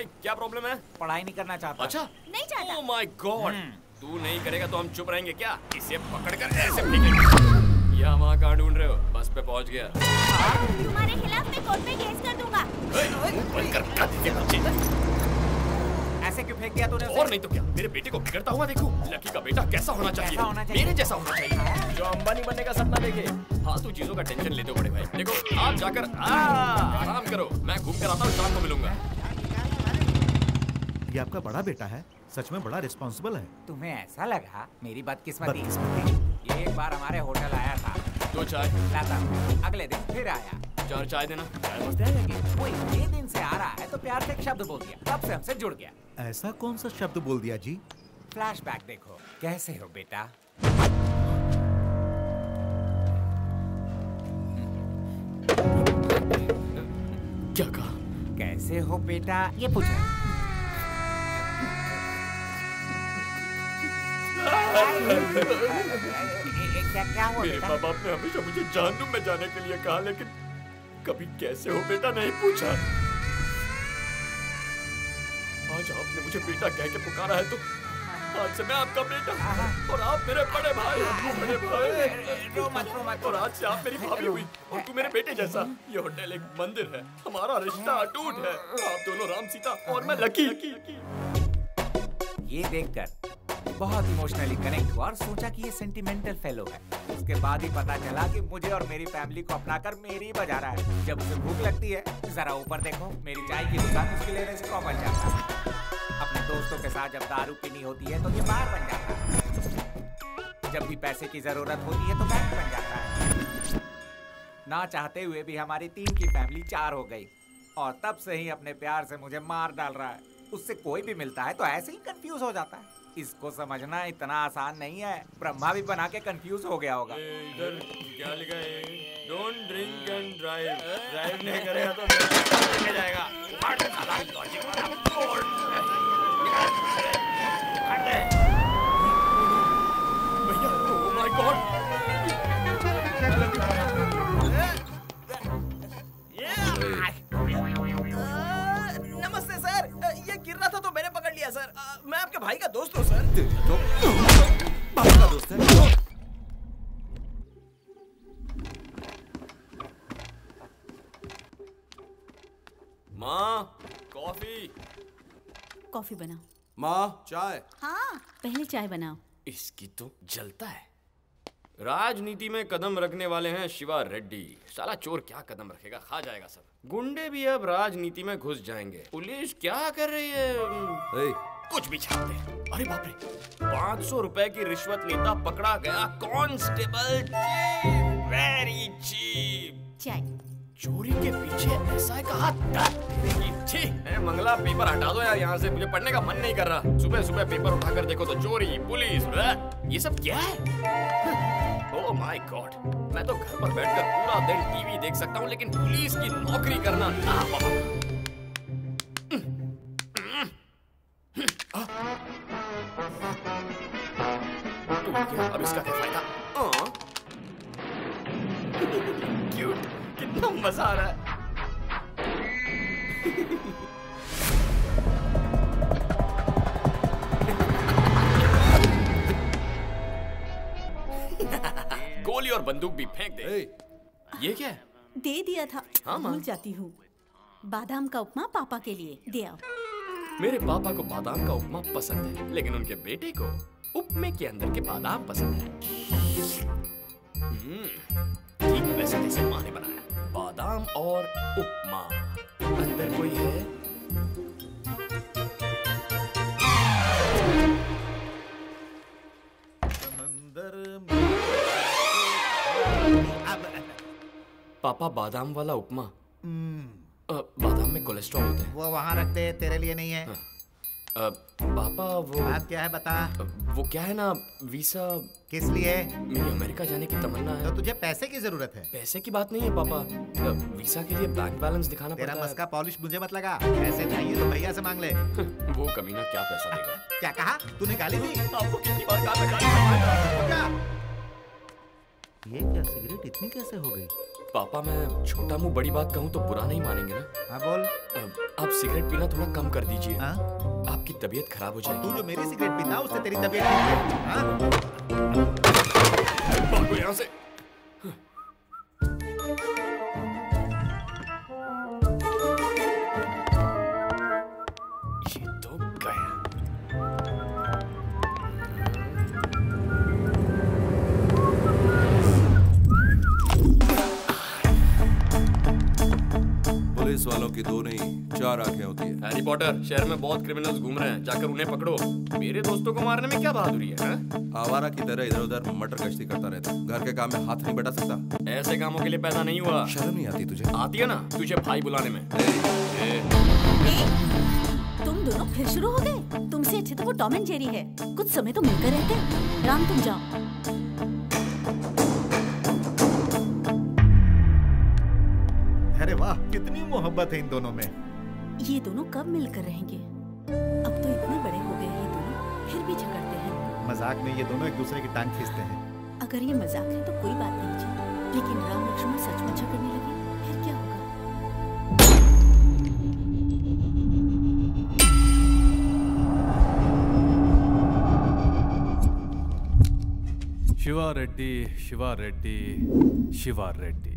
भाई क्या प्रॉब्लम है? पढ़ाई नहीं करना चाहता। अच्छा? नहीं चाहता। Oh my God. तू नहीं करेगा तो हम चुप रहेंगे क्या? इसे पकड़ कर ऐसे यहाँ वहाँ कहाँ ढूंढ रहे हो? बस पे पहुँच गया। तुम्हारे खिलाफ मैं कोर्ट में केस कर दूँगा। ऐसे क्यों फेंक दिया तूने और नहीं तो क्या? मेरे बेटे को बिगड़ता हुआ देखो? लकी का बेटा कैसा होना चाहिए? कैसा होना चाहिए? मेरे जैसा होना चाहिए। जो अंबानी बनने का सपना देखे। फालतू चीज़ों का टेंशन लेते हो बड़े भाई। देखो आप जाकर आराम करो। मैं घूम कर आता हूँ शाम को मिलूँगा। ये आपका बड़ा बेटा है। सच में बड़ा रिस्पॉन्सिबल है। तुम्हें ऐसा लगा? मेरी बदकिस्मती। बदकिस्मती। ये एक बार हमारे होटल आया था। दो चाय? लाता अगले दिन फिर आया। चार चाय देना। वो इतने दिन से आ रहा है तो प्यार से एक शब्द बोल दिया। तब से हमसे जुड़ गया। ऐसा कौन सा शब्द बोल दिया जी? फ्लैशबैक देखो। कैसे हो बेटा? क्या कहा? कैसे हो बेटा? ये पूछा। क्या क्या हुआ मेरे माँ बाप ने हमेशा मुझे जहन्नुम में जाने के लिए कहा लेकिन कभी कैसे हो बेटा नहीं पूछा। आज आपने मुझे बेटा कह के पुकारा है तो आज से मैं आपका बेटा और आप मेरे बड़े भाई। बड़े भाई। रो मत रो मत। और आज से आप मेरी भाभी हुई और तू मेरे बेटे जैसा। ये होटल एक मंदिर है हमारा रिश्ता अटूट है। आप दोनों राम सीता और मैं लकी। ये देखकर बहुत इमोशनली कनेक्ट हुआ और सोचा कि ये सेंटिमेंटल फेलो है। उसके बाद ही पता चला कि मुझे और मेरी फैमिली को अपनाकर मेरी ही बजा रहा है। जब उसे भूख लगती है, जरा ऊपर देखो, मेरी चाय की दुकान उसके लिए रेस्टोरेंट बन जाता है। अपने दोस्तों के साथ जब दारू पीनी होती है तो ये बार बन जाता है। जब भी पैसे की ज़रूरत होती है तो बैंक बन जाता है। ना चाहते हुए भी हमारी तीन की फैमिली चार हो गई। और तब से ही अपने प्यार से मुझे मार डाल रहा है। उससे कोई भी मिलता है तो ऐसे ही कंफ्यूज हो जाता है। इसको समझना इतना आसान नहीं है ब्रह्मा भी बना के कंफ्यूज हो गया होगा इधर क्या लिखा है don't drink and drive drive नहीं करेगा तो लेके जाएगा हट साला लॉजिक वाला बोल हट भैया ओह माय गॉड नमस्ते सर ये गिर रहा था तो मैंने पकड़ लिया सर। आ, मैं आपके भाई का दोस्त हूँ सर। तो, भाई का दोस्त है। माँ कॉफ़ी। कॉफ़ी बनाओ। माँ चाय। हाँ। पहले चाय बनाओ। इसकी तो जलता है। राजनीति में कदम रखने वाले हैं शिवा रेड्डी। साला चोर क्या कदम रखेगा? खा जाएगा सब। गुंडे भी अब राजनीति में घुस जाएँगे। पुलिस क्या कर रही है? ए? कुछ भी छापते हैं अरे बाप रे। पाँच सौ रुपए की रिश्वत लेता पकड़ा गया कांस्टेबल वेरी चीप। चाय चोरी के पीछे ऐसा है कहा ठीक है मंगला पेपर हटा दो यार यहाँ से। मुझे पढ़ने का मन नहीं कर रहा। सुबह सुबह पेपर उठाकर देखो तो चोरी पुलिस ये सब क्या है? माय गॉड मैं तो घर पर बैठकर पूरा दिन टीवी देख सकता हूँ, लेकिन पुलिस की नौकरी करना ना बाबा हाँ, भूल जाती हूँ। बादाम का उपमा पापा के लिए। दे आओ। मेरे पापा को बादाम का उपमा पसंद है लेकिन उनके बेटे को उपमे के अंदर के बादाम पसंद है। हम्म, ठीक वैसे जैसे माँ ने बनाया। बादाम और उपमा। अंदर कोई है? पापा बादाम वाला उपमा। अ, बादाम में कोलेस्ट्रॉल होता है। वो वहाँ रखते हैं तेरे लिए नहीं है। अ, पापा वो बात क्या है बता? वो क्या है ना वीसा किस लिए? मेरी अमेरिका जाने की तमन्ना है। तो तुझे पैसे की ज़रूरत है। पैसे की बात नहीं है पापा। वीसा के लिए बैंक बैलेंस दिखाना तेरा पड़ता बस का पॉलिश मुझे मत लगा। पैसे चाहिए तो भैया से मांग ले। वो कमीना क्या पैसा देगा। क्या कहा? तूने गाली दी आपको कितनी बार कहा? ये क्या सिगरेट इतनी कैसे हो गई? पापा मैं छोटा मुँह बड़ी बात कहूँ तो बुरा नहीं मानेंगे ना? हाँ बोल। आप सिगरेट पीना थोड़ा कम कर दीजिए। हाँ? आपकी तबीयत खराब हो जाएगी। तू जो मेरी सिगरेट पीता उससे तेरी तबीयत हाँ? यहाँ से। पुलिस वालों की दो नहीं चार आँखें होती है। हैरी पॉटर शहर में बहुत क्रिमिनल्स घूम रहे हैं। जाकर उन्हें पकड़ो। मेरे दोस्तों को मारने में क्या बहादुरी है हाँ? आवारा की तरह इधर उधर मटर गश्ती करता रहता घर के काम में हाथ नहीं बटा सकता। ऐसे कामों के लिए पैदा नहीं हुआ। शर्म नहीं आती तुझे? आती है ना तुझे भाई बुलाने में। ए, ए, तुम दोनों फिर शुरू हो गए? तुमसे अच्छे तो वो टॉम एंड जेरी है। कुछ समय तो मिलकर रहते राम तुम जाओ। अरे वाह कितनी मोहब्बत है इन दोनों में। ये दोनों कब मिलकर रहेंगे? अब तो इतने बड़े हो गए ये दोनों फिर भी झगड़ते हैं। मज़ाक में ये दोनों एक दूसरे की टांग खींचते हैं। अगर ये मज़ाक है तो कोई बात नहीं जी लेकिन राम लक्ष्मण सचमुच झगड़ने लगे फिर क्या होगा? शिवा रेड्डी शिवा रेड्डी शिवा रेड्डी।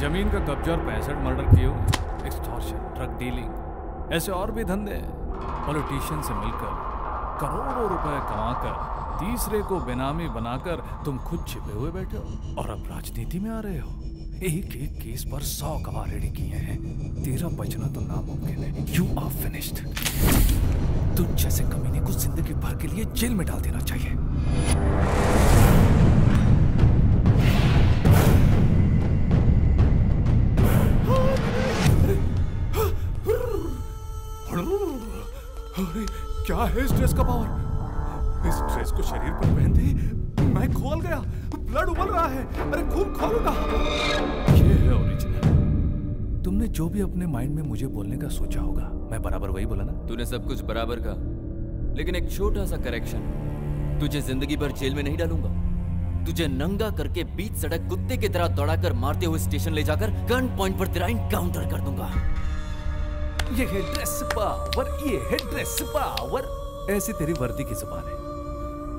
ज़मीन का कब्जा और पैंसठ मर्डर किए एक्सटॉर्शन ड्रग डीलिंग ऐसे और भी धंधे पॉलिटिशियन से मिलकर करोड़ों रुपए कमाकर तीसरे को बेनामी बनाकर तुम खुद छिपे हुए बैठे हो और अब राजनीति में आ रहे हो। एक एक केस पर सौ गवाह रेडी किए हैं। तेरा बचना तो नामुमकिन है। यू आर फिनिश्ड तुझ जैसे कमीने को ज़िंदगी भर के लिए जेल में डाल देना चाहिए। क्या है इस ड्रेस का पावर इस ड्रेस को शरीर पर पहन दे मैं खोल गया। ब्लड उबल रहा है। अरे खून खोलूँगा ये है ओरिजिनल तुमने जो भी अपने माइंड में मुझे बोलने का सोचा होगा, मैं बराबर वही बोला ना? तूने सब कुछ बराबर कहा। लेकिन एक छोटा सा करेक्शन तुझे ज़िंदगी भर जेल में नहीं डालूँगा। तुझे नंगा करके बीच सड़क कुत्ते की तरह दौड़ाकर मारते हुए स्टेशन ले जाकर गन पॉइंट पर तेरा इनकाउंटर कर दूँगा। ये है ड्रेस पावर ये है ड्रेस पावर ऐसी तेरी वर्दी की ज़ुबान है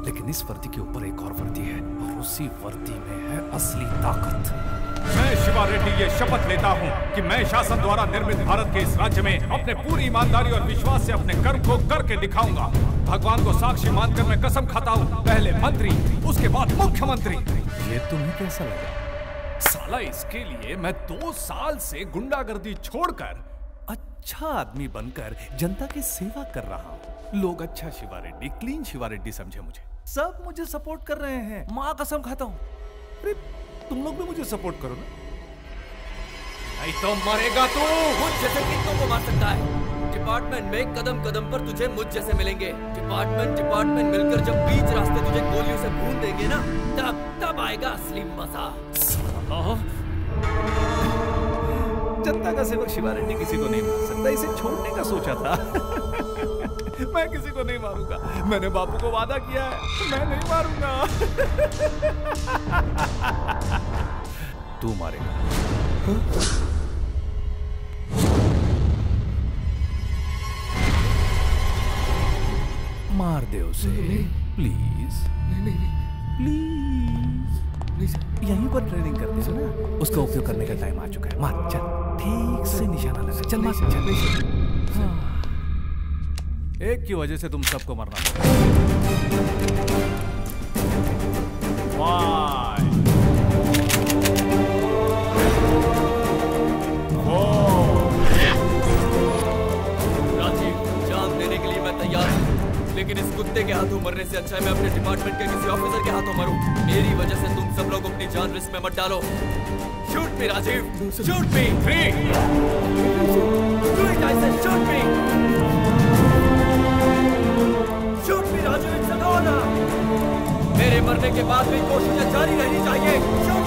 लेकिन इस वर्दी के ऊपर एक और वर्दी है और उसी वर्दी में है असली ताकत। मैं शिवा रेड्डी ये शपथ लेता हूँ कि मैं शासन द्वारा निर्मित भारत के इस राज्य में अपने पूरी ईमानदारी और विश्वास से अपने कर्म को करके दिखाऊँगा। भगवान को साक्षी मानकर मैं कसम खाता हूँ। पहले मंत्री उसके बाद मुख्यमंत्री। ये तुम्हें कैसा लगा? साला इसके लिए मैं दो साल से गुंडागर्दी छोड़कर अच्छा आदमी बनकर जनता की सेवा कर रहा हूँ। लोग अच्छा शिवा रेड्डी क्लीन शिवा रेड्डी समझे मुझे। सब मुझे सपोर्ट कर रहे हैं। माँ कसम खाता हूँ। अरे तुम लोग भी मुझे सपोर्ट करो ना। नहीं तो मरेगा तू। मुझ जैसे कितनों को मार सकता है। डिपार्टमेंट में कदम कदम पर तुझे मुझ जैसे मिलेंगे। डिपार्टमेंट डिपार्टमेंट मिलकर जब बीच रास्ते तुझे गोलियों से भून देंगे ना तब तब आएगा असली मज़ा। जनता का सेवक शिवा रेड्डी किसी को नहीं मार सकता इसे छोड़ने का सोचा था। मैं किसी को नहीं मारूँगा। मैंने बापू को वादा किया है मैं नहीं मारूँगा। तू मारेगा। मार दे उसे प्लीज़ प्लीज़ यहीं पर ट्रेनिंग करते ना। उसका उपयोग करने का टाइम आ चुका है। मार चल। ठीक से निशाना लगा। चल मार चल। हाँ। एक की वजह से तुम सबको मरना Five. लेकिन इस कुत्ते के हाथों मरने से अच्छा है, मैं अपने डिपार्टमेंट के किसी ऑफिसर के हाथों मरूं। मेरी वजह से तुम सब लोग अपनी जान रिस्क में मत डालो। Shoot me Rajiv. Shoot me three shoot me shoot me Rajiv मेरे मरने के बाद भी कोशिशें जारी रहनी चाहिए। शूट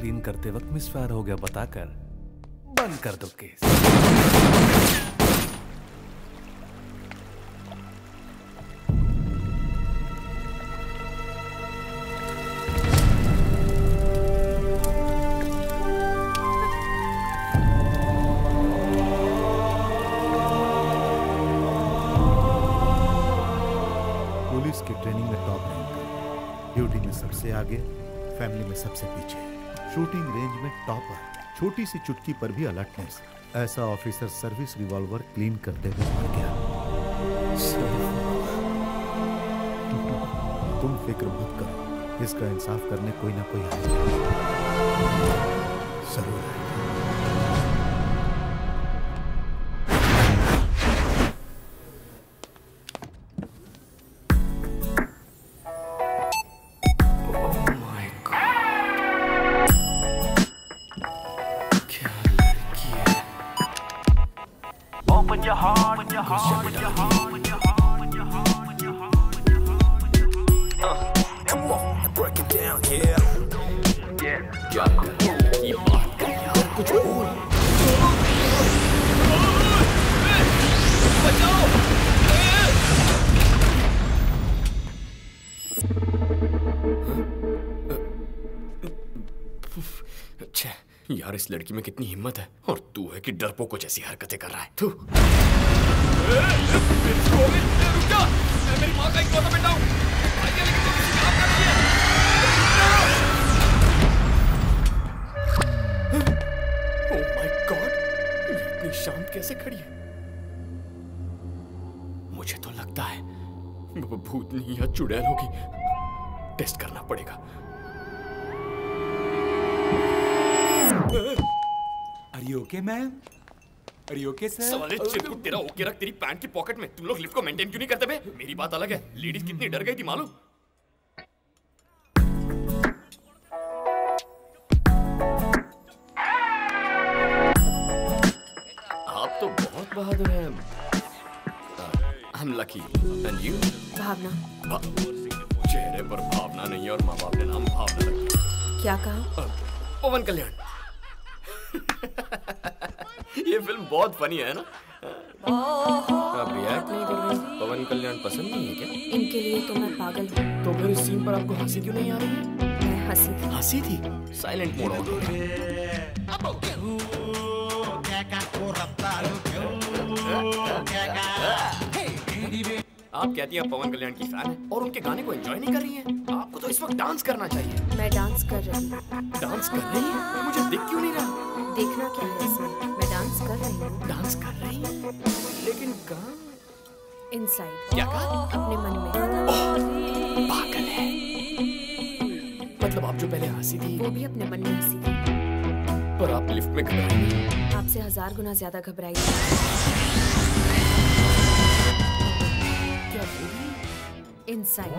क्लीन करते वक्त मिसफायर हो गया बताकर बंद कर दो केस छोटी सी चुटकी पर भी अलर्टनेस। ऐसा ऑफिसर सर्विस रिवॉल्वर क्लीन करते हुए मर गया। तुम फ़िक्र मत करो। इसका इंसाफ करने कोई ना कोई आएगा ज़रूर आएगा लड़की में कितनी हिम्मत है। और तू है कि डरपोको जैसी हरकतें कर रहा है। तू। मेरी माँ का बेटा का शांत कैसे खड़ी है? मुझे तो लगता है वो नहीं या चुड़ैल होगी। टेस्ट करना पड़ेगा। Okay, ma'am? Are you okay, sir? साले चिरकुट तेरा ओके रख तेरी पैंट की पॉकेट में। तुम लोग लिफ्ट को मेंटेन क्यों नहीं करते बे? मेरी बात अलग है। लेडीज़ कितनी डर गई थी मालूम? आप तो बहुत बहादुर हैं। I am lucky and you भावना चेहरे पर भावना नहीं है और माँ बाप ने नाम भावना रखा। क्या कहा? पवन कल्याण। ये फ़िल्म बहुत फनी है ना? आप रिएक्ट नहीं कर रही पवन कल्याण पसंद नहीं है क्या? इनके लिए तो मैं पागल हूँ। तो फिर इस सीन पर आपको हँसी क्यों नहीं आ रही है? मैं हँसी थी। हँसी थी? साइलेंट मोड ऑन हो आप कहती हैं पवन कल्याण की फ़ैन है और उनके गाने को एंजॉय नहीं कर रही हैं। आपको तो इस वक्त डांस करना चाहिए। मैं डांस कर रही हूँ। डांस कर रही हैं? मुझे दिख क्यों नहीं रहा? देखना क्या है इसमें? मैं डांस कर रही हूँ। डांस कर रही हैं? लेकिन कहाँ? इनसाइड क्या कहा? अपने मन में। पागल है। मतलब आप जो पहले हँसी थी। वो भी अपने मन में हँसी थी। पर आप लिफ्ट में घबराई आपसे हज़ार गुना ज़्यादा घबराई क्या इनसाइड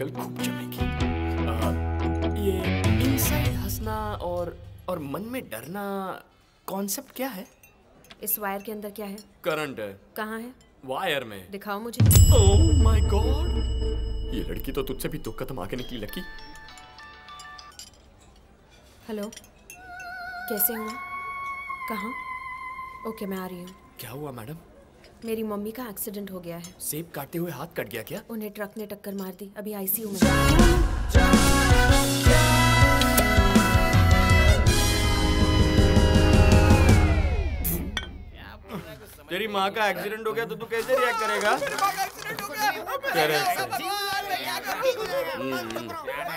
पागल खूब जमेगी। ये इनसाइड हंसना और और मन में डरना कॉन्सेप्ट क्या है? इस वायर के अंदर क्या है? करंट है। कहाँ है? वायर में। दिखाओ मुझे। ओह माय गॉड ये लड़की तो तुझसे भी दो कदम आगे निकली लकी। हेलो कैसे हो कहाँ? ओके मैं आ रही हूँ। क्या हुआ मैडम? मेरी मम्मी का एक्सीडेंट हो गया है। सेब काटते हुए हाथ कट गया क्या? उन्हें ट्रक ने टक्कर मार दी। अभी आईसीयू में। तेरी माँ का एक्सीडेंट हो गया तो तू कैसे रिएक्ट करेगा? करेक्ट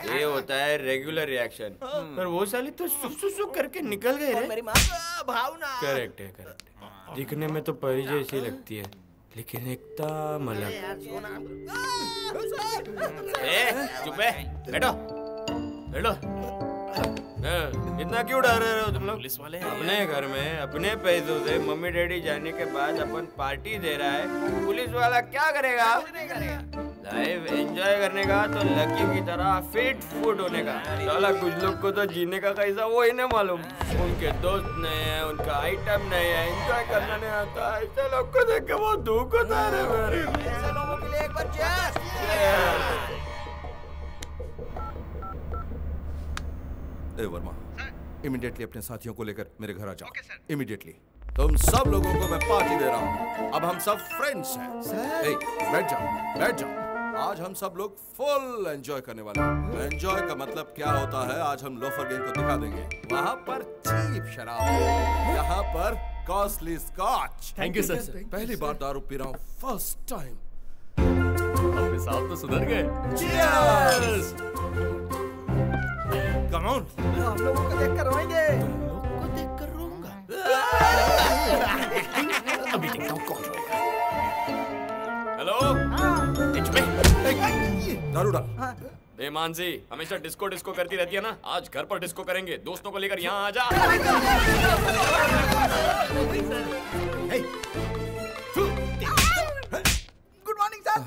ये होता है रेगुलर रिएक्शन पर वो साली तो सुक सुक करके निकल गए रे। मेरी माँ भावना। करेक्ट है करेक्ट है। दिखने में तो परी जैसी लगती है लेकिन एकदम अलग ए चुप है। बैठो। बैठो। हाँ, इतना क्यों डर रहे हो तुम लोग? पुलिस वाले अपने घर में अपने पैसों से मम्मी डैडी जाने के बाद अपन पार्टी दे रहा है। पुलिस वाला क्या करेगा? लाइफ एंजॉय करने का तो लकी की तरह फिट फुट होने का। साला कुछ लोग को तो जीने का कैसा वो ही नहीं मालूम। उनके दोस्त नए हैं उनका आइटम नए है एंजॉय करना नहीं आता। ऐसे लोग को देख के बहुत दुख होता है मेरे ऐसे लोगों के लिए एक बार cheers! ए वर्मा। इमीडिएटली अपने साथियों को लेकर मेरे घर आ जाओ। इमीडिएटली तुम सब लोगों को मैं पार्टी दे रहा हूँ। अब हम सब फ्रेंड्स हैं। ए, बैठ जाओ बैठ जाओ। आज हम सब लोग फुल एंजॉय करने वाले हैं। एंजॉय का मतलब क्या होता है आज हम लोफर गैंग को दिखा देंगे। वहाँ पर चीप शराब यहाँ पर costly scotch thank you sir पहली बार दारू पी रहा हूँ फ़र्स्ट टाइम साहब तो सुधर गए। Cheers! हम लोगों को देख कर रोएँगे। को देख कर रोऊँगा अभी देखता हूँ कौन रोएगा। हेलो चुप दारू डाल। ए मानसी हमेशा डिस्को डिस्को करती रहती है ना? आज घर पर डिस्को करेंगे दोस्तों को लेकर यहाँ आ जा गुड मॉर्निंग सर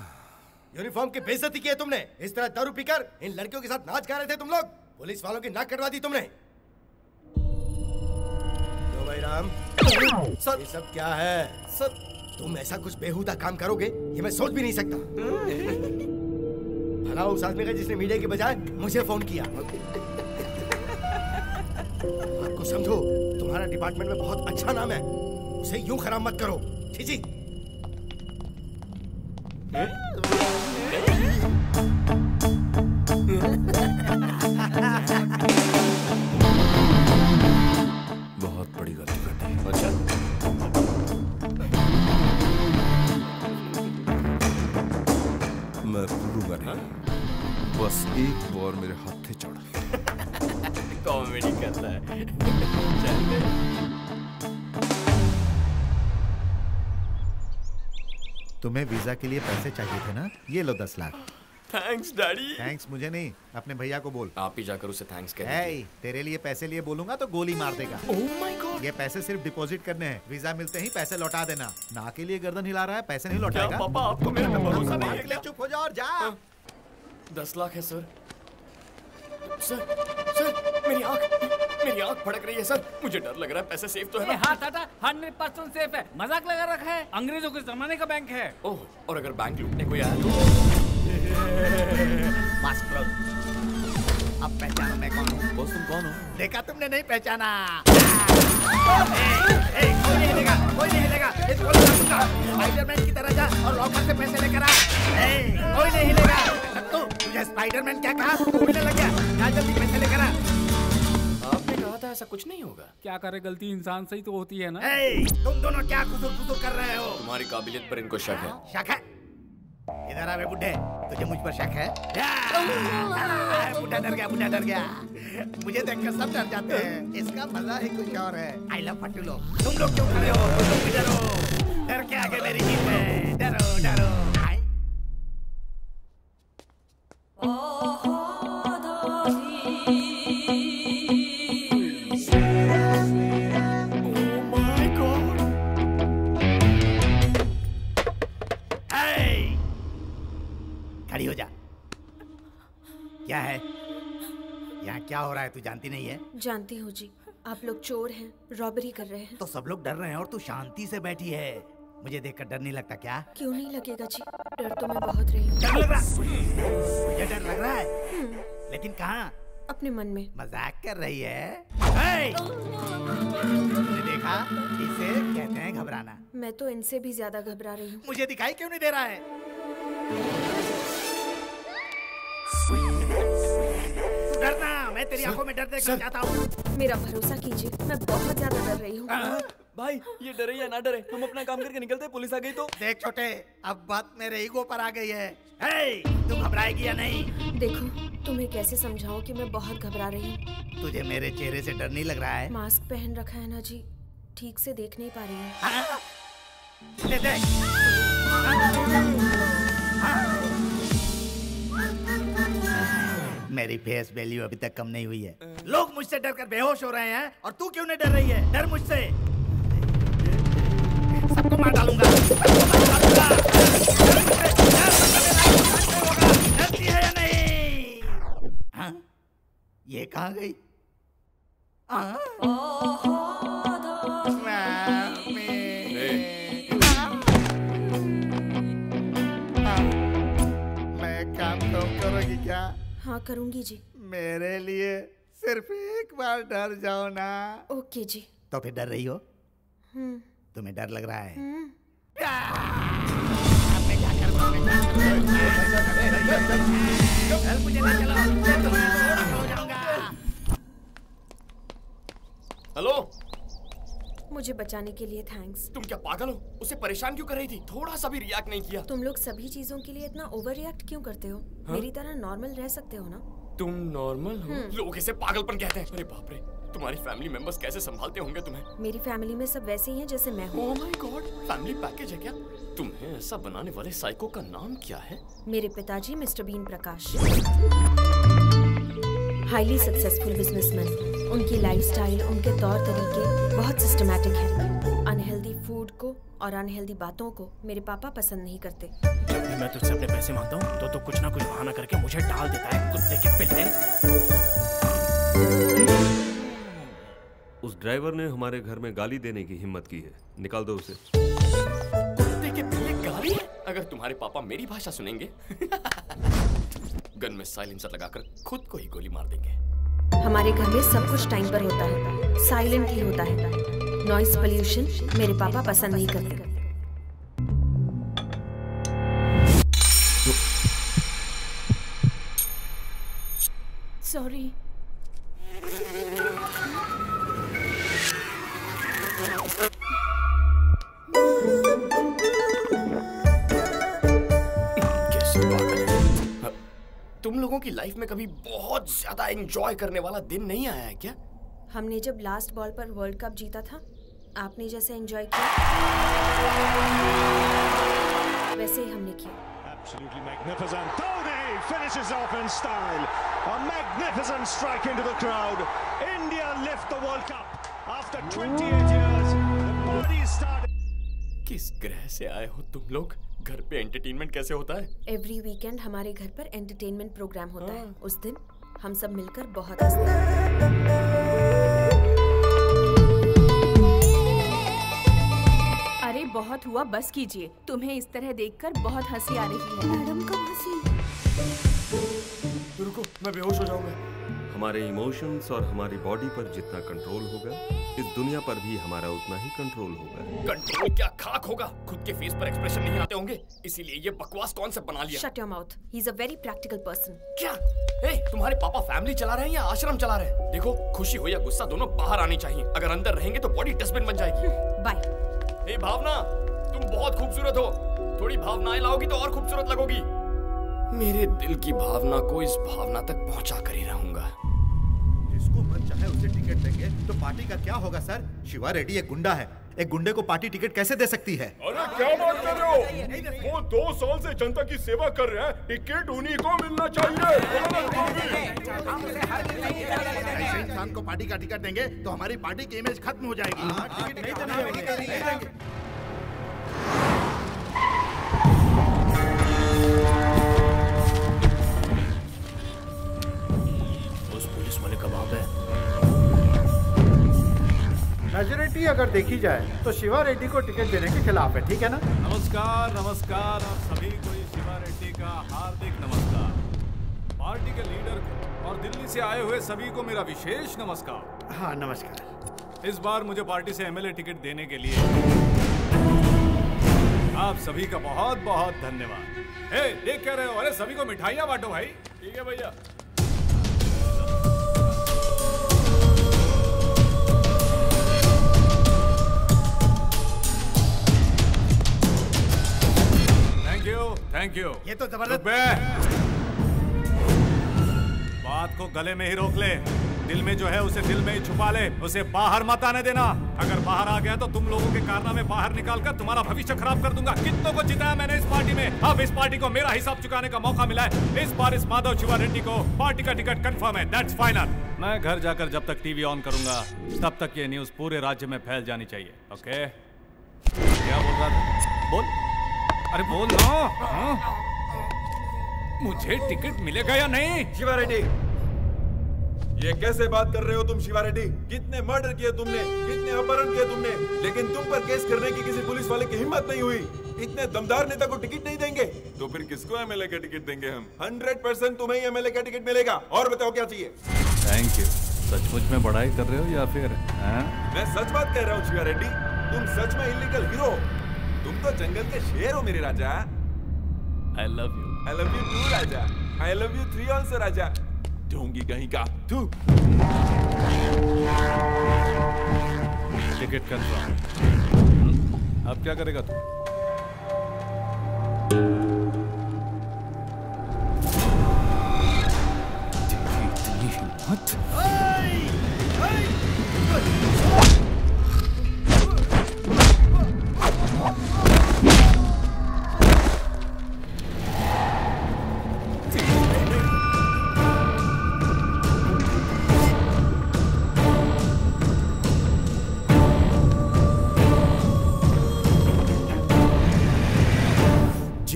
यूनिफॉर्म की बेइज्जती की है तुमने। इस तरह दारू पीकर इन लड़कियों के साथ नाच गा रहे थे तुम लोग। पुलिस वालों की नाक कटवा दी तुमने। क्यों भाई राम सर ये सब क्या है? सर तुम ऐसा कुछ बेहुदा काम करोगे ये मैं सोच भी नहीं सकता। भला उस आदमी का जिसने मीडिया के बजाय मुझे फ़ोन किया। आपको समझो तुम्हारा डिपार्टमेंट में बहुत अच्छा नाम है। उसे यूँ खराब मत करो। जी जी। बहुत बड़ी गलती कर दी। अच्छा। मैं भूलूँगा नहीं। बस एक बार मेरे हाथ चढ़। कॉमेडी करता है। चल तुम्हें वीज़ा के लिए पैसे चाहिए थे ना? ये लो दस लाख। थैंक्स डैडी थैंक्स मुझे नहीं। अपने भैया को बोल। आप ही जाकर उसे थैंक्स कह hey, तेरे लिए पैसे लिए बोलूँगा तो गोली मार देगा। ओह माय गॉड ये पैसे सिर्फ़ डिपॉजिट करने हैं। वीज़ा मिलते ही पैसे लौटा देना। ना के लिए गर्दन हिला रहा है पैसे नहीं लौटाएगा। पापा आपको मेरे पे भरोसा नहीं है चुप हो जाओ और जा। दस लाख है सर। सर सर मेरी आँख मेरी आँख फड़क रही है सर। मुझे डर लग रहा है पैसे सेफ़ तो है ना? हाथ हटा हंड्रेड परसेंट सेफ़ है। मज़ाक लगा रखा है। अंग्रेज़ों के जमाने का बैंक है। ओह और अगर बैंक लूटने कोई आया तो? अब पहचानो मैं कौन हूँ? बॉस तुम कौन हो? देखा तुमने नहीं पहचाना। ए, ए, कोई नहीं हिलेगा कोई नहीं हिलेगा इस गोली का स्पाइडरमैन की तरह जा और लॉकर से पैसे लेकर आ। कोई नहीं हिलेगा सत्तू तुझे स्पाइडरमैन क्या कहा? लग गया। जा जल्दी पैसे लेकर आ। आपने कहा था ऐसा कुछ नहीं होगा। क्या करे गलती इंसान से ही तो होती है ना? ए, तुम दोनों क्या खुसुर खुसुर कर रहे हो? तुम्हारी काबिलियत पर इनको शक है शक है? इधर आ बुड्ढे तुझे मुझ पर शक है? बुड्ढा डर गया बुड्ढा डर गया। मुझे देखकर सब डर जाते हैं। इसका मज़ा ही कुछ और है। आई लव फटू लोग। तुम लोग क्यों खड़े हो? तुम भी डरो डर के आगे मेरी जीत है। डरो डरो। आई। क्या है? यहाँ क्या हो रहा है तू जानती नहीं है? जानती हूँ जी। आप लोग चोर हैं रॉबरी कर रहे हैं। तो सब लोग डर रहे हैं और तू शांति से बैठी है। मुझे देखकर डर नहीं लगता क्या? क्यों नहीं लगेगा जी? डर तो मैं बहुत रही हूँ। डर लग रहा? मुझे डर लग रहा है। लेकिन कहाँ? अपने मन में। मज़ाक कर रही है। तुमने देखा? इसे कहते हैं घबराना। मैं तो इनसे भी ज़्यादा घबरा रही हूँ। मुझे दिखाई क्यों नहीं दे रहा है? तू डरना मैं तेरी आँखों में डर देखना चाहता हूँ। मेरा भरोसा कीजिए मैं बहुत ज़्यादा डर रही हूँ। भाई ये डरे या ना डरे हम अपना काम करके निकलते पुलिस आ गई तो। देख छोटे अब बात मेरे ईगो पर आ गई है। Hey! तू घबराएगी या नहीं? देखो तुम्हें कैसे समझाऊं कि मैं बहुत घबरा रही हूँ? तुझे मेरे चेहरे से डर नहीं लग रहा है? मास्क पहन रखा है ना जी ठीक से देख नहीं पा रही हूँ। मेरी फेस वैल्यू अभी तक कम नहीं हुई है। लोग मुझसे डर कर बेहोश हो रहे हैं और तू क्यों नहीं डर रही है? डर मुझसे। सबको मार डालूँगा। सबको मार डालूँगा। डरती है या नहीं? हाँ? ये कहाँ गई? हाँ? हाँ करूँगी जी। मेरे लिए सिर्फ़ एक बार डर जाओ ना। ओके जी। तो फिर डर रही हो? हम्म। तुम्हें डर लग रहा है? हम्म। हेलो। मुझे बचाने के लिए थैंक्स तुम क्या पागल हो? उसे परेशान क्यों कर रही थी? थोड़ा सा भी रिएक्ट नहीं किया। तुम लोग सभी चीज़ों के लिए इतना ओवर रिएक्ट क्यों करते हो? हाँ? मेरी तरह नॉर्मल रह सकते हो ना? तुम नॉर्मल हो? हम्म। लोग इसे पागलपन कहते हैं। अरे बाप रे तुम्हारी फैमिली मेंबर्स कैसे संभालते होंगे तुम्हें? मेरी फैमिली में सब वैसे ही हैं जैसे मैं हूँ। माय गॉड फैमिली पैकेज है क्या? तुम्हें ऐसा बनाने वाले साइको का नाम क्या है? मेरे पिताजी mister Bean Prakash. Highly successful businessman उनकी लाइफस्टाइल उनके तौर तरीके बहुत सिस्टमैटिक है। अनहेल्दी फ़ूड को और अनहेल्दी बातों को मेरे पापा पसंद नहीं करते। जब भी मैं तुझसे अपने पैसे माँगता हूँ तो तू कुछ ना कुछ बहाना करके मुझे डाल देता है कुत्ते के पिल्ले। उस ड्राइवर ने हमारे घर में गाली देने की हिम्मत की है। निकाल दो उसे। कुत्ते के पिल्ले गाली? अगर तुम्हारे पापा मेरी भाषा सुनेंगे गन में साइलेंसर लगाकर खुद को ही गोली मार देंगे। हमारे घर में सब कुछ टाइम पर होता है। साइलेंटली होता है। नॉइस पोल्यूशन मेरे पापा पसंद नहीं करते। सॉरी कैसे तुम लोगों की लाइफ में कभी बहुत ज़्यादा एंजॉय करने वाला दिन नहीं आया है क्या हमने जब लास्ट बॉल पर वर्ल्ड कप जीता था आपने जैसे एंजॉय किया वैसे ही हमने किया Absolutely magnificent. Dhoni finishes off in style. A magnificent strike into the crowd. India lift the World Cup after 28 years. The body started. किस ग्रह से आए हो तुम लोग घर पे एंटरटेनमेंट कैसे होता है? एवरी वीकेंड हमारे घर पर एंटरटेनमेंट प्रोग्राम होता हाँ। है। उस दिन हम सब मिलकर बहुत हँसते हैं। अरे बहुत हुआ बस कीजिए। तुम्हें इस तरह देखकर बहुत हँसी आ रही है। मैडम कब हँसी? रुको मैं बेहोश हो जाऊँगा। हमारे इमोशंस और हमारी बॉडी पर जितना कंट्रोल होगा इस दुनिया पर भी हमारा उतना ही कंट्रोल होगा। कंट्रोल क्या खाक होगा? खुद के फेस पर एक्सप्रेशन नहीं आते होंगे। इसीलिए ये बकवास कौन से बना लिया। Shut your mouth he is a very practical person क्या? ए, तुम्हारे पापा फैमिली चला रहे हैं या आश्रम चला रहे हैं? देखो खुशी हो या गुस्सा दोनों बाहर आनी चाहिए। अगर अंदर रहेंगे तो बॉडी डस्टबिन बन जाएगी। बाय ए भावना तुम बहुत खूबसूरत हो। थोड़ी भावनाएँ लाओगी तो और खूबसूरत लगोगी। मेरे दिल की भावना को इस भावना तक पहुँचा कर ही रहूँगा। जिसको मन चाहे उसे टिकट देंगे तो पार्टी का क्या होगा सर शिवा रेड्डी एक गुंडा है एक गुंडे को पार्टी टिकट कैसे दे सकती है अरे क्या बात कर रहे हो वो दो साल से जनता की सेवा कर रहे हैं टिकट उन्हीं को मिलना चाहिए इंसान को पार्टी का टिकट देंगे तो हमारी पार्टी की इमेज खत्म हो जाएगी मेजोरिटी अगर देखी जाए तो शिवा रेड्डी को टिकट देने के खिलाफ है ठीक है ना? नमस्कार नमस्कार आप सभी को शिवा रेड्डी का हार्दिक नमस्कार। पार्टी के लीडर को और दिल्ली से आए हुए सभी को मेरा विशेष नमस्कार। हाँ नमस्कार। इस बार मुझे पार्टी से एमएलए टिकट देने के लिए आप सभी का बहुत बहुत धन्यवाद। ए, देख क्या रहे हो? अरे सभी को मिठाइयाँ बांटो भाई। ठीक है भैया। थैंक यू ये तो ज़बरदस्त बात को गले में ही रोक ले। दिल में जो है उसे दिल में ही छुपा ले। उसे बाहर मत आने देना। अगर बाहर आ गया तो तुम लोगों के कारनामे बाहर निकाल कर तुम्हारा भविष्य खराब कर दूँगा। कितनों को जिताया मैंने इस पार्टी में? अब इस पार्टी को मेरा हिसाब चुकाने का मौका मिला है। इस बार इस माधव शिवा रेड्डी को पार्टी का टिकट कंफर्म है। दैट्स फाइनल मैं घर जाकर जब तक टीवी ऑन करूँगा तब तक ये न्यूज़ पूरे राज्य में फैल जानी चाहिए। ओके क्या बोल रहा था? बोल। अरे बोल ना। हाँ? मुझे टिकट मिलेगा या नहीं? शिवा रेड्डी ये कैसे बात कर रहे हो तुम शिवा रेड्डी? कितने मर्डर किए तुमने कितने अपहरण किए तुमने? लेकिन तुम पर केस करने की किसी पुलिस वाले की हिम्मत नहीं हुई। इतने दमदार नेता को टिकट नहीं देंगे। तो फिर किसको एमएलए का टिकट देंगे हम? हंड्रेड परसेंट तुम्हें एमएलए का टिकट मिलेगा। और बताओ क्या चाहिए? थैंक यू सचमुच में पढ़ाई कर रहे हो या फिर हैं? मैं सच बात कह रहा हूँ शिवा रेड्डी तुम सच में इलीगल हीरो तुम तो जंगल के शेर हो मेरे राजा। I love you I love you too Raja. I love you three also राजा। ढोंगी कहीं का। तू टिकट कंफर्म अब क्या करेगा तू? इतनी हिम्मत।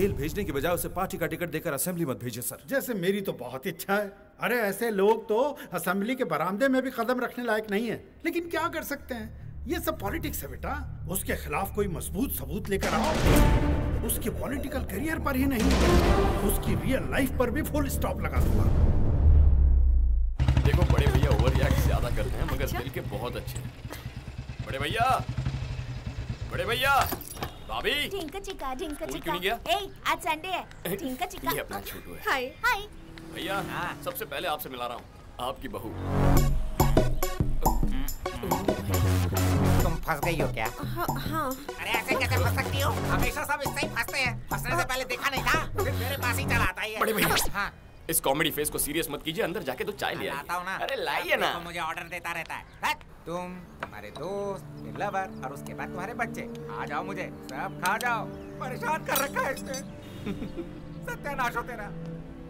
जेल भेजने की बजाय उसे पार्टी का टिकट देकर असेंबली मत भेजिए सर। जैसे मेरी तो बहुत इच्छा है। अरे ऐसे लोग तो असेंबली के बरामदे में भी कदम रखने लायक नहीं है। लेकिन क्या कर सकते हैं? ये सब पॉलिटिक्स है बेटा। उसके खिलाफ कोई मज़बूत सबूत लेकर आओ। उसके पॉलिटिकल करियर पर ही नहीं उसकी रियल लाइफ पर भी फुल स्टॉप लगा दूँगा। देखो बड़े भैया ओवर रिएक्ट ज़्यादा करते हैं मगर दिल के बहुत अच्छे हैं। बड़े भैया! बड़े भैया! भाभी ढिंका चिका ढिंका चिका क्यों नहीं गया? ए आज संडे है। ढिंका चिका ये अपना छोटू है। हाय हाय भैया सबसे पहले आपसे मिला रहा हूँ। आपकी बहू। तुम फंस गई हो क्या? हाँ हाँ। अरे ऐसे कैसे फंस सकती हो? हमेशा सब इससे ही फंसते हैं। फंसने से पहले देखा नहीं था। फिर मेरे पास ही चला आता है बड़े भैया। हाँ। इस कॉमेडी फेस को सीरियस मत कीजिए अंदर जाके तो चाय ले लाता हूँ ना। अरे लाइए ना। देखो, मुझे ऑर्डर देता रहता है। हट, तुम तुम्हारे दोस्त लवर और उसके बाद तुम्हारे बच्चे। आ जाओ मुझे सब खा जाओ। परेशान कर रखा है इसने। सत्यानाश हो तेरा।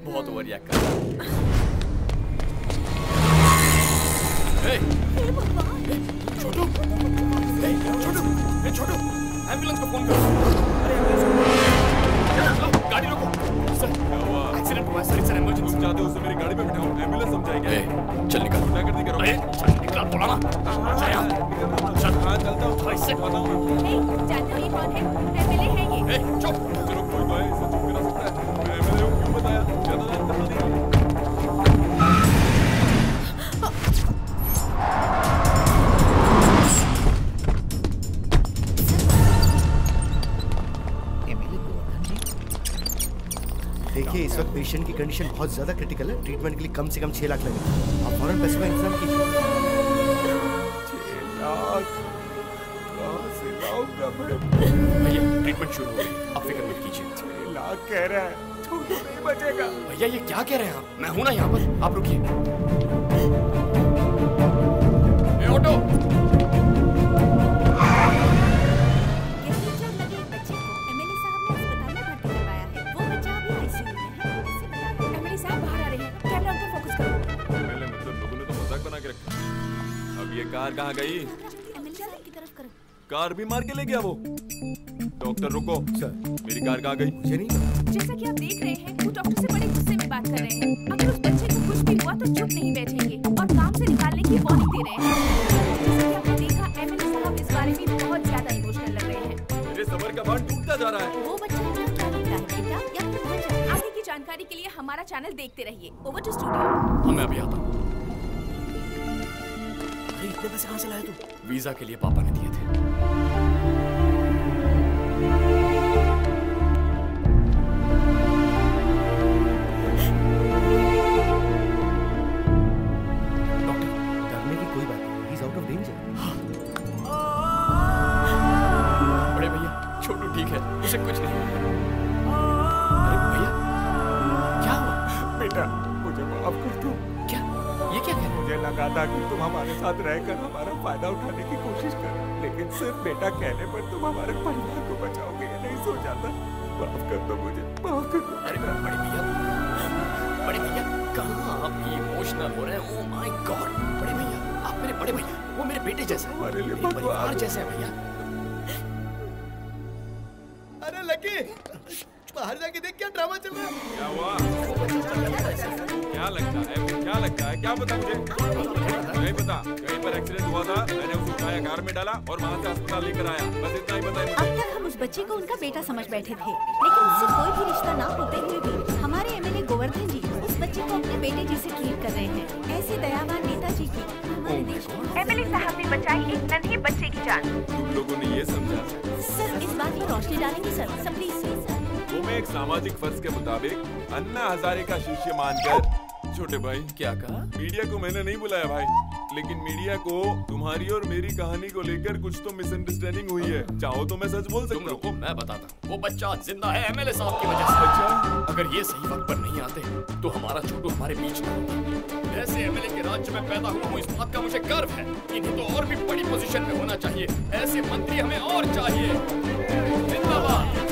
बहुत ओवर रिएक्ट कर। है। छोटू। छोटू। छोटू। एंबुलेंस को फ़ोन करो। अरे एंबुलेंस को हुआ है, सर सर इमरजेंसी तुम चाहते हो उसे मेरी गाड़ी पे बिठाओ एंबुलेंस हम जाएँगे ए, चल निकल। गुंडा कर दी करो ए, चल निकल बोला ना। चल यार चल। हाँ चलता हूँ। ऐसे बताऊँ ए जानते हो ये कौन है है? पेशेंट की कंडीशन बहुत ज़्यादा क्रिटिकल है। ट्रीटमेंट के लिए कम से कम छह लाख लगेगा। आप फ़ौरन पैसे का इंतज़ाम कीजिए। भैया ट्रीटमेंट शुरू हो गई। अब फ़िक्र मत कीजिए। लाख कह रहा है तो नहीं बचेगा। भैया ये क्या कह रहे हैं आप? मैं हूँ ना यहाँ पर। आप रुकिए। कहाँ गई? की तरफ़ करो कार भी मार के ले गया वो। डॉक्टर रुको। सर। मेरी कार कहाँ गई? मुझे नहीं जैसा कि आप देख रहे हैं वो डॉक्टर से बड़े गुस्से में बात कर रहे हैं। अगर उस बच्चे को कुछ भी हुआ तो चुप नहीं बैठेंगे और काम से निकालने की वार्निंग दे रहे हैं। जैसा कि आपने देखा एमएलए साहब इस बारे में बहुत ज़्यादा इमोशनल लग रहे हैं। मेरे सबर का बाँध टूटता जा रहा है। वो बच्चा क्या लगता है बेटा? या फिर बच्चा आगे की जानकारी के लिए हमारा चैनल देखते रहिए। ओवर टू स्टूडियो हमें अभी आता हूँ। अरे इतने पैसे कहाँ से लाए तू? वीज़ा के लिए पापा ने दिए थे। लगा था कि तुम हमारे साथ रहकर हमारा फ़ायदा उठाने की कोशिश कर लेकिन सिर्फ़ बेटा कहने पर तुम हमारे परिवार को बचाओगे ये नहीं सोचा था। माफ़ कर दो मुझे माफ़ कर दो। अरे बड़े भैया बड़े भैया कहाँ आप इमोशनल हो रहे हैं? ओह माय गॉड बड़े भैया आप मेरे बड़े भैया वो मेरे बेटे जैसे हमारे लिए परिवार जैसे हैं भैया। अरे लकी बाहर जाके देख क्या ड्रामा चल रहा है। क्या हुआ? क्या लगता है? क्या लगता है? क्या पता मुझे? नहीं पता। कहीं पर एक्सीडेंट हुआ था मैंने उसे उठाया कार में डाला और वहाँ से अस्पताल लेकर आया। बस इतना ही पता है अब तक हम उस बच्चे को उनका बेटा समझ बैठे थे। लेकिन उससे कोई भी रिश्ता ना होते हुए भी हमारे एमएलए गोवर्धन जी उस बच्चे को अपने बेटे जी से ट्रीट कर रहे हैं। ऐसे दयावान नेताजी की हमारे देश में एमएलए साहब ने बचाई एक नन्हे बच्चे की जान। तुम लोगों ने ये समझा। सर इस बात पर रोशनी डालेंगे सर। सर प्लीज़ सर वो एक सामाजिक फ़र्ज़ के मुताबिक अन्ना हजारे का शिष्य मानकर छोटे भाई। क्या कहा? मीडिया को मैंने नहीं बुलाया भाई लेकिन मीडिया को तुम्हारी और मेरी कहानी को लेकर कुछ तो मिसअंडरस्टैंडिंग हुई है। चाहो तो मैं सच बोल सकता रुको मैं बताता हूँ। वो बच्चा ज़िंदा है एमएलए साहब की वजह से। बच्चा अगर ये सही वक्त पर नहीं आते तो हमारा छोटू हमारे बीच में होता। ऐसे एमएलए के राज्य में पैदा हुआ हूँ इस बात का मुझे गर्व है। इन्हें तो और भी बड़ी पोजीशन में होना चाहिए। ऐसे मंत्री हमें और चाहिए। जिंदाबाद।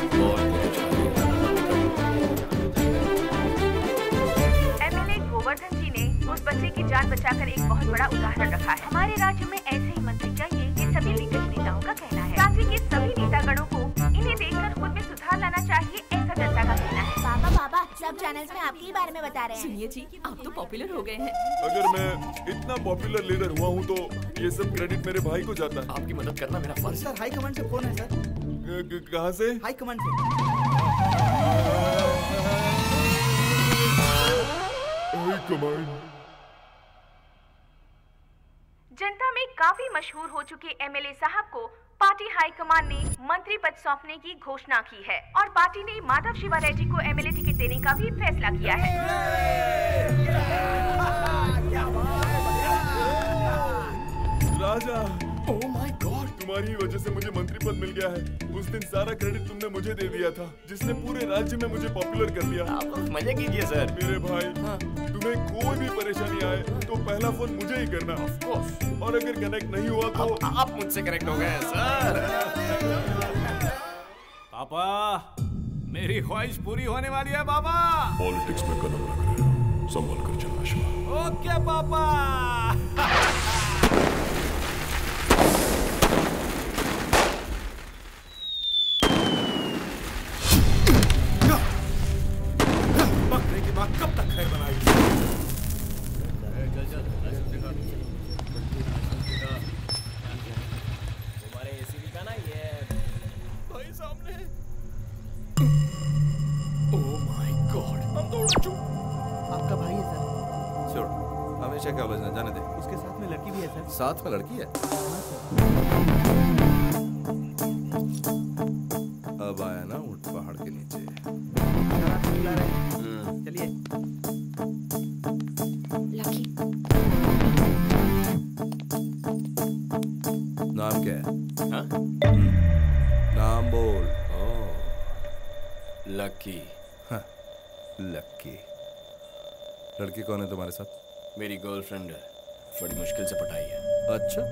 बच्चे की जान बचाकर एक बहुत बड़ा उदाहरण रखा है। हमारे राज्य में ऐसे ही मंत्री चाहिए ये सभी दिग्गज नेताओं का कहना है। राज्य के सभी नेतागणों को इन्हें देखकर खुद में सुधार लाना चाहिए ऐसा जनता का कहना है। पापा पापा सब चैनल्स में आपके बारे में बता रहे हैं। सुनिए जी आप तो पॉपुलर हो गए हैं। अगर मैं इतना पॉपुलर लीडर हुआ हूँ तो ये सब क्रेडिट मेरे भाई को जाता है। आपकी मदद करना मेरा फ़र्ज़ सर हाई कमांड से फ़ोन है सर। कहाँ से? हाई कमांड से। कमांड जनता में काफ़ी मशहूर हो चुके एमएलए साहब को पार्टी हाईकमान ने मंत्री पद सौंपने की घोषणा की है और पार्टी ने माधव शिवा रेड्डी को एमएलए टिकट देने का भी फैसला किया है। राजा ओह माय गॉड तुम्हारी वजह से मुझे मंत्री पद मिल गया है। उस दिन सारा क्रेडिट तुमने मुझे दे दिया था जिसने पूरे राज्य में मुझे पॉपुलर कर दिया। मज़े कीजिए सर मेरे भाई तुम्हें कोई भी परेशानी आए तो पहला फ़ोन मुझे ही करना। और अगर कनेक्ट नहीं हुआ तो आप मुझसे कनेक्ट हो गए सर पापा मेरी ख्वाहिश पूरी होने वाली है बाबा पॉलिटिक्स में कदम रख रहे हो। संभल कर चलना ओके पापा। साथ में लड़की है। अब आया ना उठ पहाड़ के नीचे। हम्म, चलिए। नाम क्या है? हा? नाम बोल। Oh Lucky. हाँ, लकी। लड़की कौन है तुम्हारे साथ? मेरी गर्लफ्रेंड है। बड़ी मुश्किल से पटाई है। अच्छा।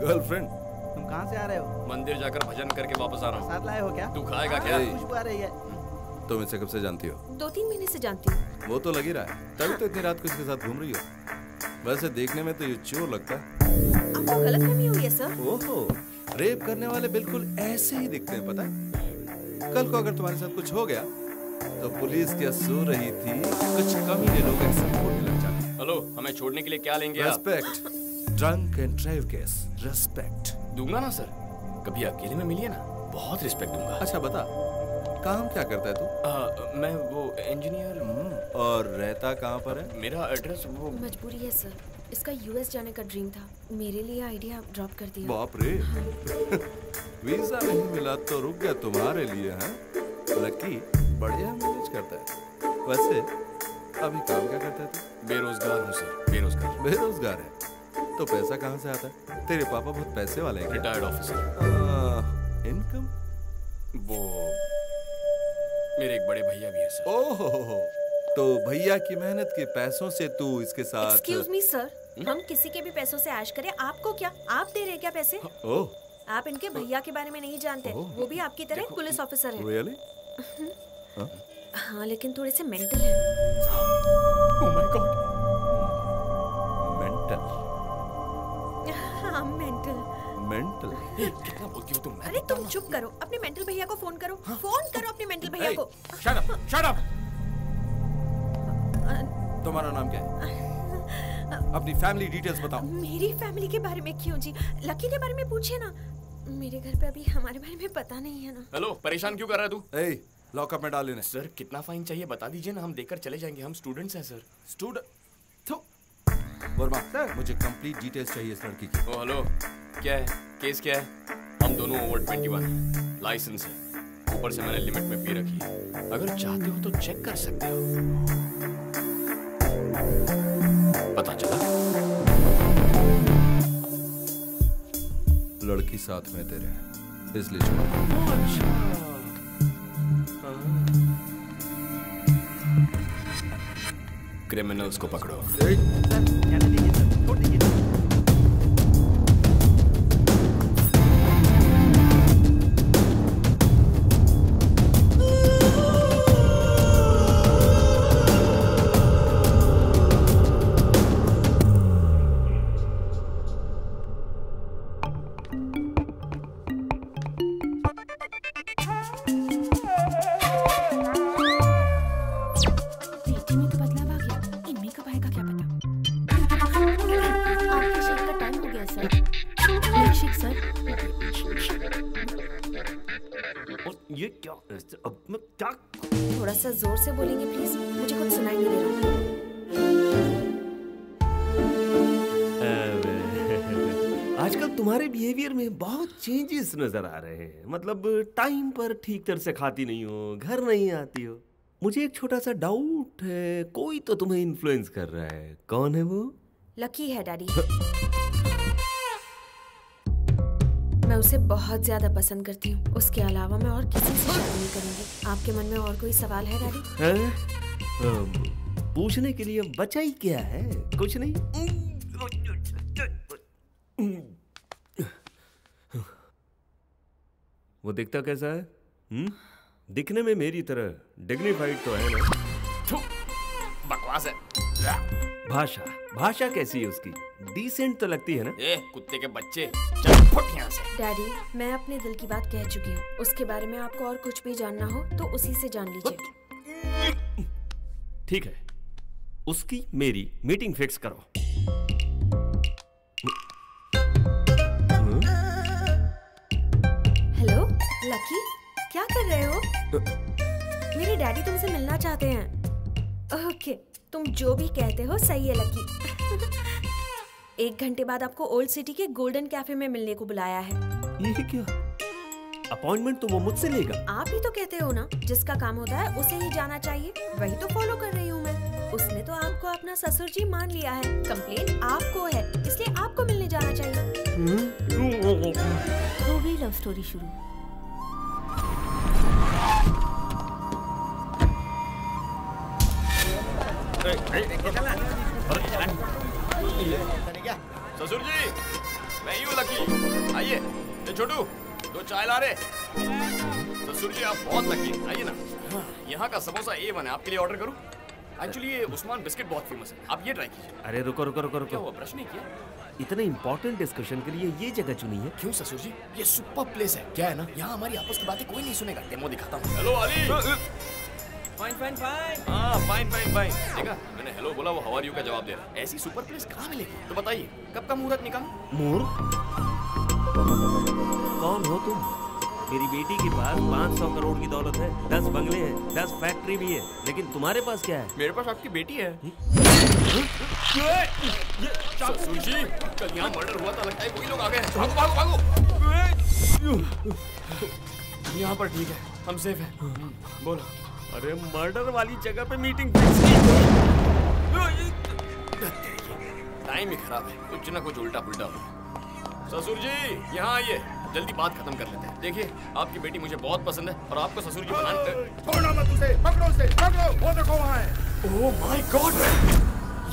गर्लफ्रेंड तुम कहाँ से आ रहे हो? मंदिर जाकर भजन करके वापस आ रहा हूँ। साथ लाए हो क्या? तू खाएगा क्या? खुशबू आ रही है। तुम इसे कब से जानती हो? दो तीन महीने से जानती हूँ। वो तो लग ही रहा है। तभी तो इतनी रात को इसके साथ घूम रही हो। वैसे देखने में तो ये चोर लगता है। आपको गलत फहमी हुई है सर? ओहो रेप करने वाले बिल्कुल ऐसे ही दिखते हैं पता है? कल को अगर तुम्हारे साथ कुछ हो गया तो पुलिस क्या सो रही थी कुछ लोग ऐसे बोलने लग जाते हेलो हमें छोड़ने के लिए क्या लेंगे आप? Respect drunk and drive case respect दूँगा ना सर। कभी अकेले में मिलिए ना बहुत रिस्पेक्ट दूँगा। अच्छा बता। काम क्या करता है तू? आ, मैं वो इंजीनियर और रहता कहाँ पर है? मेरा एड्रेस वो मजबूरी है सर। इसका यूएस जाने का ड्रीम था। मेरे लिए आइडिया ड्रॉप कर दिया। बाप रे। वीज़ा नहीं मिला तो रुक गया तुम्हारे लिए हैं? लकी बढ़िया मैनेज करता है। वैसे अभी काम क्या करता है तू? बेरोजगार हूँ सर। बेरोजगार। बेरोजगार है? तो पैसा कहाँ से आता है? तेरे पापा बहुत पैसे वाले हैं रिटायर्ड ऑफिसर इनकम वो मेरे एक बड़े भैया भी है सर ओहो तो भैया की मेहनत के पैसों से तू इसके साथ एक्सक्यूज मी सर हम किसी के भी पैसों से ऐश करें आपको क्या? आप दे रहे हैं क्या पैसे? ओह। आप इनके भैया के बारे में नहीं जानते। वो भी आपकी तरह पुलिस ऑफिसर है। रियली हाँ लेकिन थोड़े से मेंटल है। Oh my God. मेंटल कितना बोलती हो तुम? अरे तुम चुप करो अपने मेंटल भैया को फ़ोन करो। हा? फ़ोन करो अपने मेंटल भैया को। शट अप शट अप तुम्हारा नाम क्या है? अपनी फैमिली डिटेल्स बताओ। मेरी फैमिली के बारे में क्यों जी? लकी के बारे में पूछिए ना। मेरे घर पे अभी हमारे बारे में पता नहीं है ना। हेलो परेशान क्यों कर रहा है तू? ए लॉकअप में डाल लेने सर कितना फाइन चाहिए बता दीजिए ना हम देकर चले जाएँगे हम स्टूडेंट्स हैं सर स्टूडेंट वर्मा सर मुझे कंप्लीट डिटेल्स चाहिए इस लड़की की। ओ हेलो क्या है? केस क्या है? हम दोनों ओवर ट्वेंटी वन लाइसेंस है. ऊपर से मैंने लिमिट में पी रखी है। अगर चाहते हो तो चेक कर सकते हो। पता चला? लड़की साथ में तेरे इसलिए छोड़ क्रिमिनल्स को पकड़ो। चेंजेस नज़र आ रहे हैं। मतलब टाइम पर ठीक तरह से खाती नहीं हो घर नहीं आती हो। मुझे एक छोटा सा डाउट है कोई तो तुम्हें इन्फ्लुएंस कर रहा है। कौन है वो? लकी है डैडी मैं उसे बहुत ज़्यादा पसंद करती हूँ। उसके अलावा मैं और किसी से शादी नहीं करूँगी। आपके मन में और कोई सवाल है डैडी पूछने के लिए बचा ही क्या है? कुछ नहीं? वो दिखता कैसा है? हम्म? दिखने में मेरी तरह डिग्निफाइड तो है ना? बकवास है। भाषा भाषा कैसी है उसकी? डिसेंट तो लगती है ना? ए कुत्ते के बच्चे चल फुट यहाँ से। डैडी मैं अपने दिल की बात कह चुकी हूँ। उसके बारे में आपको और कुछ भी जानना हो तो उसी से जान लीजिए। ठीक है। उसकी मेरी मीटिंग फिक्स करो। लकी क्या कर रहे हो? मेरे डैडी तुमसे मिलना चाहते हैं। ओके तुम जो भी कहते हो सही है लकी एक घंटे बाद आपको ओल्ड सिटी के गोल्डन कैफ़े में मिलने को बुलाया है। ये क्या? अपॉइंटमेंट तो वो मुझसे लेगा। आप ही तो कहते हो ना जिसका काम होता है उसे ही जाना चाहिए। वही तो फॉलो कर रही हूँ मैं। उसने तो आपको अपना ससुर जी मान लिया है। कंप्लेंट आपको है इसलिए आपको मिलने जाना चाहिए। हो गई लव स्टोरी शुरू। ससुर जी, मैं ही हूँ लकी। आइए। छोटू, दो चाय ला रहे ससुर जी, आप बहुत लकी। आइए ना। यहाँ का समोसा ए वन है। आपके लिए ऑर्डर करूँ? एक्चुअली ये उस्मान बिस्किट बहुत फ़ेमस है। आप ये ट्राई कीजिए। अरे रुको रुको रुको क्या रुको हुआ? ब्रश नहीं किया। इतने इंपॉर्टेंट डिस्कशन के लिए ये जगह चुनी है। क्यों ससुर जी? ये सुपर प्लेस है। क्या है ना? यहाँ हमारी आपस की बातें कोई नहीं सुनेगा। डेमो दिखाता हूँ। Hello Ali fine fine fine हाँ फाइन फाइन फाइन देखा? मैंने हेलो बोला वो हवारियों का जवाब दे रहा है। ऐसी सुपर प्लेस कहाँ मिलेगी? तो बताइए कब का मुहूर्त निकाल? मोर? कौन हो तुम? मेरी बेटी के पास 500 करोड़ की दौलत है। 10 बंगले हैं 10 फैक्ट्री भी है लेकिन तुम्हारे पास क्या है? मेरे पास आपकी बेटी है। कल यहाँ मर्डर हुआ था लगता है वही लोग आ गए भागो भागो भागो। यहाँ पर ठीक है हम सेफ़ हैं। बोलो। अरे मर्डर वाली जगह पे मीटिंग फिक्स टाइम ही खराब है कुछ ना कुछ उल्टा पुल्टा हो ससुर जी यहाँ आइए। जल्दी बात खत्म कर लेते हैं। देखिए आपकी बेटी मुझे बहुत पसंद है और आपको ससुर जी बनाने छोड़ना मत उसे पकड़ो उसे पकड़ो वो देखो वहाँ है। ओह माय गॉड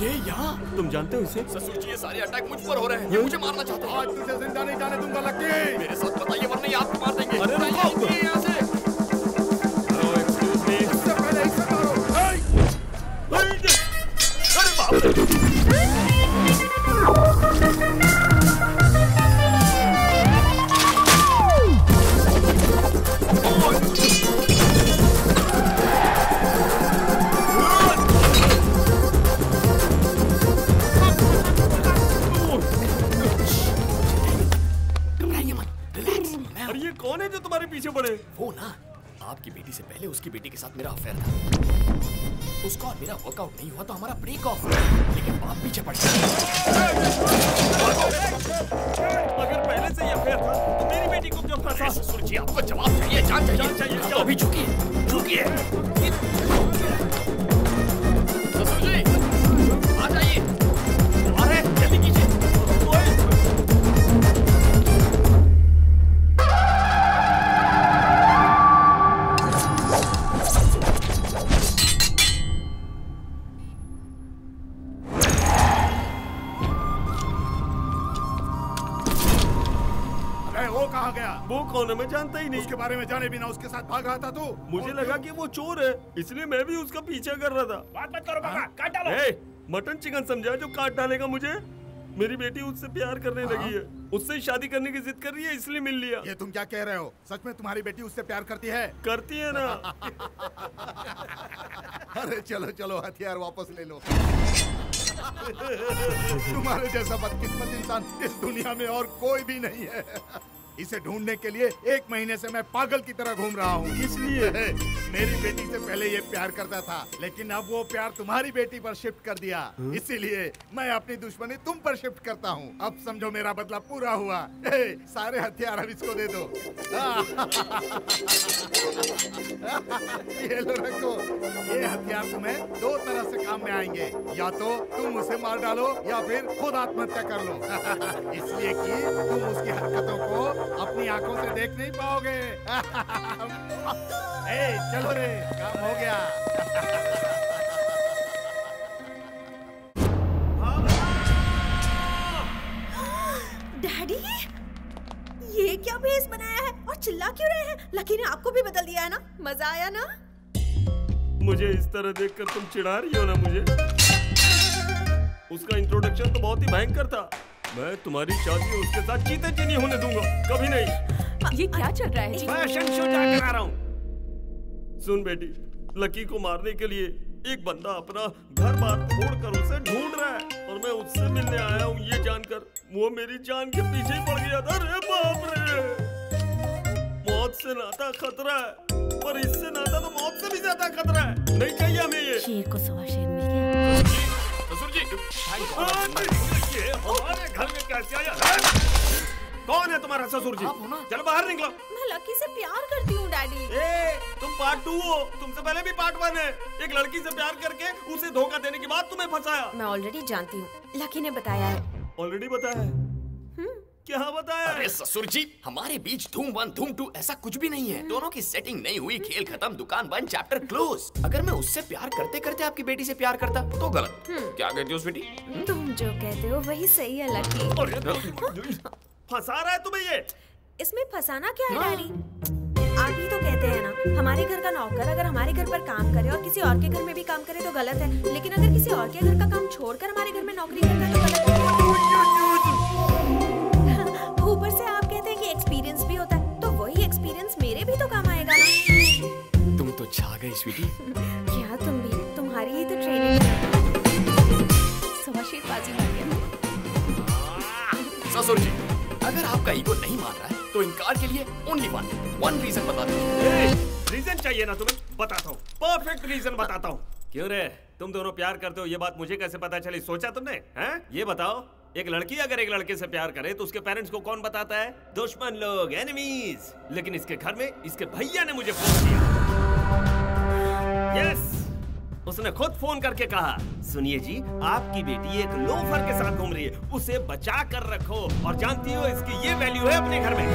ये यहाँ? तुम जानते हो इसे? ससुर जी ये सारे अटैक मुझ पर हो रहे हैं। ये मुझे मारना चाहते हैं। आज तुझे ज़िंदा नहीं जाने दूँगा लक्की मेरे साथ बताइए वरना ये आपको मार देंगे। अरे रुको। यहाँ से। इससे पहले इसे मारो। अरे बाप कौन है जो तुम्हारे पीछे पड़े? वो ना आपकी बेटी से पहले उसकी बेटी के साथ मेरा अफेयर था। उसका और मेरा वर्कआउट नहीं हुआ तो हमारा ब्रेक ऑफ़ लेकिन बाप पीछे पड़ गया। अगर पहले से ये अफेयर था तो मेरी बेटी को क्यों फंसा? ससुर जी आपको जवाब चाहिए जान चाहिए। जान चाहिए, तो अभी है झुकी ससुर है मैं जानता ही नहीं। उसके बारे में जाने बिना उसके साथ भाग रहा था तू। मुझे लगा कि वो चोर है इसलिए मैं भी उसका पीछा कर रहा था। बात मत करो बाबा काट डालो। मटन चिकन समझा जो काट डालेगा मुझे? मेरी बेटी उससे प्यार करने लगी है। उससे शादी करने की जिद कर रही है इसलिए मिल लिया। ये तुम क्या कह रहे हो? सच में तुम्हारी बेटी उससे प्यार करती है? करती है ना? अरे चलो चलो हथियार वापस ले लो। तुम्हारे जैसा बदकिस्मत इंसान इस दुनिया में और कोई भी नहीं है। इसे ढूँढने के लिए एक महीने से मैं पागल की तरह घूम रहा हूँ। इसलिए मेरी बेटी से पहले ये प्यार करता था लेकिन अब वो प्यार तुम्हारी बेटी पर शिफ्ट कर दिया। इसीलिए मैं अपनी दुश्मनी तुम पर शिफ्ट करता हूँ। अब समझो मेरा बदला पूरा हुआ। ए, सारे हथियार अब इसको दे दो। ये लो रखो। ये हथियार तुम्हें दो तरह से काम में आएँगे। या तो तुम उसे मार डालो या फिर खुद आत्महत्या कर लो। इसलिए कि तुम उसकी हरकतों को अपनी आँखों से देख नहीं पाओगे। ए, चलो रे काम हो गया। डैडी ये क्या भेस बनाया है और चिल्ला क्यों रहे हैं? लकी ने आपको भी बदल दिया है ना? मज़ा आया ना? मुझे इस तरह देखकर तुम चिढ़ा रही हो ना मुझे? उसका इंट्रोडक्शन तो बहुत ही भयंकर था। मैं तुम्हारी शादी उसके साथ चीते चीनी होने दूँगा। कभी नहीं। ये क्या चल रहा है? जी। फ़ैशन शो जाकर आ रहा हूँ। सुन बेटी लकी को मारने के लिए एक बंदा अपना घर बार छोड़ कर उसे ढूंढ रहा है और मैं उससे मिलने आया हूँ ये जानकर। वो मेरी जान के पीछे ही पड़ गया था। अरे बाप रे! मौत से नाता खतरा है पर इससे नाता तो मौत से भी ज़्यादा खतरा है। नहीं चाहिए हमें ये। शेर को सवा शेर मिल गया। जी। ये हमारे घर में कैसे आया है? कौन है तुम्हारा ससुर जी? चलो बाहर निकलो। मैं लकी से प्यार करती हूँ डैडी। ए, तुम पार्ट टू हो। तुमसे पहले भी पार्ट वन है। एक लड़की से प्यार करके उसे धोखा देने के बाद तुम्हें फंसाया। मैं ऑलरेडी जानती हूँ। लकी ने बताया है। ऑलरेडी बताया है? क्या बताया? अरे ससुर जी हमारे बीच धूम वन धूम टू ऐसा कुछ भी नहीं है। दोनों की सेटिंग नहीं हुई खेल खत्म दुकान बंद चैप्टर क्लोज अगर मैं उससे प्यार करते करते आपकी बेटी से प्यार करता तो गलत। क्या कहती हो स्वीटी तुम जो कहते हो वही सही है लकी। फंसा रहा है तुम्हें ये? इसमें फंसाना क्या है डैडी? आप ही तो कहते हैं ना हमारे घर का नौकर अगर हमारे घर पर काम करे और किसी और के घर में भी काम करे तो गलत है। लेकिन अगर किसी और के घर का काम छोड़कर हमारे घर में नौकरी करता है तो गलत है। गई स्वीटी? क्या तुम भी? तुम्हारी ही तो ट्रेनिंग बाजी मार ससुर जी अगर आपका ईगो नहीं मान रहा है तो इनकार के लिए ओनली वन वन रीजन बता दीजिए रीजन चाहिए ना तुम्हें? बताता हूँ। परफेक्ट रीजन बताता हूँ। क्यों रे? तुम दोनों प्यार करते हो ये बात मुझे कैसे पता चली? सोचा तुमने? हैं? ये बताओ एक लड़की अगर एक लड़के से प्यार करे तो उसके पेरेंट्स को कौन बताता है? दुश्मन लोग एनिमीज लेकिन इसके घर में इसके भैया ने मुझे फ़ोन किया। यस उसने खुद फ़ोन करके कहा सुनिए जी आपकी बेटी एक लोफर के साथ घूम रही है। उसे बचा कर रखो और जानती हो इसकी ये वैल्यू है अपने घर में.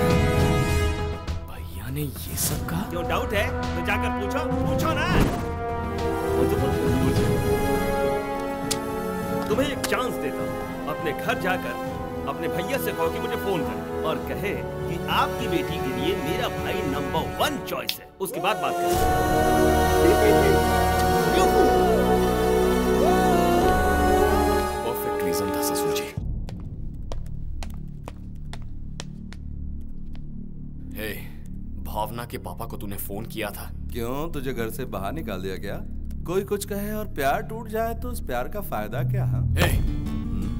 भैया ने ये सब कहा? क्यों डाउट है? तो जाकर पूछो पूछो ना। तुम्हें एक चांस देता हूँ। अपने घर जाकर अपने भैया से कहो कि मुझे फ़ोन करे और कहे कि आपकी बेटी के लिए मेरा भाई नंबर वन चॉइस है। उसके बाद बात परफेक्ट रीजन था ससुर जी हे भावना के पापा को तूने फ़ोन किया था। क्यों? तुझे घर से बाहर निकाल दिया क्या? कोई कुछ कहे और प्यार टूट जाए तो उस प्यार का फ़ायदा क्या है?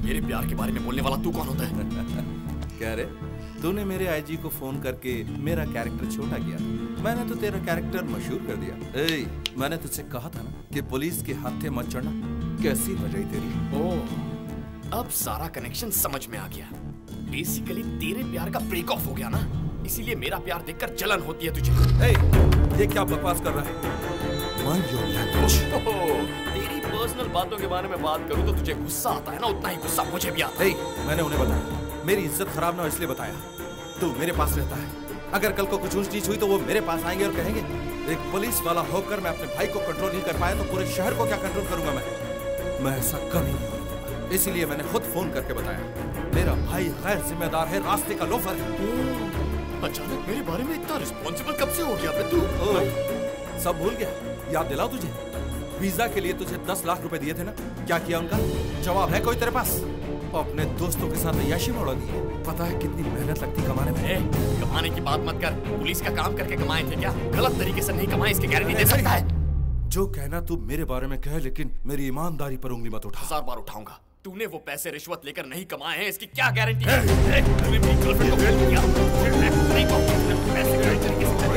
मेरे प्यार के बारे में बोलने वाला तू कौन होता है? कह रहे? तूने मेरे आईजी को फ़ोन करके मेरा कैरेक्टर छोटा किया। मैंने तो तेरा कैरेक्टर मशहूर कर दिया। ए, मैंने तुझसे कहा था ना कि पुलिस के हाथे मत चढ़ना। कैसी बजाई तेरी? ओह अब सारा कनेक्शन समझ में आ गया। बेसिकली तेरे प्यार का ब्रेक ऑफ़ हो गया ना। इसीलिए मेरा प्यार देखकर जलन होती है तुझे। ए, ये क्या बकवास कर रहा है? तेरी पर्सनल बातों के बारे में बात करूँ तो तुझे गुस्सा आता है ना उतना ही गुस्सा मुझे भी आता है। मैंने उन्हें बताया। मेरी इज़्ज़त खराब ना हो इसलिए बताया। तू मेरे पास रहता है। अगर कल को कुछ ऊंच नीच हुई तो वो मेरे पास आएँगे और कहेंगे एक पुलिस वाला होकर मैं अपने भाई को कंट्रोल नहीं कर पाया तो पूरे शहर को क्या कंट्रोल करूँगा मैं? मैं ऐसा कभी नहीं होने इसीलिए मैंने खुद फ़ोन करके बताया। मेरा भाई गैर जिम्मेदार है रास्ते का लोफर है। अचानक मेरे बारे में इतना रिस्पॉन्सिबल कब से हो गया बे तू? सब भूल गया। याद दिलाओ तुझे? वीज़ा के लिए तुझे दस लाख रुपए दिए थे ना? क्या किया उनका? जवाब है कोई तेरे पास? अपने दोस्तों के साथ अयाशी में उड़ा दिए पता है कितनी मेहनत लगती कमाने में? ए, कमाने की बात मत कर। पुलिस का काम करके कमाए थे क्या? गलत तरीके से नहीं कमाए इसकी गारंटी दे सकता है। जो कहना तू मेरे बारे में कह लेकिन मेरी ईमानदारी पर उंगली मत उठा। हज़ार बार उठाऊँगा। तूने वो पैसे रिश्वत लेकर नहीं कमाए हैं इसकी क्या गारंटी है तूने मेरी गर्लफ्रेंड को फेल किया? फिर मैं नहीं पैसे गलत तरीके से अरे अरे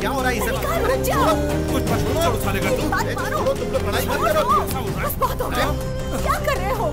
क्या हो रहा है ये सब अरे छोड़ो कुछ मत छोड़ो साले का तुम छोड़ो तुम लोग लड़ाई मत करो हो क्या कर रहे हो?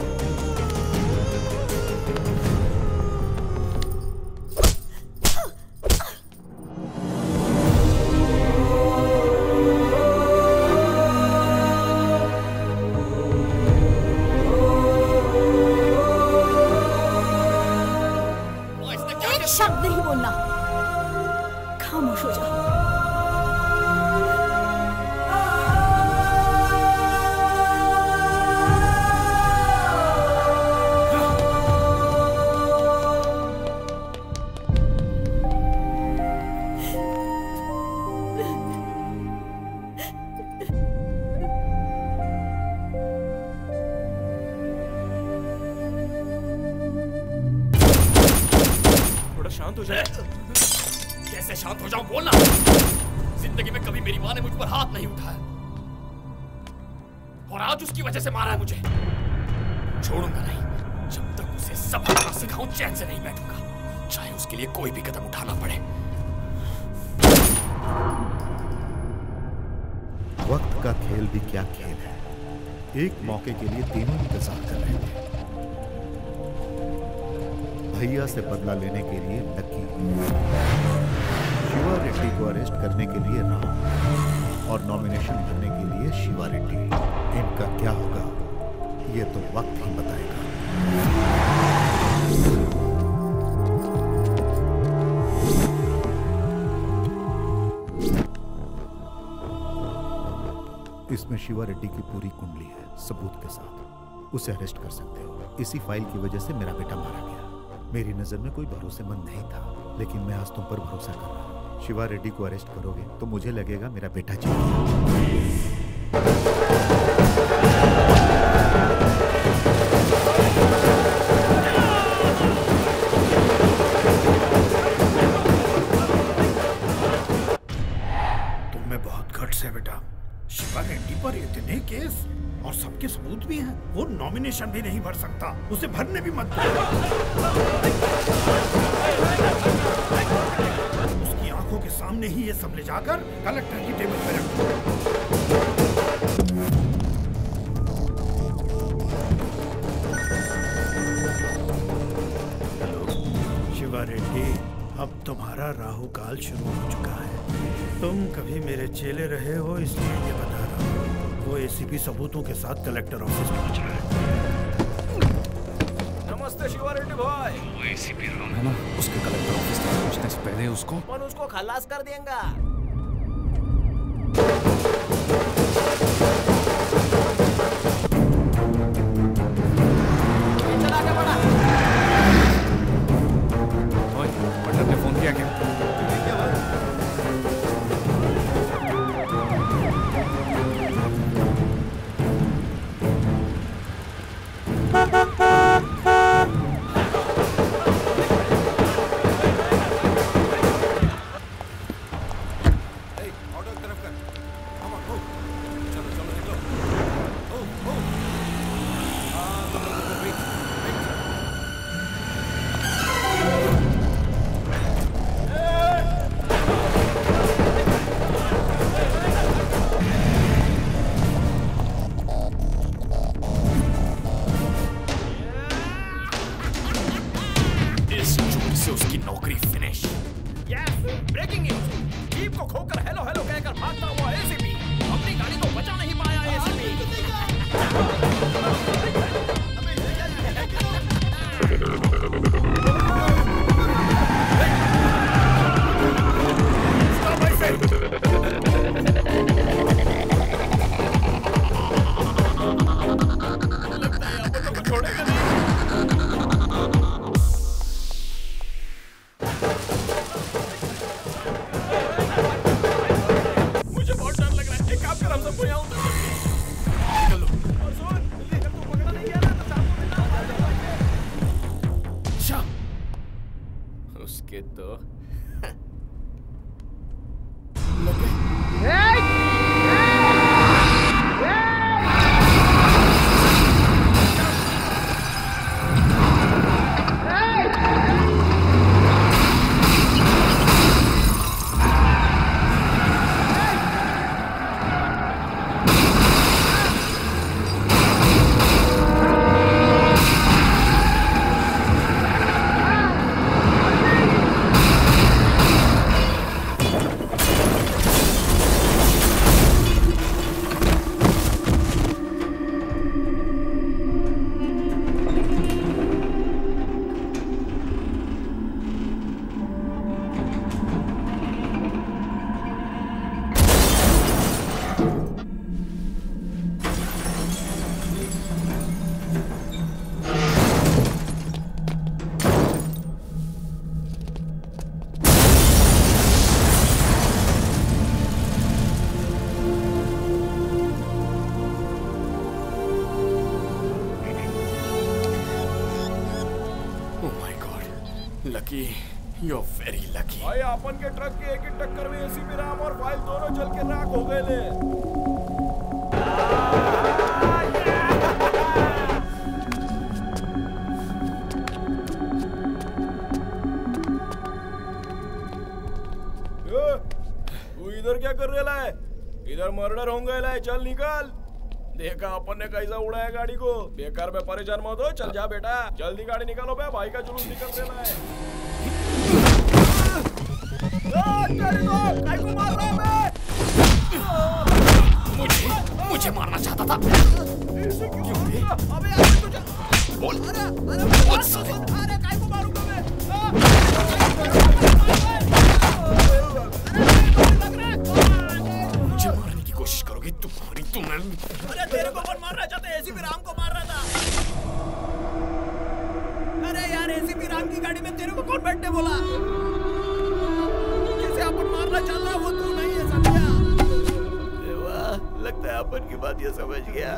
इसमें शिवा रेड्डी की पूरी कुंडली है, सबूत के साथ। उसे अरेस्ट कर सकते हो। इसी फ़ाइल की वजह से मेरा बेटा मारा गया। मेरी नज़र में कोई भरोसेमंद नहीं था, लेकिन मैं आज तुम पर भरोसा कर रहा हूँ। शिवा रेड्डी को अरेस्ट करोगे तो मुझे लगेगा मेरा बेटा जीत। वो नॉमिनेशन भी नहीं भर सकता। उसे भरने भी मत उसकी आँखों के सामने ही ये सब ले जाकर कलेक्टर की टेबल पर रख रेड्डी, अब तुम्हारा राहु काल शुरू हो चुका है। तुम कभी मेरे चेले रहे हो, इसलिए ये बता वो एसीपी सबूतों के साथ कलेक्टर ऑफ़िस पहुँच रहा है। नमस्ते शिवारेड्डी भाई। वो एसीपी राम है ना? उसके कलेक्टर ऑफ़िस तक पहुँचने से पहले उसको उसको खलास कर देंगे। चल निकल। देखा अपन ने कैसा उड़ाया गाड़ी को। बेकार में परेशान मत हो चल जा बेटा। जल्दी गाड़ी निकालो बे भाई का जुलूस निकल रहा है। मुझे मुझे मारना चाहता था। क्यों बे? बोल। बोल साले मुझे मारने की कोशिश करोगे तुम्हारी तुम्हें अरे तेरे को कौन मार रहा चाहते एसीपी राम को मार रहा था। अरे यार एसीपी राम की गाड़ी में तेरे को कौन बैठने बोला? जैसे अपन मारना चल रहा वो तू नहीं है समझा? वाह लगता है अपन की बात ये समझ गया।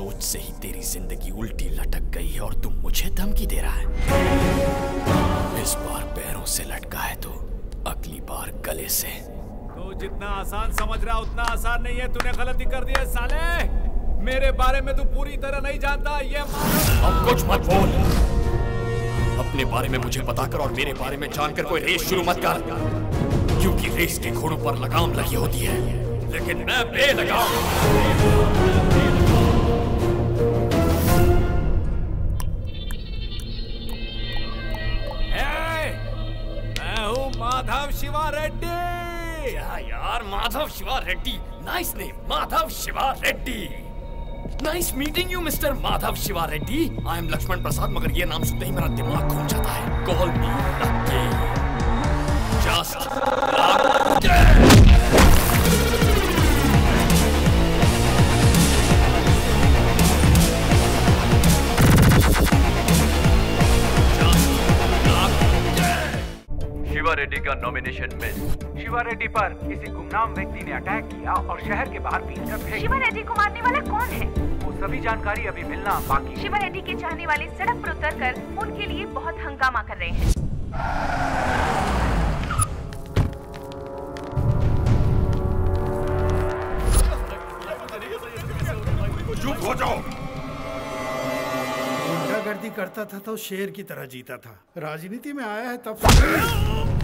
सोच से ही तेरी ज़िंदगी उल्टी लटक गई है और तुम मुझे धमकी दे रहा है। इस बार पैरों से लटका है तो अगली बार गले से। तू जितना आसान समझ रहा उतना आसान नहीं है। तूने गलती कर दी है साले। मेरे बारे में तू पूरी तरह नहीं जानता ये अब कुछ मत बोल। अपने बारे में मुझे बताकर और मेरे बारे में जानकर कोई रेस शुरू मत कर। क्योंकि रेस के घोड़ों पर लगाम लगी होती है लेकिन मैं बेलगाम। Shiva Reddy. Nice name Madhav Shiva Reddy. Nice meeting you mister Madhav Shiva Reddy. I am Lakshman Prasad मगर ये नाम सुनते ही मेरा दिमाग घूम जाता है। Call me lucky just Shiva Reddy का नॉमिनेशन मिस शिवा रेड्डी पर किसी गुमनाम व्यक्ति ने अटैक किया और शहर के बाहर पीट कर शिवा रेड्डी को मारने वाला कौन है? वो सभी जानकारी अभी मिलना बाकी है। शिवा रेड्डी के चाहने वाले सड़क पर उतर कर उनके लिए बहुत हंगामा कर रहे हैं। चुप हो जाओ। गुंडागर्दी करता था तो शेर की तरह जीता था। राजनीति में आया है तब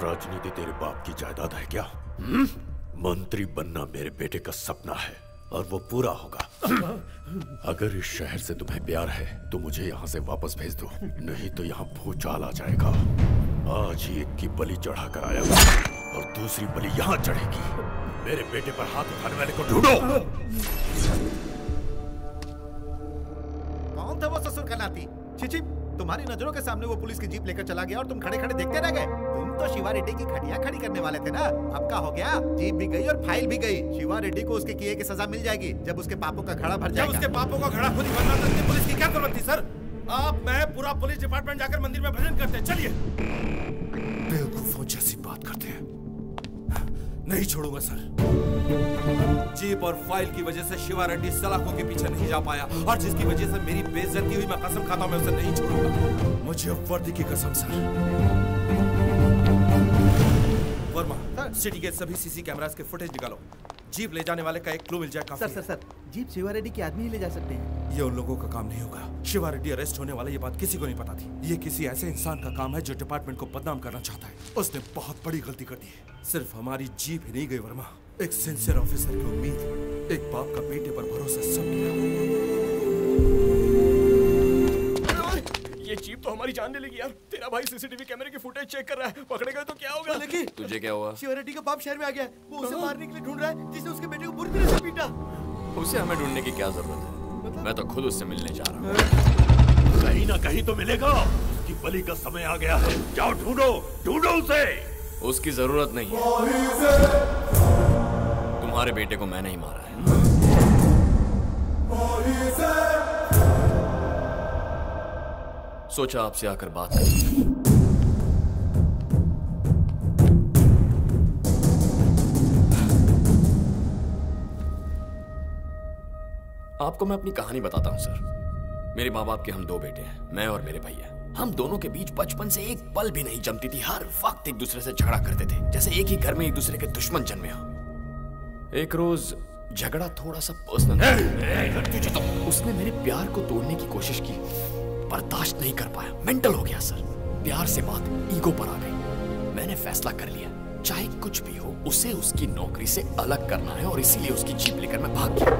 राजनीति तेरे बाप की जायदाद है क्या? मंत्री बनना मेरे बेटे का सपना है और वो पूरा होगा। अगर इस शहर से तुम्हें प्यार है तो मुझे यहाँ से वापस भेज दो। नहीं तो यहाँ भूचाल आ जाएगा। आज ही एक की बलि चढ़ा कर आया हूँ और दूसरी बलि यहाँ चढ़ेगी। मेरे बेटे पर हाथ उठाने वाले को ढूंढो! कौन था वो ससुर का छिची तुम्हारी नज़रों के सामने वो पुलिस की जीप लेकर चला गया और तुम खड़े खड़े देखते रह गए। तुम तो शिवा रेड्डी की खटिया खड़ी करने वाले थे ना? अब का हो गया? जीप भी गई और फ़ाइल भी गई। शिवा रेड्डी को उसके किए की सजा मिल जाएगी जब उसके पापों का घड़ा भर जब जाएगा। उसके पापों का घड़ा खुद ही भरना था पुलिस की क्या ज़रूरत थी सर? आप मैं पूरा पुलिस डिपार्टमेंट जाकर मंदिर में भजन करते चलिए। बेवकूफों जैसी बात करते नहीं छोड़ूँगा सर। जीप और फ़ाइल की वजह से शिवा रेड्डी सलाखों के पीछे नहीं जा पाया और जिसकी वजह से मेरी बेइज्जती हुई मैं कसम खाता हूँ मैं उसे नहीं छोड़ूँगा। मुझे वर्दी की कसम सर। वर्मा सिटी के सभी सीसी कैमरास के फुटेज निकालो। जीप ले जाने वाले का एक क्लू मिल जाए काफ़ी। Sir sir sir jeep Shiva Reddy के आदमी ही ले जा सकते हैं। ये उन लोगों का काम नहीं होगा। शिवा रेड्डी अरेस्ट होने वाला ये बात किसी को नहीं पता थी। ये किसी ऐसे इंसान का काम है जो डिपार्टमेंट को बदनाम करना चाहता है। उसने बहुत बड़ी गलती कर दी है। सिर्फ़ हमारी जीप ही नहीं गई वर्मा। एक सिंसियर ऑफिसर की उम्मीद। एक बाप का बेटे पर भरोसा सब गया ये जीप तो हमारी जान ले लेगी यार। तेरा भाई सीसीटीवी कैमरे की फुटेज चेक कर रहा है। पकड़े गए तो क्या होगा? लेकिन तुझे क्या हुआ? रेड्डी का बाप शहर में आ गया। वो उसे मारने के लिए ढूंढ रहा है जिसने उसके बेटे को बुरी तरह से पीटा। उसे हमें ढूँढने की क्या ज़रूरत है? मैं तो खुद उससे मिलने जा रहा हूँ। कहीं ना कहीं तो मिलेगा उसकी बलि का समय आ गया है। जाओ ढूंढो ढूंढो उसे। उसकी ज़रूरत नहीं है। तुम्हारे बेटे को मैंने ही मारा है। सोचा आपसे आकर बात करूँ आपको मैं अपनी कहानी बताता हूँ सर। मेरे माँ बाप के हम दो बेटे हैं मैं और मेरे भैया। हम दोनों के बीच बचपन से एक पल भी नहीं जमती थी। हर वक्त एक दूसरे से झगड़ा करते थे जैसे एक ही घर में एक दूसरे के दुश्मन जन्मे हो। एक रोज झगड़ा थोड़ा सा पर्सनल उसने मेरे प्यार को तोड़ने की कोशिश की। बर्दाश्त नहीं कर पाया। मेंटल हो गया सर प्यार से बात ईगो पर आ गई। मैंने फैसला कर लिया। चाहे कुछ भी हो, उसे उसकी नौकरी से अलग करना है और इसीलिए उसकी जीप लेकर मैं भाग गया।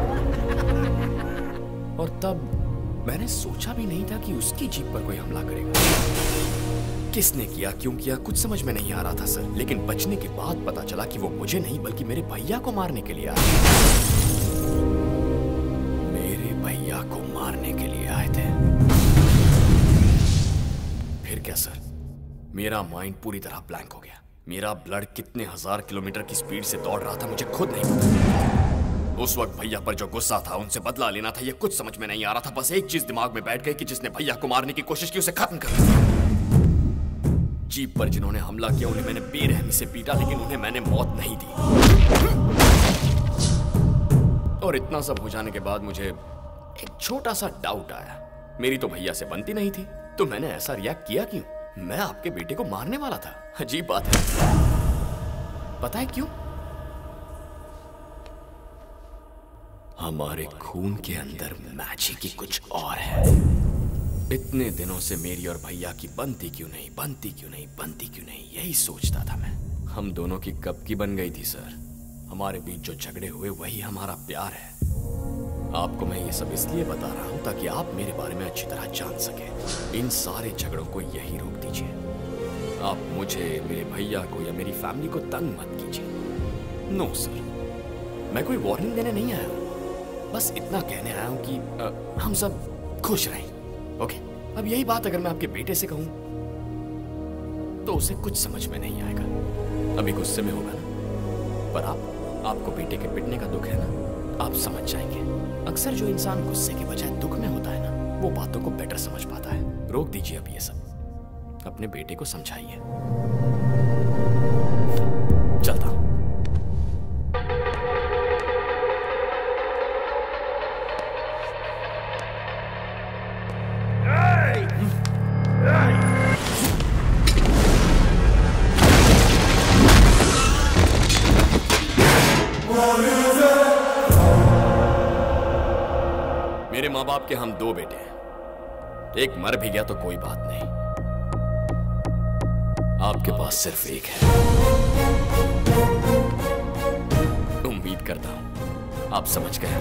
और तब मैंने सोचा भी नहीं था कि उसकी जीप पर कोई हमला करेगा। किसने किया, क्यों किया, कुछ समझ में नहीं आ रहा था सर लेकिन बचने के बाद पता चला कि वो मुझे नहीं, बल्कि मेरे भैया को मारने के लिए आए। मेरे भैया को मारने के लिए आए थे। क्या सर मेरा माइंड पूरी तरह ब्लैंक हो गया। मेरा ब्लड कितने हज़ार किलोमीटर की स्पीड से दौड़ रहा था, मुझे खुद नहीं पता। उस वक्त भैया पर जो गुस्सा था, उनसे बदला लेना था, ये कुछ समझ में नहीं आ रहा था। बस एक चीज़ दिमाग में बैठ गई कि जिसने भैया को मारने की कोशिश की, उसे खत्म कर दिया। जीप पर जिन्होंने हमला किया, उन्हें मैंने बेरहमी से पीटा, लेकिन उन्हें मैंने मौत नहीं दी। और इतना सब हो जाने के बाद मुझे एक छोटा सा डाउट आया। मेरी तो भैया से बनती नहीं थी। तो मैंने ऐसा रिएक्ट किया क्यों? मैं आपके बेटे को मारने वाला था। अजीब बात है। पता है क्यों? हमारे खून के अंदर मैजिक ही कुछ और है। इतने दिनों से मेरी और भैया की बनती क्यों नहीं, बनती क्यों नहीं, बनती क्यों नहीं, यही सोचता था मैं। हम दोनों की कब की बन गई थी, सर? हमारे बीच जो झगड़े हुए, वही हमारा प्यार है। आपको मैं ये सब इसलिए बता रहा हूँ ताकि आप मेरे बारे में अच्छी तरह जान सके। इन सारे झगड़ों को यही रोक दीजिए। आप मुझे मेरे भैया को या मेरी फैमिली को तंग मत कीजिए। No sir. मैं कोई वार्निंग देने नहीं आया हूँ। बस इतना कहने आया हूँ कि अ, हम सब खुश रहें। ओके? अब यही बात अगर मैं आपके बेटे से कहूँ तो उसे कुछ समझ में नहीं आएगा। अभी गुस्से में होगा ना? पर आप आपको बेटे के पिटने का दुख है ना? आप समझ जाएँगे। अक्सर जो इंसान गुस्से की बजाय दुख में होता है ना, वो बातों को बेटर समझ पाता है। रोक दीजिए अब ये सब। अपने बेटे को समझाइए। बाप के हम दो बेटे हैं। एक मर भी गया तो कोई बात नहीं। आपके पास सिर्फ़ एक है। उम्मीद करता हूँ आप समझ गए।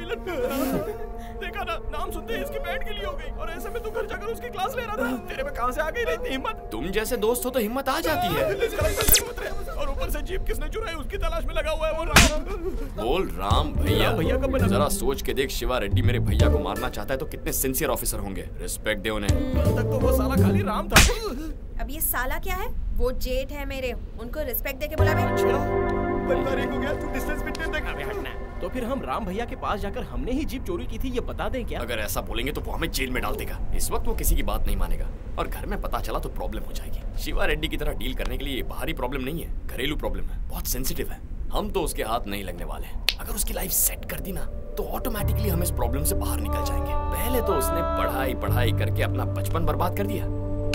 विलन देखा ना नाम सुनते ही इसकी बैठ के लिए हो गई। और ऐसे में तू घर जाकर उसकी क्लास ले रहा था। तेरे में कहाँ से आ गई रहती हिम्मत? तुम जैसे दोस्त हो तो हिम्मत आ जाती है। और ऊपर से जीप किसने चुराई उसकी तलाश में लगा हुआ है वो राम। बोल राम भैया। भैया कब बना? जरा सोच के देख शिवा रेड्डी मेरे भैया को मारना चाहता है तो कितने सिंसियर ऑफिसर होंगे। रिस्पेक्ट दे उन्हें। कल तक तो वो साला खाली राम था। अब ये साला क्या है? वो जेठ है मेरे। उनको रिस्पेक्ट दे के बुला परिवार एक हो गया तू डिस्टेंस मेंटेन रख अबे हटना तो फिर हम राम भैया के पास जाकर हमने ही जीप चोरी की थी, ये बता दें क्या? अगर ऐसा बोलेंगे तो वो हमें जेल में डाल देगा। इस वक्त वो किसी की बात नहीं मानेगा। और घर में पता चला तो प्रॉब्लम हो जाएगी। शिवा रेड्डी की तरह डील करने के लिए बाहरी प्रॉब्लम नहीं है, घरेलू प्रॉब्लम है, बहुत सेंसिटिव है। हम तो उसके हाथ नहीं लगने वाले अगर उसकी लाइफ सेट कर दी ना तो ऑटोमेटिकली हम इस प्रॉब्लम से बाहर निकल जाएँगे। पहले तो उसने पढ़ाई पढ़ाई करके अपना बचपन बर्बाद कर दिया।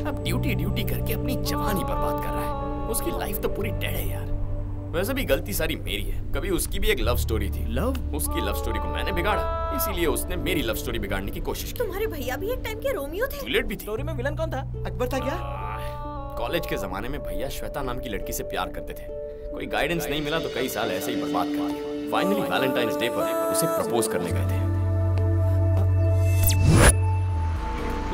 अब ड्यूटी ड्यूटी करके अपनी जवानी बर्बाद कर रहा है। उसकी लाइफ तो पूरी डेड है यार। वैसे भी गलती सारी मेरी है। कभी उसकी भी एक लव स्टोरी थी। लव उसकी लव स्टोरी को मैंने बिगाड़ा। इसीलिए उसने मेरी लव स्टोरी बिगाड़ने की कोशिश की। तुम्हारे भैया भी एक टाइम के रोमियो थे? जूलियट भी थी। स्टोरी में विलन कौन था? अकबर था क्या? कॉलेज के जमाने में भैया श्वेता नाम की लड़की से प्यार करते थे। कोई गाइडेंस नहीं मिला तो कई साल ऐसे ही बर्बाद कर दिए फाइनली वैलेंटाइंस डे पर उसे प्रपोज करने गए थे।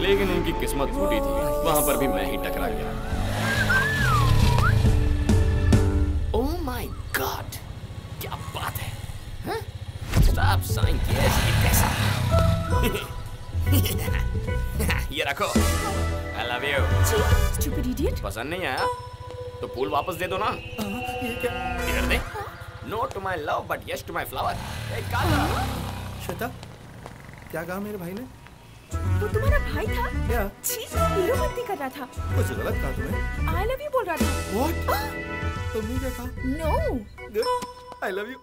लेकिन उनकी किस्मत फूटी थी। वहाँ पर भी मैं ही टकरा गया। माय गॉड क्या बात है? स्टॉप साइन यस ये कैसा? ये रखो। I love you stupid idiot पसंद नहीं आया? तो फूल वापस दे दो ना। इधर दे no to my love but yes to my flower Shweta क्या कहा मेरे भाई ने? वो तुम्हारा भाई था? क्या? छी हीरो भक्ति कर रहा था। कुछ गलत कहा तुम्हें? आई लव यू बोल रहा था। व्हाट तुमने क्या कहा? नो आई लव यू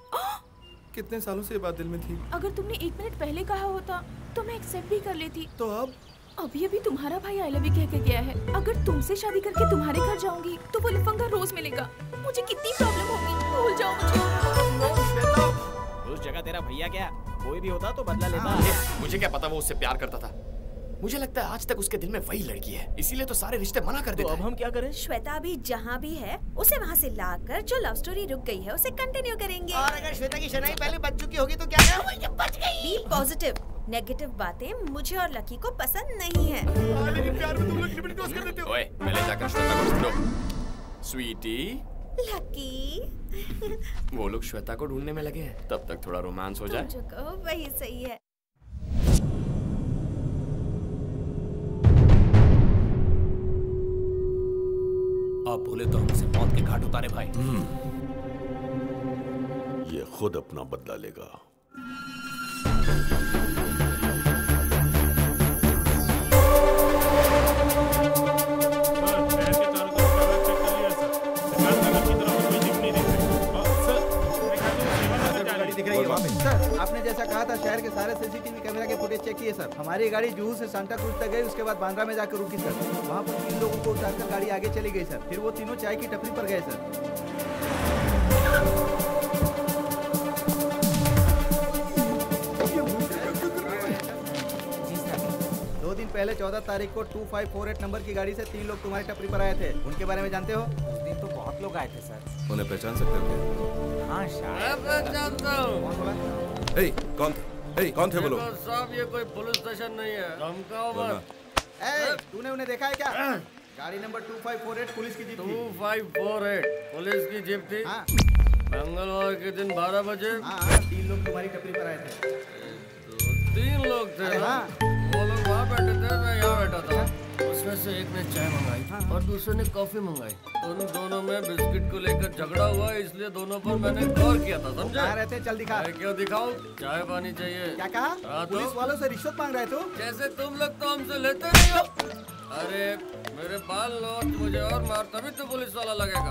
कितने सालों से ये बात दिल में थी? अगर तुमने एक मिनट पहले कहा होता तो मैं एक्सेप्ट भी कर लेती। तो अब? अभी अभी तुम्हारा भाई आई लव यू कह के गया है। अगर तुमसे शादी करके तुम्हारे घर जाऊँगी तो वो लफंगा रोज मिलेगा। मुझे कितनी प्रॉब्लम होगी? भूल जाओ मुझे। उस जगह तेरा भैया क्या कोई भी होता तो बदला लेता। मुझे क्या पता वो उससे प्यार करता था? मुझे लगता है आज तक उसके दिल में वही लड़की है। इसीलिए तो सारे रिश्ते मना कर देता अब हम क्या करें? श्वेता अभी जहाँ भी है उसे वहाँ से लाकर जो लव स्टोरी रुक गई है उसे कंटिन्यू करेंगे। और अगर श्वेता की शनाई पहले बच चुकी होगी तो क्या? बच गई। बी पॉजिटिव नेगेटिव बातें मुझे और लकी को पसंद नहीं है। लेकिन प्यार में तुम लोग लिमिट क्रॉस कर देते हो। ओए पहले जाकर श्वेता को स्वीटी लकी वो लोग श्वेता को ढूँढने में लगे हैं। तब तक थोड़ा रोमांस हो तुम जाए। जो कहो वही सही है। आप बोले तो हमसे मौत के घाट उतारे भाई। ये खुद अपना बदला लेगा। सर, आपने जैसा कहा था, शहर के सारे सीसीटीवी कैमरा के फुटेज चेक किए, सर। हमारी गाड़ी जूहू से सांता क्रूज तक गई, उसके बाद बांद्रा में जाकर रुकी, सर। वहाँ पर तीन लोगों को उतारकर गाड़ी आगे चली गई, सर। फिर वो तीनों चाय की टपरी पर गए, सर। दो दिन पहले चौदह तारीख को two five four eight number की गाड़ी से तीन लोग तुम्हारी टपरी पर आए थे। उनके बारे में जानते हो? तो बहुत लोग आए थे सर। उन्हें पहचान सकते हो हाँ शायद। हूँ। कौन थे? ए, कौन थे देखो साहब ये कोई पुलिस स्टेशन नहीं है। धमकाओ मत। तूने उन्हें देखा है क्या? गाड़ी number two five four eight police की जीप टू थी फाइव फोर एट पुलिस की जीप थी। मंगलवार के दिन बारह बजे। हाँ तीन लोग तुम्हारी टपरी पर आए थे। तीन लोग थे हाँ। वो लोग वहाँ बैठे थे मैं यहाँ बैठा था। उसमें से एक ने चाय मंगाई और दूसरे ने कॉफ़ी मंगाई। उन दोनों में बिस्किट को लेकर झगड़ा हुआ इसलिए दोनों पर मैंने गौर किया था समझे? कहाँ रहते चल दिखा। क्यों दिखाओ चाय पानी चाहिए। क्या कहा? हाँ तो? पुलिस वालों से रिश्वत मांग रहे तू? जैसे तुम लोग तो हमसे लेते नहीं हो। अरे मेरे बाल नोच मुझे और मार तभी तो पुलिस वाला लगेगा।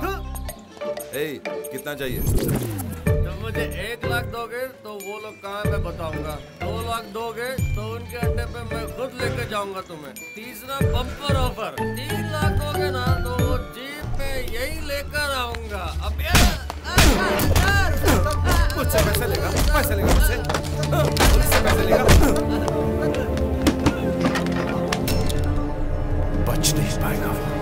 कितना चाहिए? मुझे एक लाख दोगे तो वो लोग कहाँ है मैं बताऊँगा। दो लाख दोगे तो उनके अड्डे पे मैं खुद लेकर जाऊँगा तुम्हें। तीसरा बम्पर ऑफ़र तीन लाख दोगे ना तो वो जीप में यही लेकर आऊँगा। अब मुझसे पैसे लेगा पैसे लेगा मुझसे। मुझसे पैसे लेगा। बच नहीं पाएगा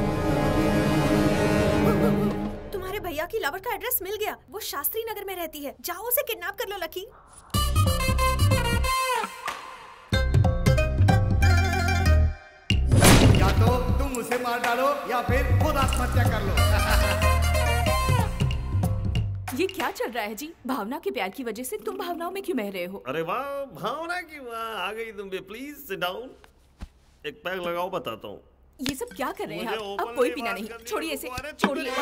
भैया की लवर का एड्रेस मिल गया। वो शास्त्री नगर में रहती है। जाओ उसे किडनैप कर लो लकी। या तो तुम उसे मार डालो या फिर खुद आत्महत्या कर लो। ये क्या चल रहा है जी? भावना के प्यार की वजह से तुम भावनाओं में क्यों बह रहे हो? अरे वाह भावना की वाह आ गई तुम भी। प्लीज़ सिट डाउन एक पैक लगाओ बताता हूँ। ये सब क्या कर रहे हैं आप? अब कोई पीना नहीं। छोड़िए इसे। छोड़िए। तो।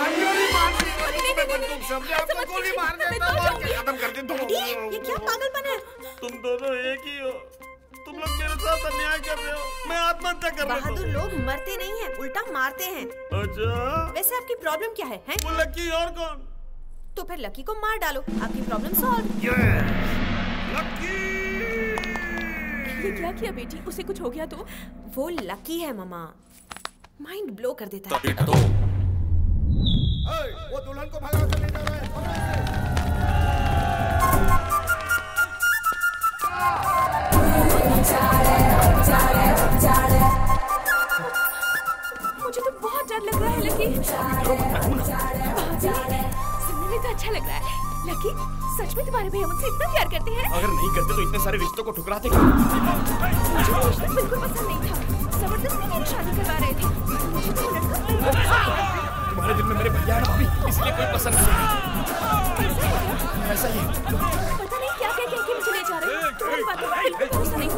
ये क्या पागलपन है? तुम दोनों एक ही हो। तुम लोग मेरे साथ अन्याय कर रहे हो। मैं आत्महत्या कर रहा हूँ। बहादुर लोग मरते नहीं हैं उल्टा मारते हैं। अच्छा। वैसे आपकी प्रॉब्लम क्या है, हैं? वो लकी और कौन? तो फिर लकी को मार डालो। आपकी प्रॉब्लम सॉल्व ये क्या किया बेटी? उसे कुछ हो गया तो? वो लकी है मामा माइंड ब्लो कर देता है। तो वो दुल्हन को भगा कर ले जा रहा है मुझे तो बहुत डर लग रहा है लकी। सुनने में तो अच्छा लग रहा है। लकी सच में तुम्हारे भैया मुझसे इतना प्यार करते हैं? अगर नहीं करते तो इतने सारे रिश्तों को ठुकराते मुझे बिल्कुल पसंद नहीं था। ज़बरदस्ती मेरी शादी करवा रहे थे। तुम्हारे दिल में मेरे भैया है ना भाभी इसलिए कोई पसंद नहीं ऐसा ही पता नहीं क्या क्या कह के मुझे ले जा रहे तुम्हारी बातों पर बिल्कुल भरोसा नहीं हो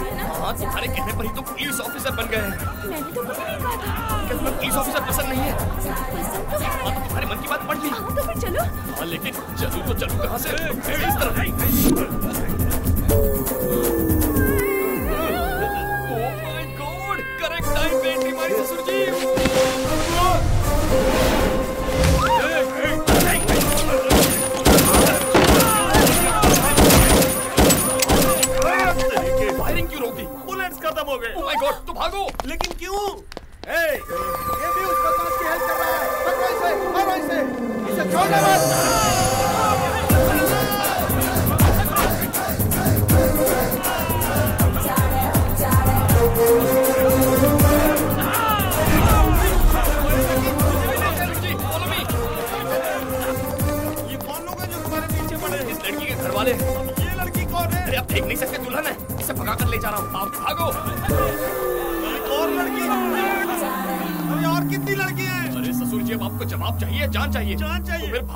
हैं ना। हाँ तुम्हारे कहने पर ही तो पुलिस ऑफिसर बन गए हैं। मैंने तो कुछ नहीं कहा था। क्या तुम्हें पुलिस ऑफिसर पसंद नहीं है? पसंद तो हाँ। तो तुम्हारे मन की बात पढ़ ली। हाँ तो फिर चलो। हाँ लेकिन चलू तो चलू कहाँ से? इस तरफ़ क्यों खत्म हो गए Oh! तो भागो लेकिन क्यों ए, ये भी उस बदमाश की हेल्प कर रहा है पकड़ो इसे इसे छोड़ना मत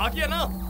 चाहिए गया ना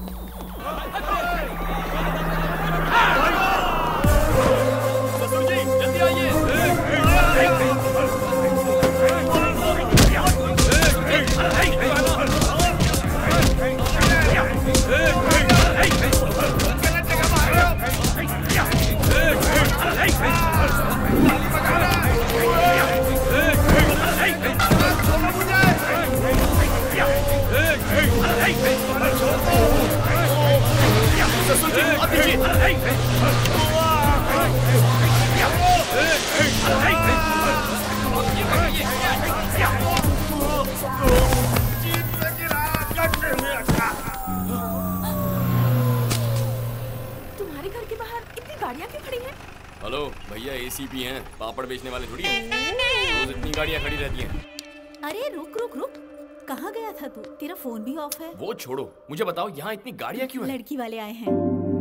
तेरा फ़ोन भी ऑफ़ है। वो छोड़ो मुझे बताओ यहाँ इतनी गाड़ियाँ क्यों हैं? लड़की वाले आए हैं।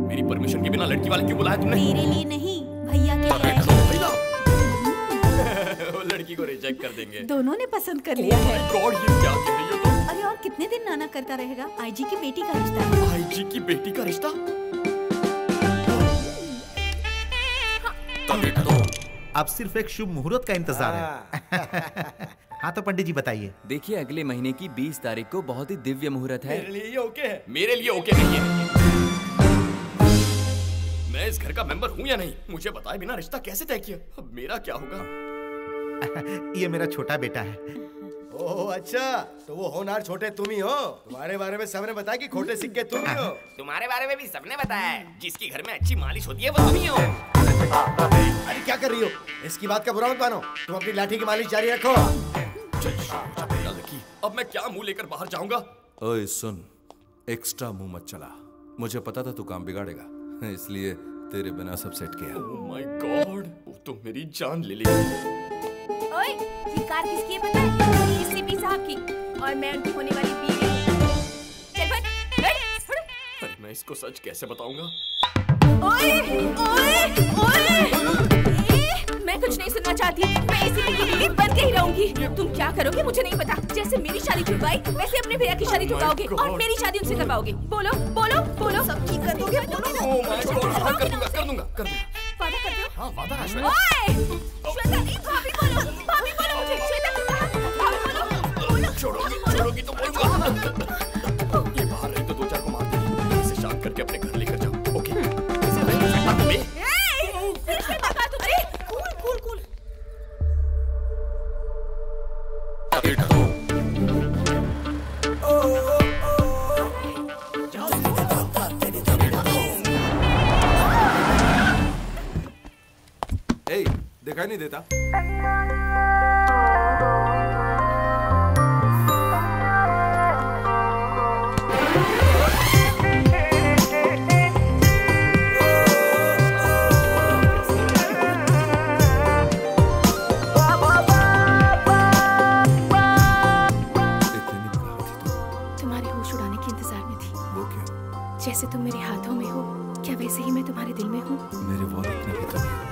मेरी परमिशन के बिना लड़की वाले क्यों बुलाया तुमने? तेरे लिए नहीं भैया के लिए। लड़की को रिजेक्ट कर देंगे। दोनों ने पसंद कर लिया है। गॉड ये क्या कह रही हो तुम? अरे और कितने दिन नाना करता रहेगा? आईजी की बेटी का रिश्ता। है आईजी की बेटी का रिश्ता? अब सिर्फ़ एक शुभ मुहूर्त का इंतज़ार है। हाँ तो पंडित जी बताइए। देखिए अगले महीने की 20 तारीख को बहुत ही दिव्य मुहूर्त है। मेरे लिए ये ओके है। मेरे लिए ओके नहीं है। मैं इस घर का मेंबर हूँ या नहीं? मुझे बताए बिना रिश्ता कैसे तय किया? अब मेरा क्या होगा? ये मेरा छोटा बेटा है। ओह अच्छा तो वो होनहार छोटे तुम ही हो। तुम्हारे बारे में सबने बताया कि खोटे सिक्के तुम ही हो। तुम्हारे बारे में भी सबने बताया है। जिसकी घर में अच्छी मालिश होती है वो तुम ही हो। अरे क्या कर रही हो? इसकी बात का बुरा मत मानो। तुम अपनी लाठी की मालिश जारी रखो। अब मैं क्या मुँह लेकर बाहर जाऊँगा? ओए सुन एक्स्ट्रा मुँह मत चला। मुझे पता था तू काम बिगाड़ेगा इसलिए तेरे बिना सब सेट किया। ओह माय गॉड वो तो मेरी जान ले लेगी ओए ये कार किसकी है पता है? एसीपी साहब की। और मैं उनकी होने वाली बीवी हूँ चल फट अरे मैं इसको सच कैसे बताऊँगा? ओए ओए ओए। मैं कुछ नहीं सुनना चाहती मैं इसी की बन के ही रहूँगी। तुम क्या करोगे मुझे नहीं पता। जैसे मेरी शादी छुड़वाई वैसे अपने भैया की शादी छुड़वाओगे और मेरी शादी उनसे करवाओगे। बोलो बोलो बोलो। सब ठीक कर दोगे? बोलो ओह माय गॉड कर दूँगा कर दूँगा वादा करते हो वादा श्वेता। ओए श्वेता नहीं भाभी बोलो भाभी बोलो मुझे। श्वेता तुम कहाँ? भाभी बोलो बोलो। छोड़ोगी छोड़ोगी तो बोलूँगा। ए दिखाई नहीं देता। तुम्हारे होश उड़ाने के इंतज़ार में थी। जैसे तुम मेरे हाथों में हो क्या वैसे ही मैं तुम्हारे दिल में हूँ? मेरे वॉलेट में भी तो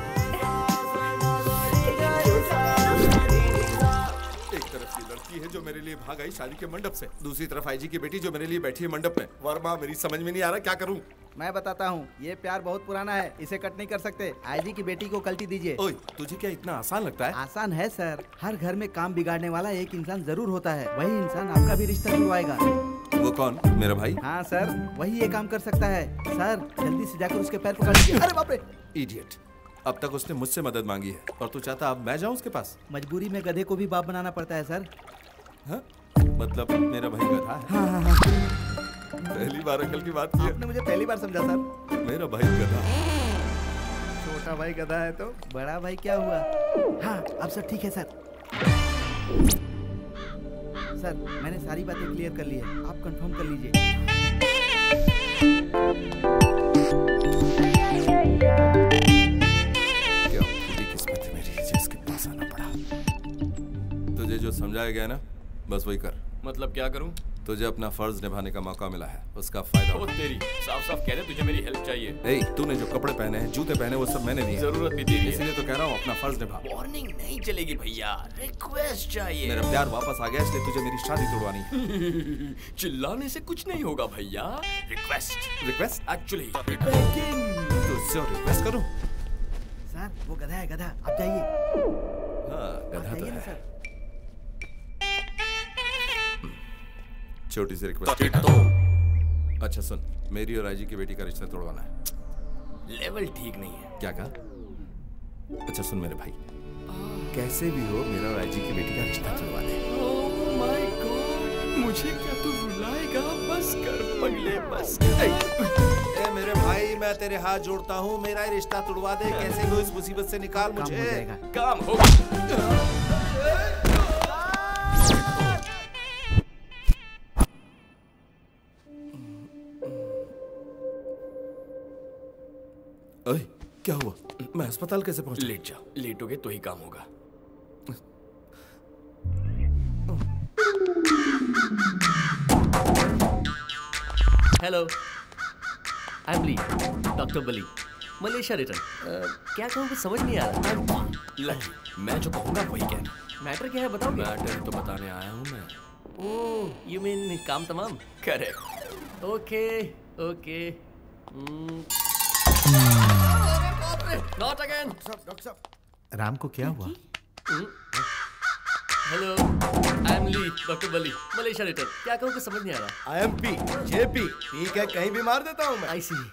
की लड़की है जो मेरे लिए भाग आई शादी के मंडप से। दूसरी तरफ़ आईजी की बेटी जो मेरे लिए बैठी है मंडप में। वर्मा मेरी समझ में नहीं आ रहा क्या करूँ? मैं बताता हूँ ये प्यार बहुत पुराना है इसे कट नहीं कर सकते। आईजी की बेटी को कल्टी दीजिए। ओए तुझे क्या इतना आसान लगता है? आसान है सर। हर घर में काम बिगाड़ने वाला एक इंसान ज़रूर होता है। वही इंसान आपका भी रिश्ता जुड़वाएगा वो कौन? मेरा भाई? हाँ सर। वही ये काम कर सकता है। सर जल्दी से जाकर उसके पैर पकड़ लीजिए। अरे बाप रे! इडियट अब तक उसने मुझसे मदद मांगी है और तू चाहता अब मैं जाऊँ उसके पास? मजबूरी में गधे को भी बाप बनाना पड़ता है सर। हाँ? मतलब मेरा भाई गधा है? हाँ हाँ हाँ। पहली बार अकल की बात की आपने मुझे पहली बार समझा सर। मेरा भाई गधा छोटा भाई गधा है तो? बड़ा भाई क्या हुआ? हाँ अब सब ठीक है सर। सर मैंने सारी बातें क्लियर कर ली है। आप कंफर्म कर लीजिए। समझाया गया ना बस वही कर। मतलब क्या करूँ? तुझे अपना फ़र्ज़ निभाने का मौका मिला है उसका फ़ायदा ओ तेरी साफ़ साफ़ कह दे तुझे मेरी हेल्प चाहिए। ए, तूने जो कपड़े पहने हैं जूते पहने वो सब मैंने दिए ज़रूरत भी तेरी इसलिए तो कह रहा हूँ अपना फ़र्ज़ निभा। वार्निंग नहीं चलेगी भैया रिक्वेस्ट चाहिए। मेरा प्यार वापस आ गया इसलिए तुझे मेरी शादी तोड़वानी है। चिल्लाने से कुछ नहीं होगा भैया। रिक्वेस्ट रिक्वेस्ट एक्चुअली तुझसे रिक्वेस्ट करूँ? सर वो गधा है गधा। आप जाइए। हाँ गधा तो है। छोटी सी रिक्वेस्ट तो। अच्छा सुन मेरी और आईजी की बेटी का रिश्ता तोड़वाना है। लेवल ठीक नहीं है। क्या कहा? अच्छा सुन मेरे भाई। कैसे भी हो मेरा और आईजी की बेटी का रिश्ता तोड़वा दे। ओह माय गॉड मुझे क्या तू रुलाएगा? बस कर पगले बस ए मेरे भाई मैं तेरे हाथ जोड़ता हूँ मेरा ही रिश्ता तोड़वा दे। कैसे हो इस मुसीबत से निकाल मुझे। काम होगा। ओए क्या हुआ? मैं अस्पताल कैसे पहुँचा? लेट जा लेटोगे तो ही काम होगा। Hello I am Lee doctor Bali Malaysia return क्या कहूँ कुछ समझ नहीं आ रहा। लकी मैं जो कहूँगा वही कहना मैटर क्या है बताओ मैटर तो बताने आया हूँ मैं। ओह यू मीन काम तमाम? Correct okay okay not again doctor साहब राम को क्या हुआ? Hello I am Lee doctor Bali Malaysia return क्या कहूँ कुछ समझ नहीं आ रहा? आई एम पी जेपी ठीक है कहीं भी मार देता हूँ मैं। I see room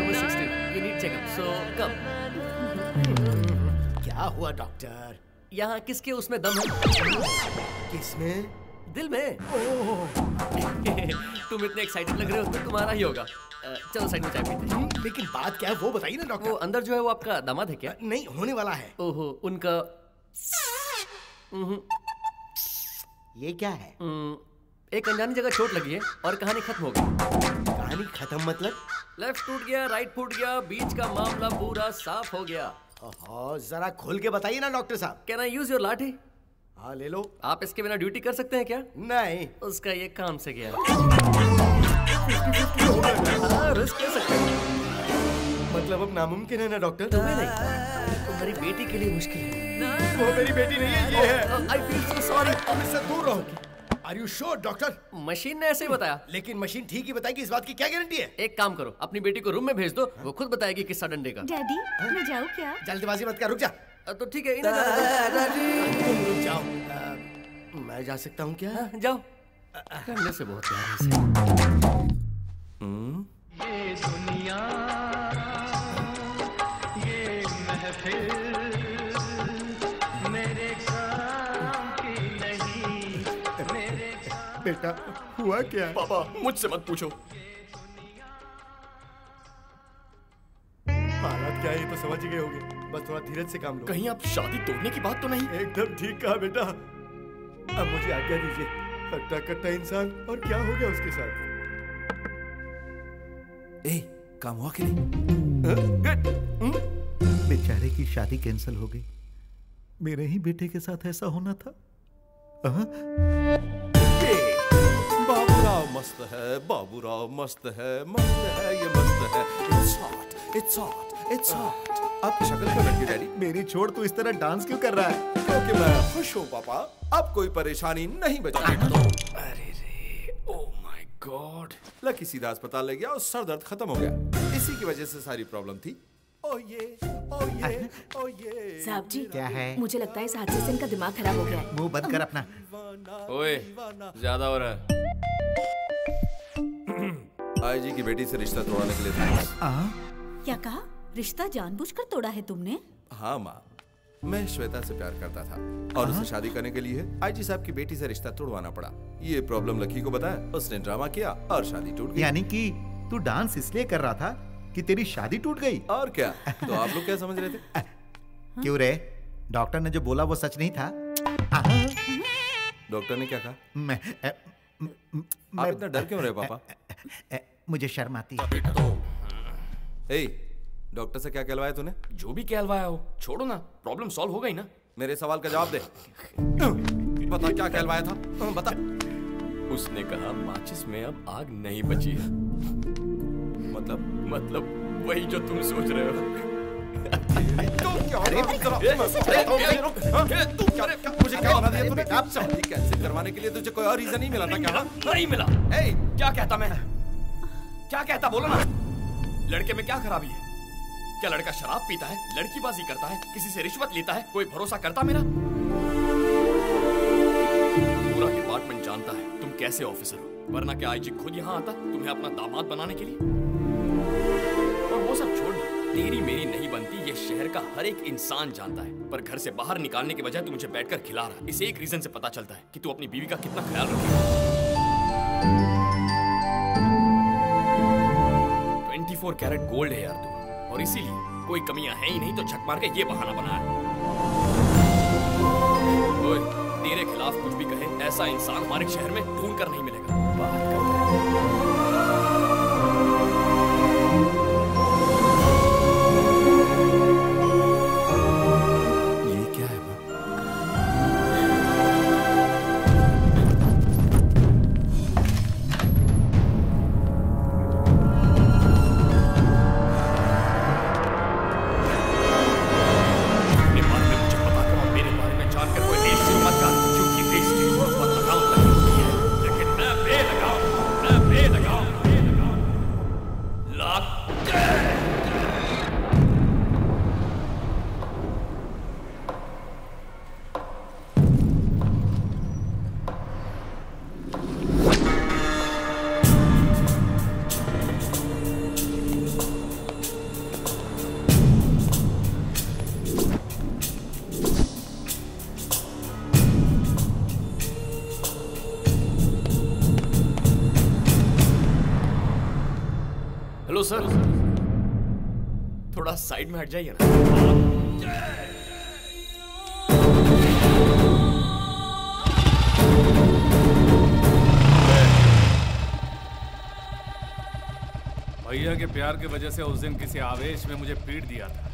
number 16 you need checkup so come क्या हुआ डॉक्टर यहाँ किसके उसमें दम है? किसमें? दिल में। तुम इतने एक्साइटेड लग रहे हो तो तुम्हारा ही होगा। चलो साइड में चाय पीते हैं। लेकिन बात क्या है वो बताइए ना डॉक्टर वो अंदर जो है वो आपका दामाद है क्या? नहीं होने वाला है। ओहो उनका ये क्या है? एक अनजानी जगह चोट लगी है और कहानी खत्म हो गई। कहानी खत्म मतलब? लेफ़्ट टूट गया राइट फूट गया बीच का मामला पूरा साफ़ हो गया। जरा खोल के बताइए ना डॉक्टर साहब। कैन आई यूज़ योर लाठी हाँ ले लो। आप इसके बिना ड्यूटी कर सकते हैं क्या? नहीं। उसका ये काम से गया। हाँ, रिस्क ले सकते हैं। मतलब अब नामुमकिन है ना डॉक्टर तुम्हें नहीं। तुम्हारी बेटी के लिए मुश्किल है। वो मेरी बेटी नहीं है ये है। आई फील सो सॉरी अब इससे दूर रहो। Are you sure doctor machine ने ऐसे ही बताया। लेकिन मशीन ठीक ही बताएगी इस बात की क्या गारंटी है? एक काम करो अपनी बेटी को रूम में भेज दो वो खुद बताएगी किस्सा डंडे का। डैडी मैं जाऊँ क्या? जल्दबाजी मत कर रुक जा। तो ठीक है इन्हें जाओ। मैं जा सकता हूँ क्या? हाँ, जाओ। करने से बहुत प्यार है ये दुनिया ये महफिल मेरे काम की नहीं मेरे बेटा हुआ क्या? पापा मुझसे मत पूछो। हालात क्या है ये तो समझ गए होंगे। बस थोड़ा धीरज से काम लो। कहीं आप शादी तोड़ने की बात तो नहीं? एकदम ठीक कहा बेटा। अब मुझे आज्ञा दीजिए हट्टा कट्टा इंसान और क्या हो गया उसके साथ? ए काम हुआ कि नहीं? बेचारे की शादी कैंसिल हो गई। मेरे ही बेटे के साथ ऐसा होना था। अहाँ? बाबूराव मस्त है बाबूराव मस्त है मस्त है ये मस्त है। It's hot it's hot it's hot आपकी शक्ल क्यों लटकी डैडी? मेरी छोड़ तू इस तरह डांस क्यों कर रहा है? क्योंकि मैं खुश हूँ पापा। अब कोई परेशानी नहीं बचा अरे रे ओ माय गॉड। लकी सीधा अस्पताल ले गया और सर दर्द खत्म हो गया। इसी की वजह से सारी प्रॉब्लम थी। ओ ये ओ ये ओ ये। साहब जी क्या है? मुझे लगता है इस हादसे से इनका दिमाग खराब हो गया है। मुँह बंद कर अपना। ओए ज़्यादा हो रहा है। आईजी की बेटी से रिश्ता तोड़ने के लिए थैंक्स क्या कहा? रिश्ता जानबूझकर तोड़ा है तुमने? हाँ माँ। मैं श्वेता से प्यार करता था और उसे शादी करने के लिए आईजी साहब की बेटी से रिश्ता तोड़वाना पड़ा। ये प्रॉब्लम लकी को बताया उसने ड्रामा किया और शादी टूट गई। यानी कि तू डांस इसलिए कर रहा था कि तेरी शादी टूट गई। और क्या? तो आप लोग क्या समझ रहे थे? क्यों रे? डॉक्टर ने जो बोला वो सच नहीं था। डॉक्टर ने क्या कहा? मैं म- म- आप इतना डर क्यों रहे पापा? मुझे शर्म आती है। ए डॉक्टर से क्या कहलवाया तूने? जो भी कहलवाया हो छोड़ो ना प्रॉब्लम सॉल्व हो गई ना। मेरे सवाल का जवाब दे। बता क्या कहलवाया था? बता। उसने कहा माचिस में अब आग नहीं बची है। मतलब मतलब वही जो तुम सोच रहे हो। हाँ? क्या क्या- मुझे क्या बना दिया तूने? कैंसिल करवाने के लिए तुझे कोई और रीजन नहीं मिला था क्या? नहीं मिला। क्या कहता मैं? क्या कहता बोलो ना। लड़के में क्या खराबी है? क्या लड़का शराब पीता है, लड़कीबाजी करता है, किसी से रिश्वत लेता है, कोई भरोसा करता मेरा? पूरा डिपार्टमेंट जानता है, तुम कैसे ऑफिसर हो? वरना क्या आईजी खुद यहाँ आता, तुम्हें अपना दामाद बनाने के लिए? और वो सब छोड़ तेरी मेरी नहीं बनती, ये शहर का हर एक इंसान जानता है। पर घर से बाहर निकालने के बजाय तू मुझे बैठकर खिला रहा इस एक रीजन से पता चलता है कि तू अपनी बीवी का कितना ख्याल रखेगा 24 कैरेट गोल्ड है यार तू। और इसीलिए कोई कमियाँ है ही नहीं तो झक मार के ये बहाना बना है। तेरे खिलाफ कुछ भी कहे, ऐसा इंसान हमारे शहर में ढूंढ कर नहीं मिलेगा। बात हट जाइए ना। भैया के प्यार की वजह से उस दिन किसी आवेश में मुझे पीट दिया था।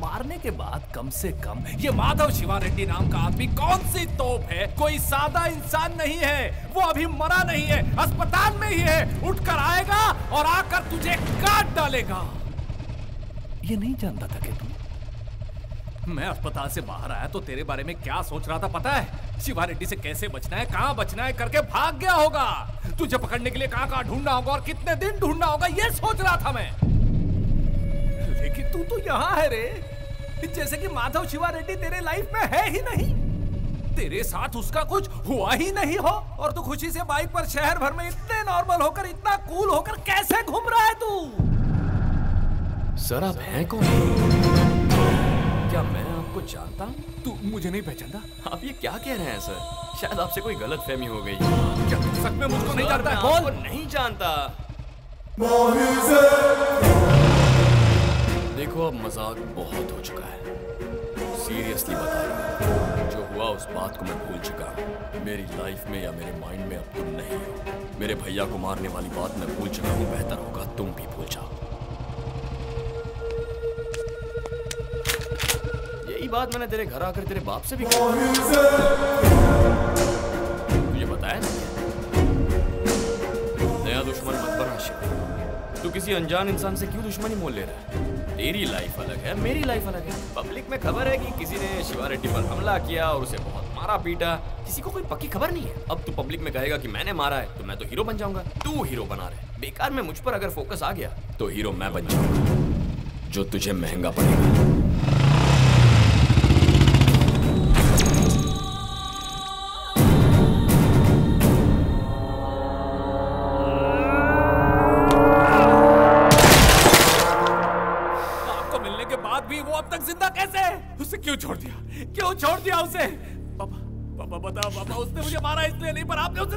मारने के बाद कम से कम ये माधव शिवा रेड्डी नाम का आदमी कौन सी तोप है? कोई सादा इंसान नहीं है। वो अभी मरा नहीं है अस्पताल में ही है। उठकर आएगा और आकर तुझे काट डालेगा। ये नहीं जानता था कि तू। मैं अस्पताल से बाहर आया तो तेरे बारे में क्या सोच रहा था पता है? शिवा रेड्डी से कैसे बचना है, कहाँ बचना है, करके भाग गया होगा। तुझे पकड़ने के लिए कहाँ कहाँ ढूंढना होगा और कितने दिन ढूंढना होगा, ये सोच रहा था मैं। लेकिन तू तो यहाँ है रे। जैसे कि माधव शिवा रेड्डी तेरे लाइफ में है ही नहीं। तेरे साथ उसका कुछ हुआ ही नहीं हो, और तू खुशी से बाइक पर शहर भर में इतने नॉर्मल होकर, इतना कूल होकर कैसे घूम रहा है तू? सर आप हैं कौन? क्या मैं आपको जानता हूँ? तू मुझे नहीं पहचानता? आप ये क्या कह रहे हैं सर? शायद आपसे कोई गलत फहमी हो गई। क्या तू सच में मुझको नहीं जानता? मैं नहीं जानता। देखो अब मज़ाक बहुत हो चुका है। सीरियसली बता रहा जो हुआ उस बात को मैं भूल चुका हूँ। मेरी लाइफ में या मेरे माइंड में अब तुम नहीं हो। मेरे भैया को मारने वाली बात मैं भूल चुका हूँ बेहतर होगा तुम भी भूल जाओ। यही बात मैंने तेरे घर आकर तेरे बाप से भी कही। तुझे बताया ना नया दुश्मन मत बना शिव तू किसी अनजान इंसान से क्यों दुश्मनी मोल ले रहा है? तेरी लाइफ अलग है, मेरी लाइफ अलग है। पब्लिक में खबर है कि किसी ने शिवा रेड्डी पर हमला किया और उसे बहुत मारा, पीटा। किसी को कोई पक्की खबर नहीं है। अब तू पब्लिक में कहेगा कि मैंने मारा है तो मैं तो हीरो बन जाऊँगा। तू हीरो बना रहे बेकार में मुझ पर अगर फोकस आ गया तो हीरो मैं बन जाऊँगा। जो तुझे महँगा पड़ेगा।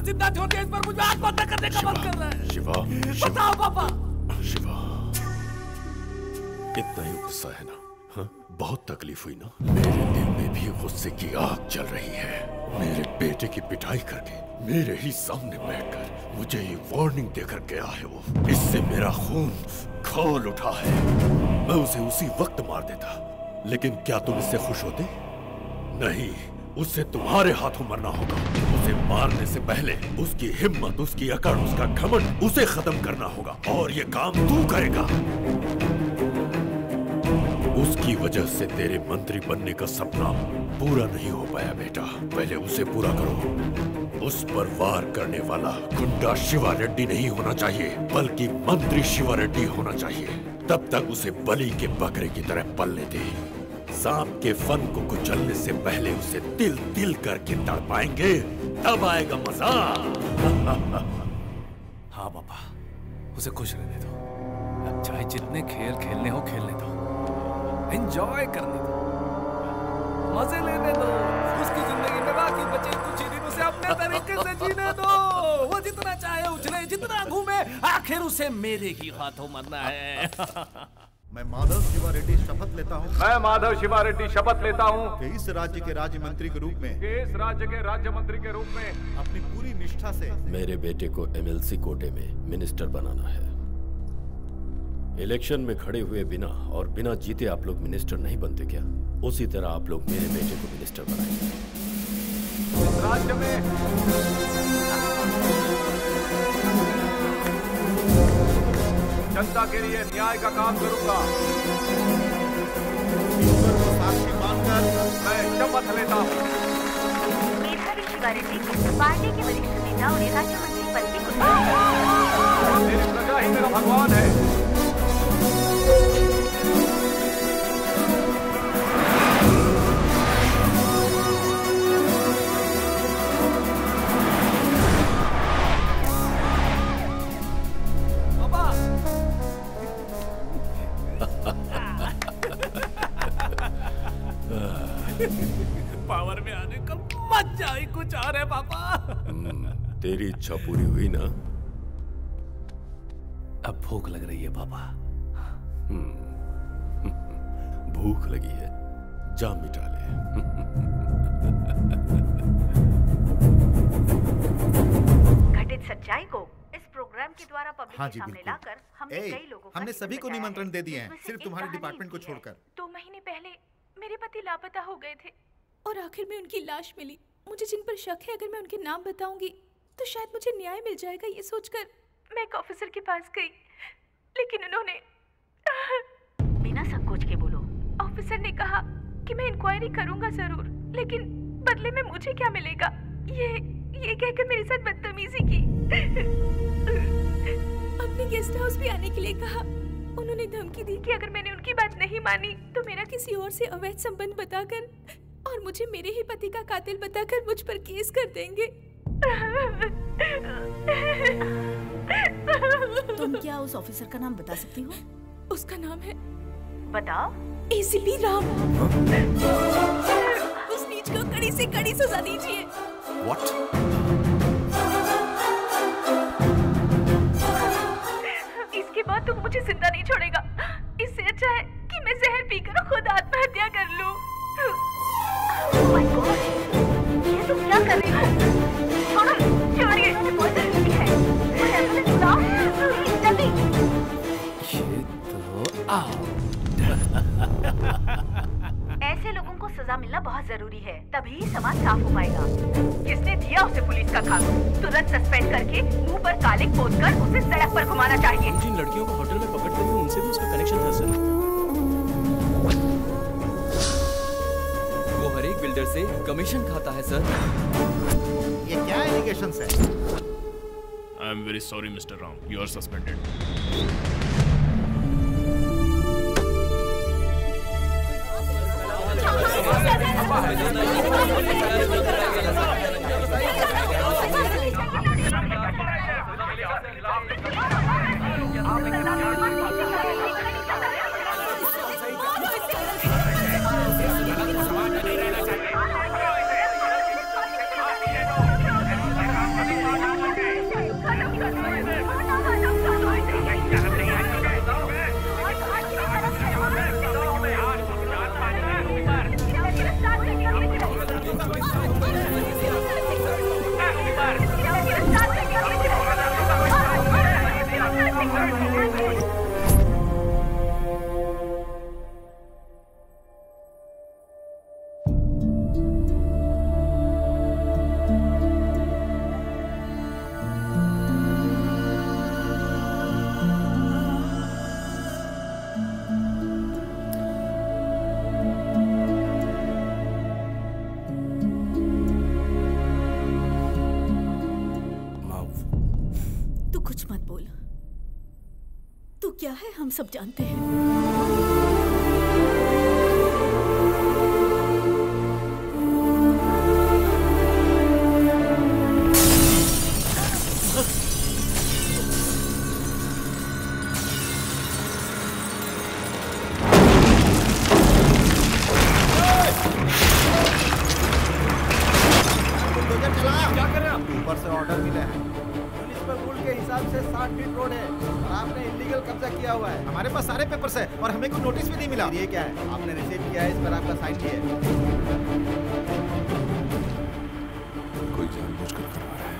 ज़िंदा छोड़ दिया इस पर मुझे आत्महत्या करने का मन कर रहा है। शिवा बताओ पापा। शिवा इतना ही गुस्सा है ना? हाँ? बहुत तकलीफ़ हुई ना? मेरे दिल में भी गुस्से की आग जल रही है। मेरे बेटे की पिटाई करके मेरे ही सामने बैठकर मुझे ये वार्निंग देकर गया है वो। इससे मेरा खून खोल उठा है। मैं उसे उसी वक्त मार देता। लेकिन क्या तुम इससे खुश होते? नहीं। उसे तुम्हारे हाथों मरना होगा। उसे मारने से पहले उसकी हिम्मत, उसकी अकड़, उसका घमंड, उसे खत्म करना होगा और ये काम तू करेगा। उसकी वजह से तेरे मंत्री बनने का सपना पूरा नहीं हो पाया बेटा। पहले उसे पूरा करो। उस पर वार करने वाला गुंडा शिवा रेड्डी नहीं होना चाहिए, बल्कि मंत्री शिवा रेड्डी होना चाहिए। तब तक उसे बलि के बकरे की तरह पलने दे सांप के फन को कुचलने से पहले उसे तिल तिल करके तड़पाएँगे तब आएगा मज़ा। हाँ पापा, उसे खुश रहने दो। चाहे जितने खेल खेलने हो, खेलने दो। एंजॉय करने दो। मज़े लेने दो। उसकी ज़िंदगी में बाकी बचे कुछ ही दिन उसे अपने तरीके से जीने दो। वो जितना चाहे उछले, जितना घूमे, आखिर उसे मेरे ही हाथों मरना है। मैं माधव शिवा रेड्डी शपथ लेता हूँ। मैं माधव शिवा रेड्डी शपथ लेता हूँ। कि इस राज्य के राज्य मंत्री के रूप में कि इस राज्य के राज्य मंत्री के रूप में। अपनी पूरी निष्ठा से मेरे बेटे को एमएलसी कोटे में मिनिस्टर बनाना है। इलेक्शन में खड़े हुए बिना और बिना जीते आप लोग मिनिस्टर नहीं बनते क्या? उसी तरह आप लोग मेरे बेटे को मिनिस्टर बनाएँगे। राज्य में जनता के लिए न्याय का काम करूँगा। साक्षी मानकर मैं शपथ लेता हूँ। पार्टी के वरिष्ठ नेता और राज्य मंत्री पद की मेरी प्रजा ही मेरा भगवान है। इच्छा पूरी हुई ना। अब भूख लग रही है पापा। हम्म, भूख लगी है। जा मिटा ले। घटित सच्चाई को इस प्रोग्राम के द्वारा पब्लिक हाँ के सामने लाकर हमने ए, कई लोगों हमने सभी को निमंत्रण दे दिए हैं, सिर्फ़ तुम्हारे डिपार्टमेंट को छोड़कर। दो महीने पहले मेरे पति लापता हो गए थे। और आखिर में उनकी लाश मिली। मुझे जिन पर शक है अगर मैं उनके नाम बताऊँगी तो शायद मुझे न्याय मिल जाएगा ये सोचकर मैं एक ऑफिसर के पास गई। लेकिन उन्होंने बिना संकोच के बोलो ऑफिसर ने कहा कि मैं इंक्वायरी करूँगा ज़रूर, लेकिन बदले में मुझे क्या मिलेगा? ये ये कहकर मेरे साथ बदतमीजी की। अपने गेस्ट हाउस भी आने के लिए कहा। उन्होंने धमकी दी कि अगर मैंने उनकी बात नहीं मानी तो मेरा किसी और से अवैध संबंध बताकर और मुझे मेरे ही पति का कातिल बताकर मुझ पर केस कर देंगे। तुम क्या उस ऑफिसर का नाम बता सकती हो? उसका नाम है बताओ। एसीपी राम। उस नीच को कड़ी से कड़ी सजा दीजिए। इसके बाद तुम मुझे ज़िंदा नहीं छोड़ेगा। इससे अच्छा है कि मैं जहर पीकर खुद आत्महत्या कर लूँ। oh ये तुम क्या कर रही हो? ऐसे लोगों को सजा मिलना बहुत ज़रूरी है तभी समाज साफ़ हो पाएगा। किसने दिया उसे पुलिस का कानून तुरंत सस्पेंड करके मुँह पर काले पोत कर उसे सड़क पर घुमाना चाहिए। जिन लड़कियों को होटल में पकड़ते हुए उनसे भी उसका कनेक्शन था सर वो हर एक बिल्डर से कमीशन खाता है सर ये क्या एलिगेशन है? I am very sorry mister Ram you are suspended Thank हम सब जानते हैं। कब्जा किया हुआ है। हमारे पास सारे पेपर्स है और हमें कोई नोटिस भी नहीं मिला। ये क्या है? आपने रिसीव किया है इस पर आपका साइन भी है। कोई जानबूझकर करवा रहा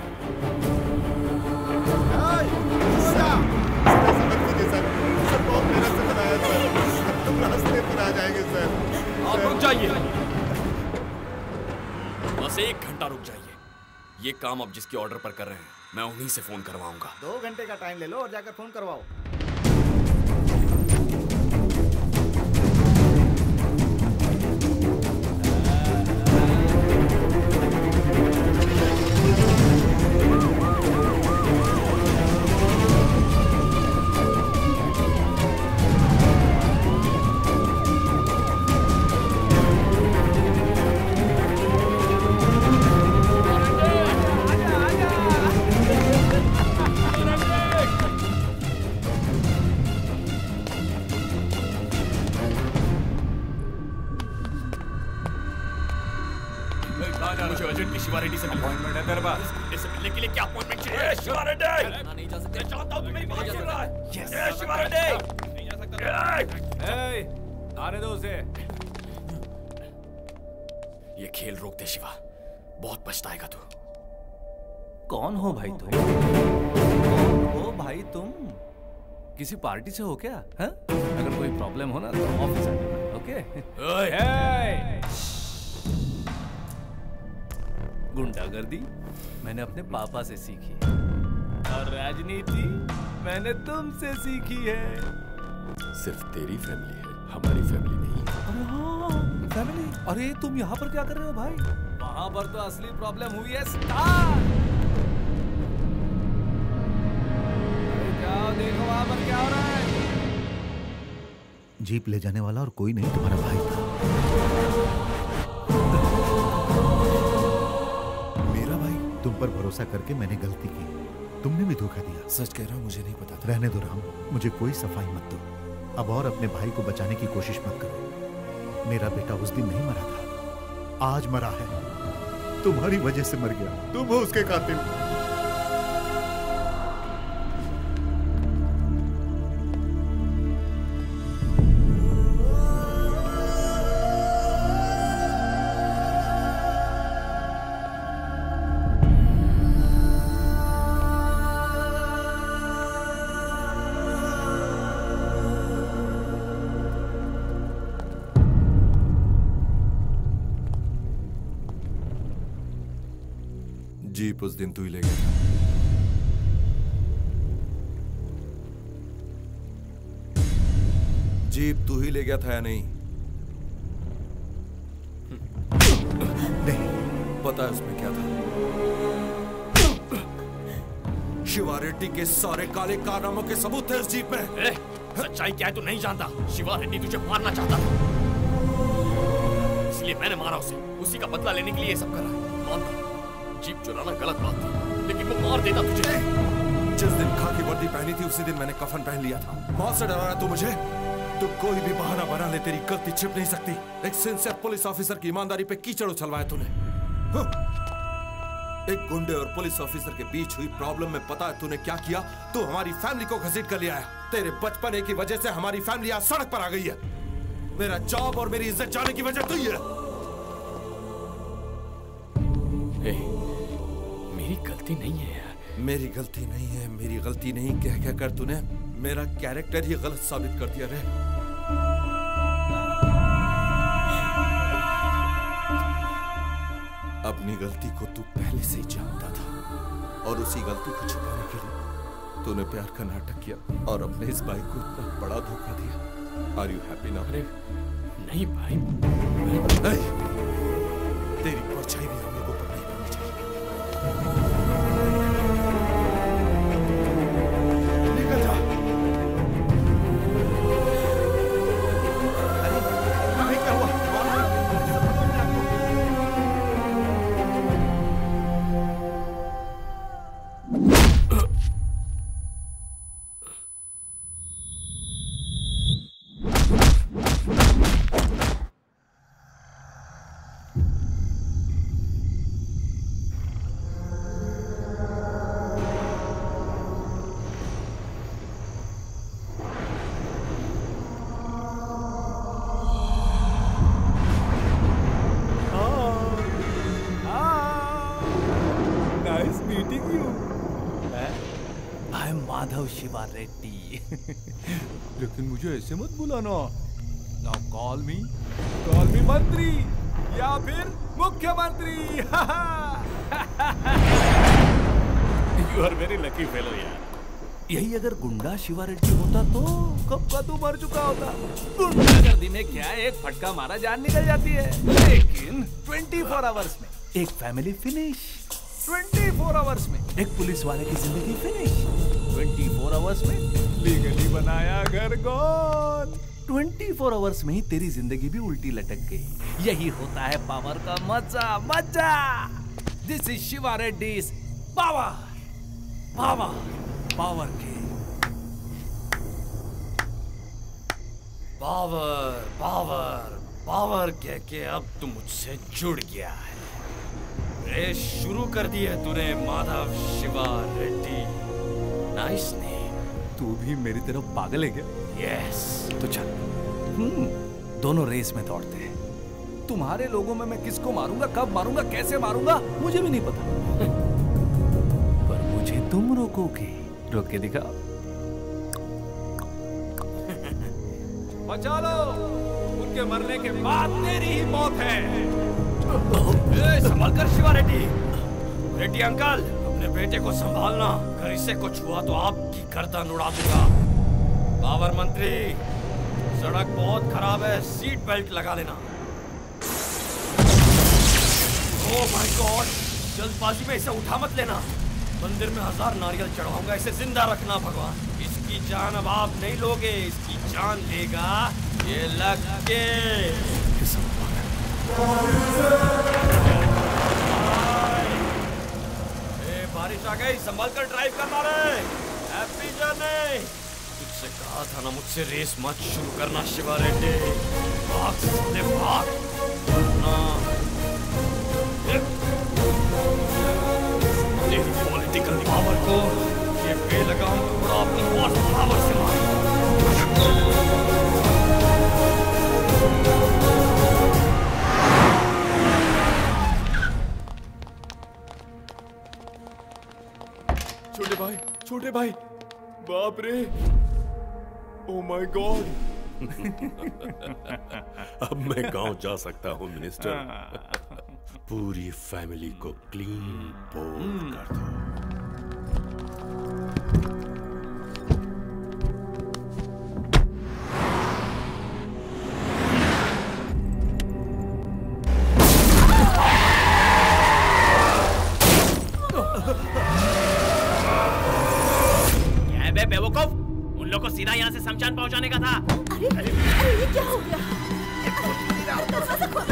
रास्ते पर आ जाएँगे सर। आप रुक जाइए। बस एक घंटा रुक जाइए। ये काम अब जिसके ऑर्डर पर कर रहे हैं मैं उन्हीं से फ़ोन करवाऊँगा। दो घंटे का टाइम ले लो और जाकर फ़ोन करवाओ। हो भाई तुम? कौन हो भाई तुम? किसी पार्टी से हो क्या? है? अगर कोई प्रॉब्लम हो ना तो ऑफ़िस आ जाना ओके गुंडागर्दी मैंने अपने पापा से सीखी। और राजनीति मैंने तुमसे सीखी है। सिर्फ़ तेरी फैमिली है हमारी फैमिली नहीं। अरे हाँ फैमिली अरे तुम यहाँ पर क्या कर रहे हो भाई? वहाँ पर तो असली प्रॉब्लम हुई है स्टार देखो वहाँ पर क्या हो रहा है। जीप ले जाने वाला और कोई नहीं तुम्हारा भाई था। मेरा भाई तुम पर भरोसा करके मैंने गलती की। तुमने भी धोखा दिया। सच कह रहा हूँ मुझे नहीं पता था। रहने दो राम मुझे कोई सफ़ाई मत दो। अब और अपने भाई को बचाने की कोशिश मत करो। मेरा बेटा उस दिन नहीं मरा था। आज मरा है। तुम्हारी वजह से मर गया। तुम हो उसके कातिल। दिन तू ही ले गया जीप तू ही ले गया था या नहीं? नहीं, पता है उसमें क्या था। शिवा रेड्डी के सारे काले कारनामों के सबूत थे उस जीप में। सच्चाई क्या है तू नहीं जानता? शिवा रेड्डी तुझे मारना चाहता था। इसलिए मैंने मारा उसे। उसी का बदला लेने के लिए ये सब करा है। मानता जीप चुराना गलत बात थी लेकिन वो मार देता तुझे। जिस दिन खाकी वर्दी पहनी थी उसी दिन मैंने कफन पहन लिया था। मौत से डरा रहा तू मुझे। तू कोई भी बहाना बना ले तेरी गलती छिप नहीं सकती। एक सिंसियर पुलिस ऑफिसर की ईमानदारी पे कीचड़ उछलवाया तूने। हाँ। एक गुंडे और पुलिस ऑफिसर के बीच हुई प्रॉब्लम में पता है तूने क्या किया? तू हमारी फैमिली को घसीट कर ले आया तेरे बचपने की वजह से हमारी फैमिली आज सड़क पर आ गई है। मेरा जॉब और मेरी इज़्ज़त जाने की वजह तू ही है। मेरी गलती नहीं है यार। मेरी गलती नहीं है मेरी गलती नहीं। कह कह कर तूने मेरा कैरेक्टर ही गलत साबित कर दिया रे। अपनी गलती को तू पहले से ही जानता था और उसी गलती को छुपाने के लिए तूने प्यार का नाटक किया और अपने इस भाई को इतना बड़ा धोखा दिया। आर यू हैप्पी ना अरे नहीं भाई। नहीं तेरी परछाई भी हम लोगों पर नहीं पड़नी चाहिए। ऐसे मत बुलाना। Now call me call me मंत्री या फिर मुख्यमंत्री। You are very lucky fellow यार। यही अगर गुंडा शिवा रेड्डी होता तो कब का तू मर चुका होता? गुंडागर्दी में क्या एक फटका मारा जान निकल जाती है? लेकिन 24 आवर्स में। एक फैमिली फिनिश 24 आवर्स में। एक पुलिस वाले की ज़िंदगी फिनिश 24 आवर्स में? लीगली बनाया घर कौन 24 आवर्स में ही तेरी ज़िंदगी भी उल्टी लटक गई। यही होता है पावर का मज़ा मज़ा। This is Shiva Reddy power power power के पावर पावर पावर कह के अब तू मुझसे जुड़ गया है। रेस शुरू कर दी है तूने माधव शिवा रेड्डी। नाइस नेम तू भी मेरी तरफ़ पागल है क्या? यस तो चल। हम्म, दोनों रेस में दौड़ते हैं। तुम्हारे लोगों में मैं किसको मारूँगा कब मारूँगा कैसे मारूँगा मुझे भी नहीं पता। पर मुझे तुम रोकोगे। रोक के दिखाओ बचा लो। उनके मरने के बाद तेरी ही मौत है। ए, संभाल कर शिवा रेड्डी। रेड्डी अंकल। अपने बेटे को संभालना। अगर इसे कुछ हुआ तो आपकी गर्दन उड़ा दूँगा। पावर मंत्री, सड़क बहुत खराब है, सीट बेल्ट लगा लेना। ओ माय गॉड जल्दबाजी में इसे उठा मत लेना। मंदिर में हज़ार नारियल चढ़ाऊँगा, इसे ज़िंदा रखना भगवान। इसकी जान अब आप नहीं लोगे, इसकी जान लेगा ये लग के ए, बारिश आ गई, संभल कर ड्राइव करना रे। हैप्पी जर्नी तुझसे कहा था ना मुझसे रेस मत शुरू करना शिवा रेड्डी। पॉलिटिकल पावर को ये तो अपनी पावर से मार। भाई छोटे भाई। बाप रे। ओ माय गॉड अब मैं गाँव जा सकता हूँ मिनिस्टर। पूरी फैमिली को क्लीन बोल्ड कर दो। उन लोग को सीधा यहाँ से शमशान पहुँचाने का था। अरे अरे ये क्या हो गया? दरवाज़ा खोलो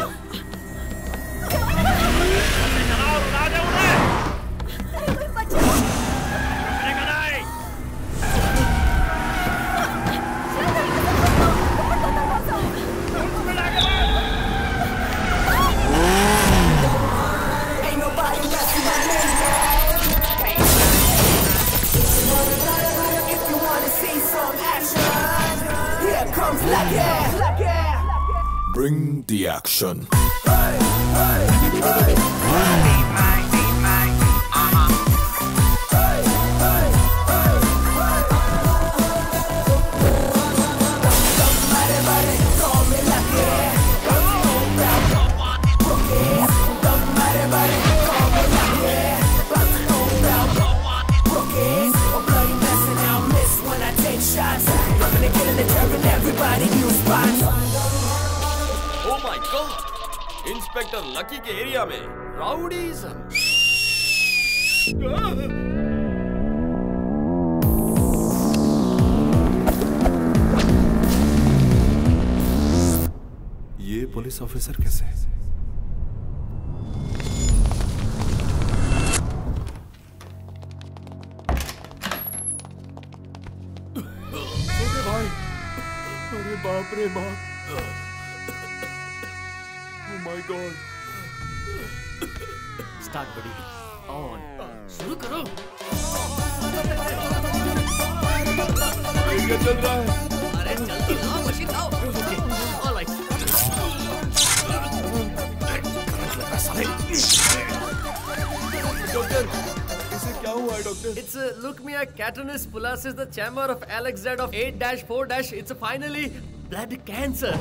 catarrhis pullosis, the chamber of Alex Z of 8-4- It's a finally blood cancer.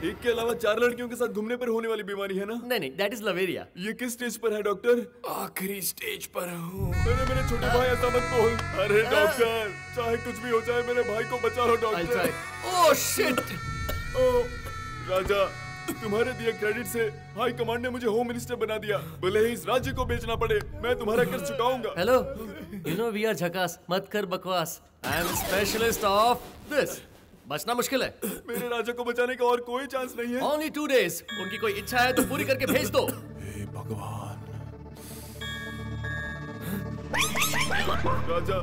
एक के अलावा चार लड़कियों के साथ घूमने पर होने वाली बीमारी है ना? नहीं नहीं दैट इज़ लवेरिया ये किस स्टेज पर है डॉक्टर आखिरी स्टेज पर हूँ। अरे मेरे छोटे भाई ऐसा मत बोल। अरे डॉक्टर चाहे कुछ भी हो जाए मेरे भाई को बचा लो डॉक्टर ओह शिट ओ राजा तुम्हारे दिए क्रेडिट से हाई कमांड ने मुझे होम मिनिस्टर बना दिया। भले ही इस राज्य को बेचना पड़े मैं तुम्हारा कर्ज चुकाऊँगा। Hello you know we are झकास मत कर बकवास I am specialist of this बचना मुश्किल है। मेरे राजा को बचाने का और कोई चांस नहीं है। ओनली टू डेज़ उनकी कोई इच्छा है तो पूरी करके भेज दो। भगवान। राजा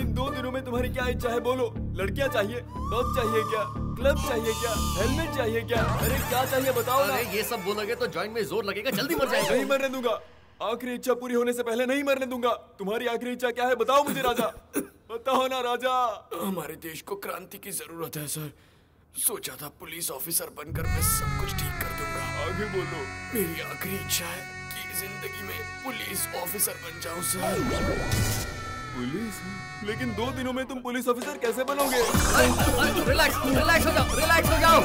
इन दो दिनों में तुम्हारी क्या इच्छा है बोलो? लड़कियाँ चाहिए डॉग चाहिए क्या? क्लब चाहिए क्या? हेलमेट चाहिए क्या? अरे क्या चाहिए बताओ अरे ये सब बोलोगे तो जॉइंट में ज़ोर लगेगा जल्दी मर जाएगा। नहीं मरने दूँगा। आखिरी इच्छा पूरी होने से पहले नहीं मरने दूँगा। तुम्हारी आखिरी इच्छा क्या है बताओ मुझे राजा। बताओ ना राजा। हमारे देश को क्रांति की ज़रूरत है सर। सोचा था पुलिस ऑफिसर बनकर मैं सब कुछ ठीक कर दूँगा। आगे बोलो। मेरी आखिरी इच्छा है कि ज़िंदगी में पुलिस ऑफिसर बन जाऊँ सर। पुलिस? लेकिन दो दिनों में तुम पुलिस ऑफिसर कैसे बनोगे? रिलैक्स रिलैक्स हो जाओ रिलैक्स हो जाओ।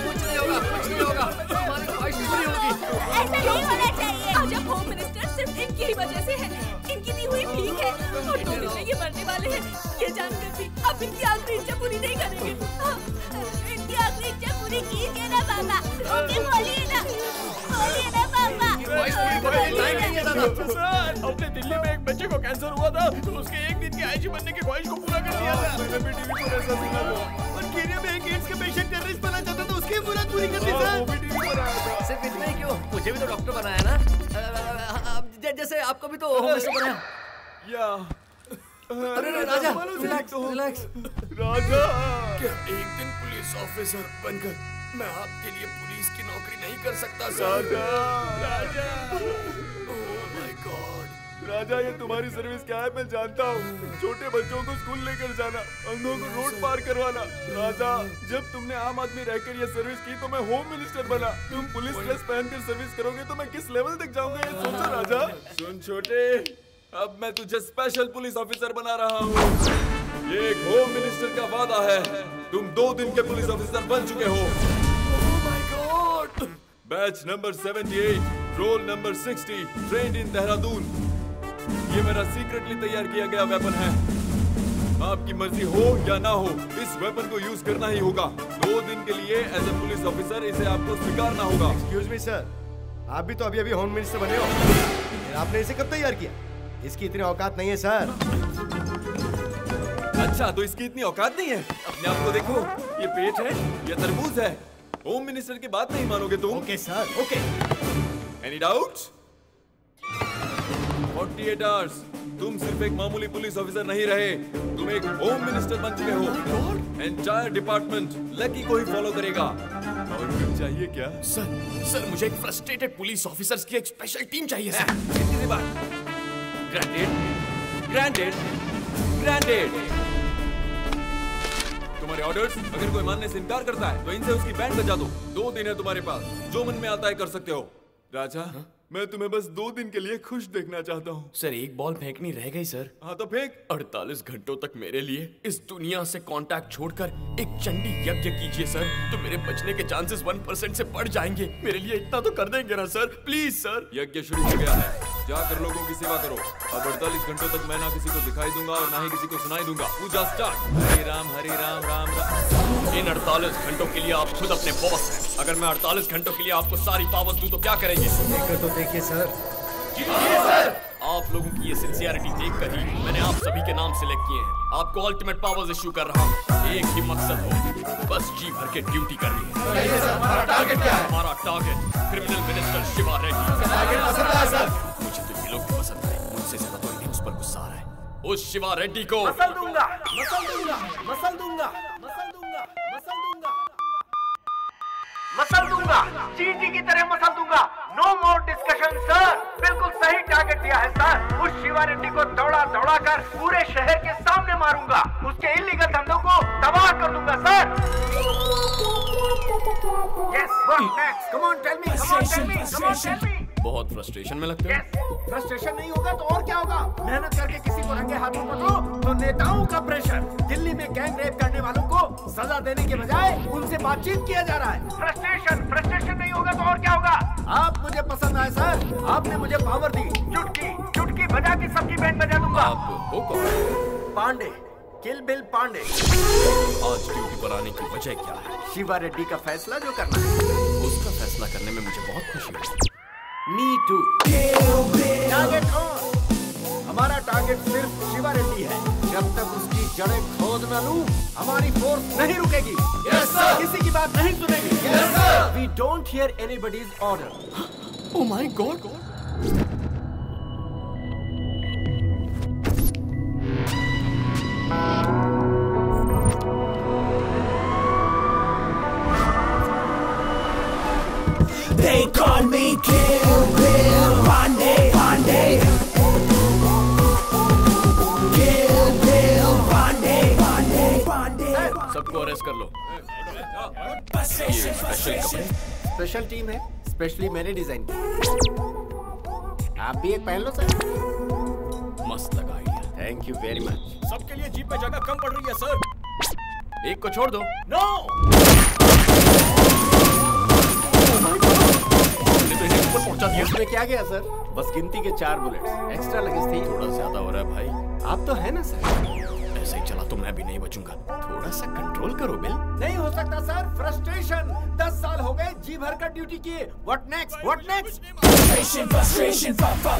कुछ नहीं होगा कुछ नहीं होगा। तुम्हारी ख्वाहिश पूरी होगी। ऐसा नहीं होना चाहिए। आज अब होम मिनिस्टर सिर्फ़ इनकी ही वजह से है। इनकी दी हुई भीख है और दो दिन में ये मरने वाले हैं। ये जानकर भी अब इनकी आखिरी इच्छा पूरी नहीं करेंगे। हाँ, इनकी आखिरी इच्छा पूरी कीजिए ना बाबा। ओके बोलिए ना। बोलिए ना। अपने दिल्ली में एक बच्चे को कैंसर हुआ था तो उसके एक दिन की आयुष बनने की ख्वाहिश को पूरा कर दिया था। मैंने भी टीवी पर ऐसा सुना था। और कीनिया में एक एड्स के पेशेंट टेररिस्ट बना चाहता था उसकी मुराद पूरी कर दी सर। सिर्फ़ इतना ही क्यों? मुझे भी तो डॉक्टर बनाया ना। ज- जैसे आपको भी तो होम मिनिस्टर बनाया। या। अरे अरे, राजा रिलैक्स रिलैक्स राजा। क्या एक दिन पुलिस ऑफिसर बनकर मैं आपके लिए नौकरी नहीं कर सकता sir Raja my god Raja ये तुम्हारी सर्विस क्या है? मैं जानता हूँ। छोटे बच्चों को स्कूल लेकर जाना अंधों को रोड पार करवाना। राजा जब तुमने आम आदमी रहकर ये सर्विस की तो मैं होम मिनिस्टर बना। तुम पुलिस ड्रेस पहनकर सर्विस करोगे तो मैं किस लेवल तक जाऊँगा ये सोचो राजा। सुन छोटे अब मैं तुझे स्पेशल पुलिस ऑफिसर बना रहा हूँ। ये एक होम मिनिस्टर का वादा है। तुम दो दिन के पुलिस ऑफिसर बन चुके हो। Batch number 78 roll number 60 trained in Dehradun ये मेरा सीक्रेटली तैयार किया गया वेपन है। आपकी मर्ज़ी हो या ना हो इस वेपन को यूज़ करना ही होगा। दो दिन के लिए एज ए पुलिस ऑफिसर इसे आपको स्वीकारना होगा। एक्सक्यूज मी सर आप भी तो अभी अभी होम मिनिस्टर बने हो। आपने इसे कब तैयार किया? इसकी इतनी औकात नहीं है सर अच्छा तो इसकी इतनी औकात नहीं है? अपने आप को देखो ये पेट है ये तरबूज है। होम मिनिस्टर की बात नहीं मानोगे तुम? Okay sir okay any doubt 48 hours तुम सिर्फ़ एक मामूली पुलिस ऑफिसर नहीं रहे। तुम एक होम मिनिस्टर बन चुके हो। एंटायर डिपार्टमेंट लकी को ही फॉलो करेगा। और कुछ चाहिए क्या? सर सर मुझे एक फ्रस्ट्रेटेड पुलिस ऑफिसर्स की एक स्पेशल टीम चाहिए सर कितनी बार ग्रांटेड ग्रांटेड ग्रांटेड ऑर्डर्स अगर कोई मानने से इनकार करता है तो इनसे उसकी बैंड बजा दो। दो दिन है तुम्हारे पास। जो मन में आता है कर सकते हो। राजा मैं तुम्हें बस दो दिन के लिए खुश देखना चाहता हूँ। सर एक बॉल फेंकनी रह गई सर। हाँ तो फेंक। 48 घंटों तक मेरे लिए इस दुनिया से कांटेक्ट छोड़कर एक चंडी यज्ञ कीजिए सर। तो मेरे बचने के चांसेस वन परसेंट से बढ़ जाएँगे। मेरे लिए इतना तो कर देंगे ना सर। Please sir. यज्ञ शुरू हो गया है। जाकर लोगों की सेवा करो। अब 48 घंटों तक मैं ना किसी को दिखाई दूँगा और ना ही किसी को सुनाई दूँगा। पूजा स्टार्ट हरे राम हरे राम राम राम। इन 48 घंटों के लिए आप खुद अपने बॉस हैं। अगर मैं 48 घंटों के लिए आपको सारी पावर दूँ तो क्या करेंगे? देखिए सर। सर। आप लोगों की ये सिंसियरिटी देखकर ही मैंने आप सभी के नाम सिलेक्ट किए हैं। आपको अल्टीमेट पावर्स इशू कर रहा हूँ। एक ही मकसद हो बस जी भर के ड्यूटी करनी है। हमारा टारगेट क्या है? हमारा target criminal minister Shiva Reddy. मुझे तो ये लोग भी पसंद मुझसे ज़्यादा तो इन्हें उस पर गुस्सा आ रहा है। उस शिवा रेड्डी को मसल दूँगा मसल दूँगा मसल दूँगा मसल दूँगा मसल दूँगा। मसल दूँगा। चींटी की तरह मसल दूँगा। नो मोर डिस्कशन सर बिल्कुल सही टारगेट दिया है सर उस शिवा रेड्डी को दौड़ा दौड़ा कर पूरे शहर के सामने मारूँगा। उसके इलीगल धंधों को तबाह कर दूँगा sir Yes, what next? Come on, tell me. Come on, tell me. Come on, tell me बहुत फ्रस्ट्रेशन में लगते हो? फ्रस्ट्रेशन नहीं होगा तो और क्या होगा? मेहनत करके किसी को रंगे हाथों पकड़ो तो नेताओं का प्रेशर दिल्ली में गैंग रेप करने वालों को सजा देने के बजाय उनसे बातचीत किया जा रहा है। फ्रस्ट्रेशन फ्रस्ट्रेशन नहीं होगा तो और क्या होगा? आप मुझे पसंद आए सर आपने मुझे पावर दी। चुटकी चुटकी बजा के सबकी बैंड बजा दूँगा। आप हो कौन? Pandey kill bill Pandey. आज ड्यूटी पर आने की वजह क्या है? शिवा रेड्डी का फैसला जो करना है। उसका फैसला करने में मुझे बहुत खुशी है मी टू टारगेट ऑन हमारा टारगेट सिर्फ़ शिवा रेड्डी है। जब तक उसकी जड़ें खोद न लूँ हमारी फोर्स नहीं रुकेगी। Yes, sir. किसी की बात नहीं सुनेगी। Yes, sir. We don't hear anybody's order oh my god They call me Kill Bill Pandey Pandey Kill Bill Pandey Pandey Pandey सबको अरेस्ट कर लो। ये स्पेशल कपड़े स्पेशल टीम है स्पेशली मैंने डिज़ाइन की। आप भी एक पहन लो सर मस्त लगा idea thank you very much सबके लिए जीप में जगह कम पड़ रही है सर एक को छोड़ दो। नो ऊपर दिया उसमें क्या गया सर? बस गिनती के चार बुलेट्स। एक्स्ट्रा लगेज थी थोड़ा ज़्यादा हो रहा है भाई। आप तो है ना सर। ऐसे ही चला तो मैं भी नहीं बचूँगा। थोड़ा सा कंट्रोल करो बिल नहीं हो सकता सर। फ्रस्ट्रेशन दस साल हो गए जी भर का ड्यूटी किए। What next what next fa fa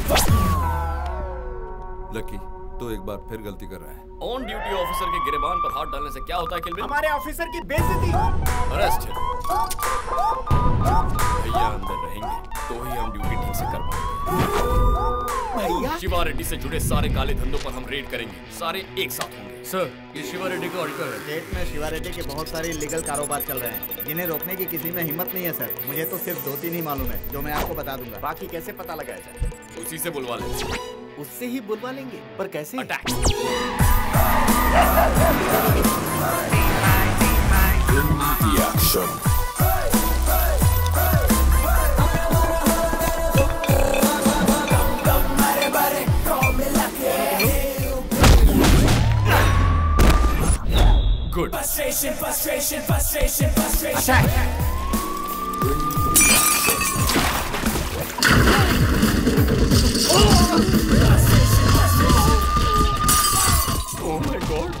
lucky तो एक बार फिर गलती कर रहा है। ऑन ड्यूटी ऑफिसर के गिरेबान पर हाथ डालने से क्या होता है किलबिल? हमारे ऑफिसर की बेइज्जती अरेस्ट भैया अंदर रहेंगे तो ही हम ड्यूटी ठीक से कर पाएँगे। भैया? शिवा रेड्डी से जुड़े सारे काले धंधों पर हम रेड करेंगे। सारे एक साथ होंगे। सर ये शिवा रेड्डी का ऑडिटर है। स्टेट में शिवा रेड्डी के बहुत सारे इलीगल कारोबार चल रहे हैं। जिन्हें रोकने की किसी में हिम्मत नहीं है सर। मुझे तो सिर्फ़ दो तीन ही मालूम है जो मैं आपको बता दूँगा। बाकी कैसे पता लगाया जाए? उसी से बुलवा ले उससे ही बुलवा लेंगे पर कैसे action. Good Frustration, frustration, frustration, frustration oh my god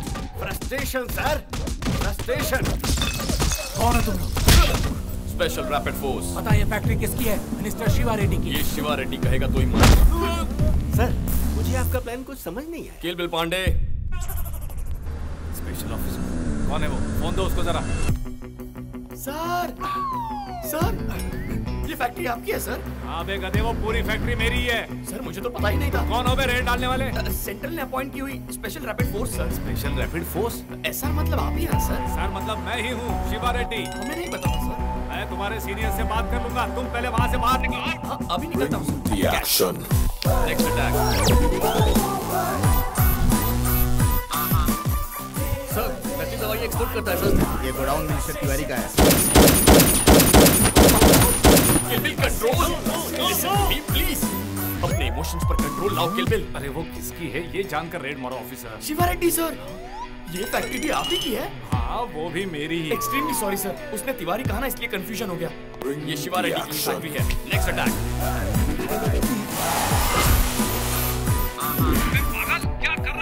frustration sir frustration कौन है तुम लोग? स्पेशल रैपिड फोर्स पता ये फैक्ट्री किसकी है? मिनिस्टर शिवा रेड्डी की। ये शिवा रेड्डी कहेगा तो ही मान सर मुझे आपका प्लान कुछ समझ नहीं आया। Kill bill Pandey special officer कौन है वो? फ़ोन दो उसको जरा। सर सर ये फैक्ट्री आपकी है सर हाँ बे गधे वो पूरी फैक्ट्री मेरी है सर मुझे तो पता ही नहीं था। कौन हो बे रेड डालने वाले? सेंट्रल ने अपॉइंट की हुई special rapid force sir special rapid force ऐसा मतलब आप ही हैं सर सर मतलब मैं ही हूँ शिवा रेड्डी। हमें नहीं पता सर मैं तुम्हारे सीनियर से बात कर लूँगा। तुम पहले वहाँ से बाहर निकलो। हाँ, अभी निकलता हूँ नेक्स्ट अटैक सर नकली दवाई एक्सपोर्ट करता है सर ये गोडाउन मिनिस्टर तिवारी का है? Kill bill control listen me please अपने इमोशंस पर कंट्रोल लाओ किल बिल अरे वो किसकी है? ये जानकर रेड मारो ऑफिसर शिवा रेड्डी सर ये फैक्ट्री भी आप ही की है? हाँ वो भी मेरी ही. एक्सट्रीमली सॉरी सर उसने तिवारी कहा ना इसलिए कंफ्यूजन हो गया. ये शिवा रेड्डी की फैक्ट्री है. नेक्स्ट अटैक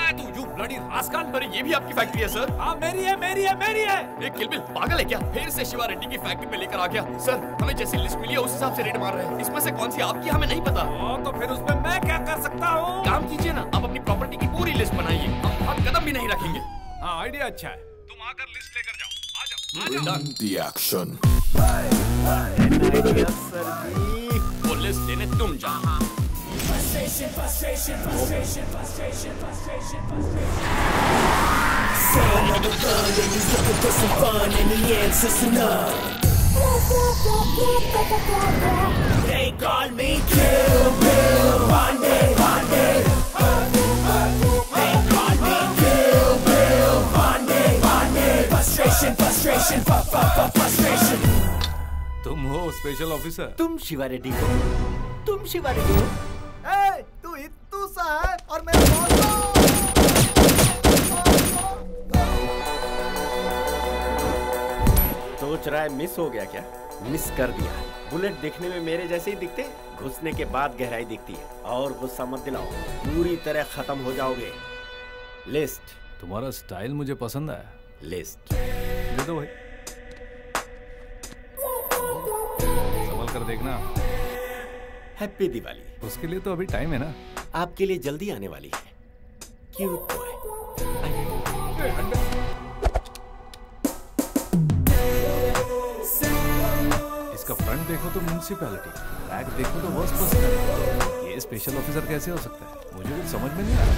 है तू? यू ब्लडी रास्कल अरे ये भी आपकी फैक्ट्री है सर हाँ मेरी है मेरी है मेरी है। एक किलबिल पागल है क्या? फिर से शिवा रेड्डी की फैक्ट्री में लेकर आ गया। सर हमें जैसी लिस्ट मिली है उस हिसाब से रेड मार रहे हैं। इसमें से कौन सी आपकी हमें नहीं पता। ओ, तो फिर उसमें मैं क्या कर सकता हूँ? काम कीजिए ना आप अपनी प्रॉपर्टी की पूरी लिस्ट बनाइए। हम हाथ कदम भी नहीं रखेंगे। हाँ आइडिया अच्छा है। तुम आकर लिस्ट लेकर जाओ। आ जाओ आ जाओ। Done. The action. Sir ji वो लिस्ट लेने तुम जाओ। Frustration, frustration, frustration, frustration, frustration, frustration. Saying never run and he's looking for some fun and the answer's no. They call me Kill Bill Pandey Pandey. They call me Kill Bill Pandey Pandey. Frustration, frustration, fu- fu- fu- frustration. तुम हो special officer तुम शिवा रेड्डी को तुम शिवा रेड्डी हो ए, तू इत्तू सा है और मैं सोच रहा है मिस हो गया क्या? मिस कर दिया। बुलेट देखने में मेरे जैसे ही दिखते घुसने के बाद गहराई दिखती है। और गुस्सा मत दिलाओ पूरी तरह खत्म हो जाओगे। लिस्ट तुम्हारा स्टाइल मुझे पसंद आया। लिस्ट दे दो भाई। संभल कर देखना। हैप्पी दिवाली उसके लिए तो अभी टाइम है ना। आपके लिए जल्दी आने वाली है। क्यूट बॉय इसका फ्रंट देखो तो म्यूनसिपैलिटी बैक देखो तो वर्स्ट पर्सन ये स्पेशल ऑफिसर कैसे हो सकता है? मुझे कुछ समझ में नहीं आ रहा।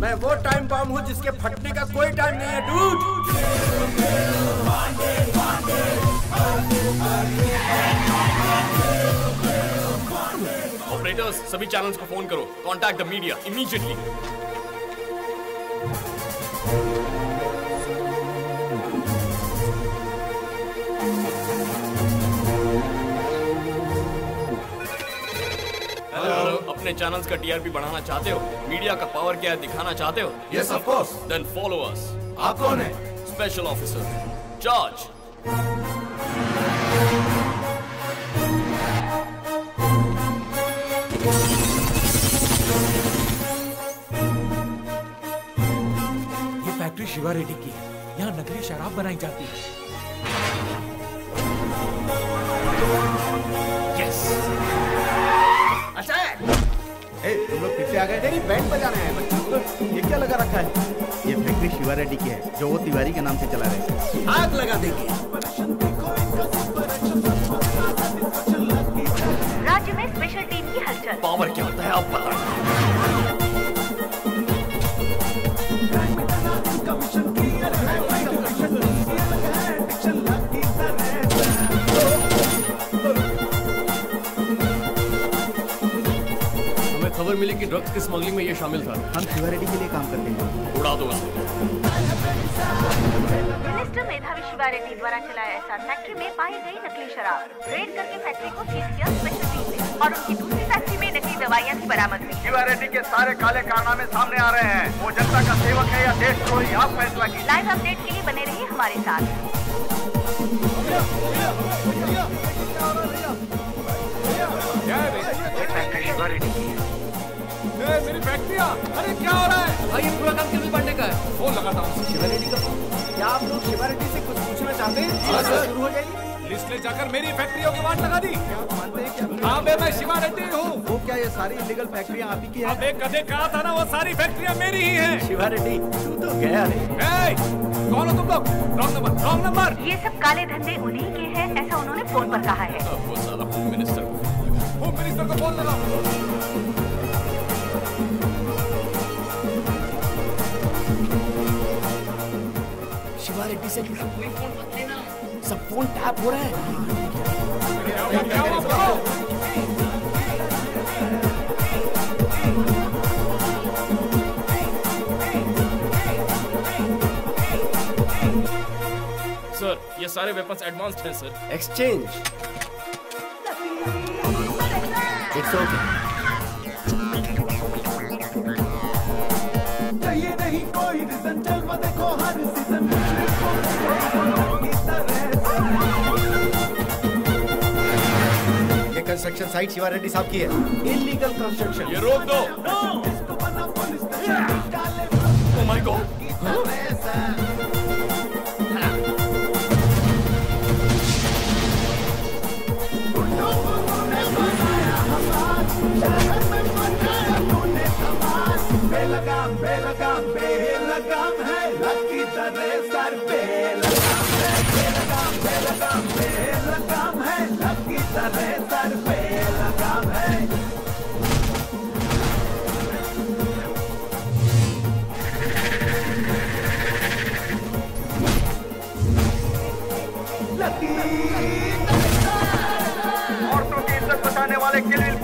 मैं वो टाइम बम हूँ जिसके फटने का कोई टाइम नहीं है, डूड। ऑपरेटर्स सभी चैनल्स को फ़ोन करो। Contact the media immediately channels का टीआरपी बढ़ाना चाहते हो मीडिया का पावर क्या है दिखाना चाहते हो? Yes, of course. Then follow us आप कौन है? स्पेशल ऑफिसर जॉर्ज ये फैक्ट्री शिवा रेड्डी की है। यहाँ नकली शराब बनाई जाती है। यस अच्छा ए तुम लोग फिर से आ गए? तेरी बैंड बजाना है। बच्चों ये क्या लगा रखा है? ये फैक्ट्री शिवा रेड्डी की है जो वो तिवारी के नाम से चला रहे हैं। आग लगा देंगे। राज्य में स्पेशल टीम की हलचल। पावर क्या होता है? आप बताएँ खबर मिली कि ड्रग्स की स्मगलिंग में ये शामिल था। हम शिवा रेड्डी के लिए काम करते हैं। उड़ा दो उसे। मिनिस्टर मेधावी शिवा रेड्डी द्वारा चलाया ऐसा फैक्ट्री में पाई गई नकली शराब। रेड करके फैक्ट्री को सीज किया स्पेशल टीम ने और उनकी दूसरी फैक्ट्री में नकली दवाइयाँ भी बरामद हुई। शिवा रेड्डी के सारे काले कारनामे सामने आ रहे हैं। वो जनता का सेवक है या देशद्रोही आप फैसला कीजिए। लाइव अपडेट के लिए बने रहिए हमारे साथ। मेरी फैक्ट्रिया अरे क्या हो रहा है? भाई ये पूरा काम किरविल पांडे का है। फ़ोन लगाता हूँ शिवा रेड्डी का। क्या आप लोग शिवा रेड्डी से कुछ पूछना चाहते हैं? हाँ, शुरू हो जाएगी। लिस्ट ले जाकर मेरी फैक्ट्रियों की वाट लगा दी। हाँ बे मैं शिवा रेड्डी हूँ। वो क्या ये सारी इलीगल फैक्ट्रियाँ आप ही की अबे कदे कहा था ना वो सारी फैक्ट्रियाँ मेरी ही हैं। शिवा रेड्डी तू तो गया रे। कौन हो तुम लोग? रॉन्ग नंबर रॉन्ग नंबर ये सब काले धंधे उन्हीं के हैं ऐसा उन्होंने फ़ोन पर कहा है। वो साला होम मिनिस्टर होम मिनिस्टर को फ़ोन लगाओ से कोई फ़ोन मत लेना सब फ़ोन टैप हो रहा है। सर ये सारे वेपन्स एडवांस्ड हैं sir exchange it's okay construction site Shiva Reddy साहब की है। इलीगल कंस्ट्रक्शन ये रोक दो। ओह माय गॉड बेलगाम बेलगाम बेलगाम है लकी तरह सर बेलगाम है बेलगाम बेलगाम बेलगाम है लकी तरह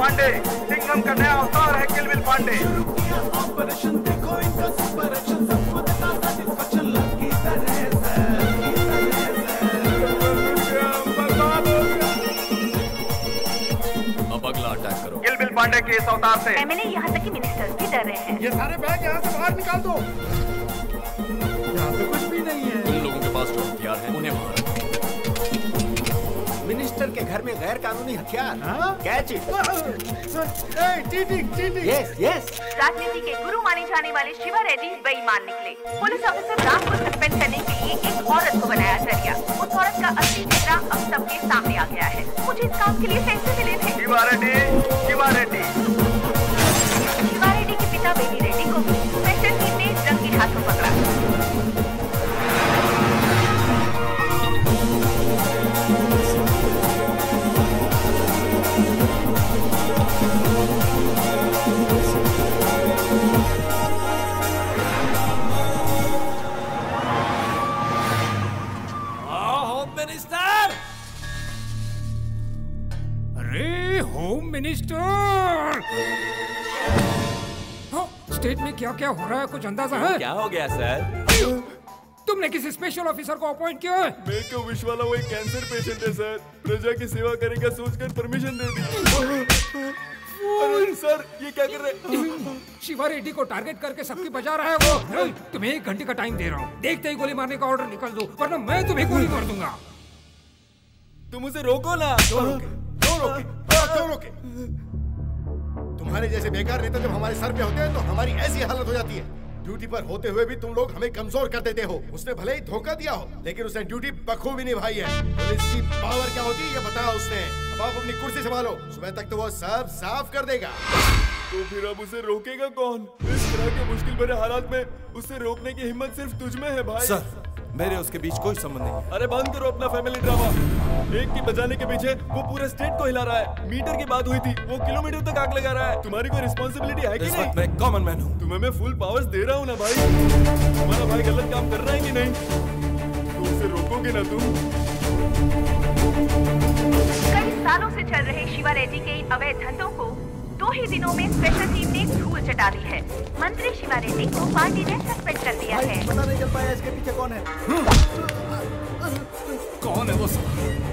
पांडे सिंघम का नया अवतार है किलबिल पांडे। ऑपरेशन देखो इनका सुपर एक्शन सबको देता सेटिस्फेक्शन लकी तरह अब अगला अटैक करो। किलबिल पांडे के इस अवतार से। एमएलए यहाँ तक कि मिनिस्टर्स भी डर रहे हैं। ये सारे बैग यहाँ से बाहर निकाल दो। यहाँ पे कुछ के घर में गैर कानूनी हथियार catch cheating cheating. Yes yes राजनीति के गुरु माने जाने वाले शिवा रेड्डी बेईमान निकले। पुलिस ऑफिसर राम को सस्पेंड करने के लिए एक औरत को बनाया ज़रिया। उस औरत का असली चेहरा अब सबके सामने आ गया है। मुझे इस काम के लिए पैसे मिले थे। शिवा रेड्डी शिवा रेड्डी। शिवा रेड्डी के पिता बेबी रेड्डी को स्पेशल टीम ने रंगे हाथों पकड़ा। मिनिस्टर! हाँ, स्टेट में क्या क्या हो रहा है? कुछ अंदाज़ा है? क्या हो गया सर? तुमने किसी स्पेशल ऑफिसर को अपॉइंट किया है? मेक अ विश वाला वो एक कैंसर पेशेंट है सर? प्रजा की सेवा करेगा सोचकर परमिशन दे दी। अरे सर ये क्या कर रहे शिवा रेड्डी को टारगेट करके सबकी बजा रहा है वो। तुम्हें एक घंटे का टाइम दे रहा हूँ। देखते ही गोली मारने का ऑर्डर निकल दो वरना मैं तुम्हें गोली मार दूँगा। तुम उसे रोको ना। क्यों रोके? क्यों रोके? हाँ, क्यों रोके? तुम्हारे जैसे बेकार नेता जब हमारे सर पे होते हैं तो हमारी ऐसी हालत हो जाती है। ड्यूटी पर होते हुए भी तुम लोग हमें कमज़ोर कर देते हो। उसने भले ही धोखा दिया हो लेकिन उसने ड्यूटी बखूबी निभाई है। पुलिस की पावर क्या होती है ये बताया उसने। अब आप अपनी कुर्सी संभालो। सुबह तक तो वो सब साफ़ कर देगा। तो फिर अब उसे रोकेगा कौन? इस तरह के मुश्किल भरे हालात में उसे रोकने की हिम्मत सिर्फ़ तुझ में है भाई। सर मेरे उसके बीच कोई संबंध नहीं। अरे बंद करो अपना फैमिली ड्रामा एक की बजाने के पीछे वो पूरे स्टेट को हिला रहा है। मीटर की बात हुई थी वो किलोमीटर तक आग लगा रहा है। तुम्हारी कोई रिस्पॉन्सिबिलिटी है कि इस नहीं? वक्त मैं कॉमन मैन हूँ। तुम्हें मैं फुल पावर्स दे रहा हूँ ना भाई। तुम्हारा भाई गलत काम कर रहा है कि नहीं? तो उसे रोकोगे ना तुम? कई सालों से चल रहे शिवा रेड्डी के इन अवैध धंधों को दो ही दिनों में स्पेशल टीम ने धूल चटा दी है। मंत्री शिवा रेड्डी को पार्टी ने सस्पेंड कर दिया है। पता नहीं चल पाया इसके पीछे कौन है? कौन है वो साला?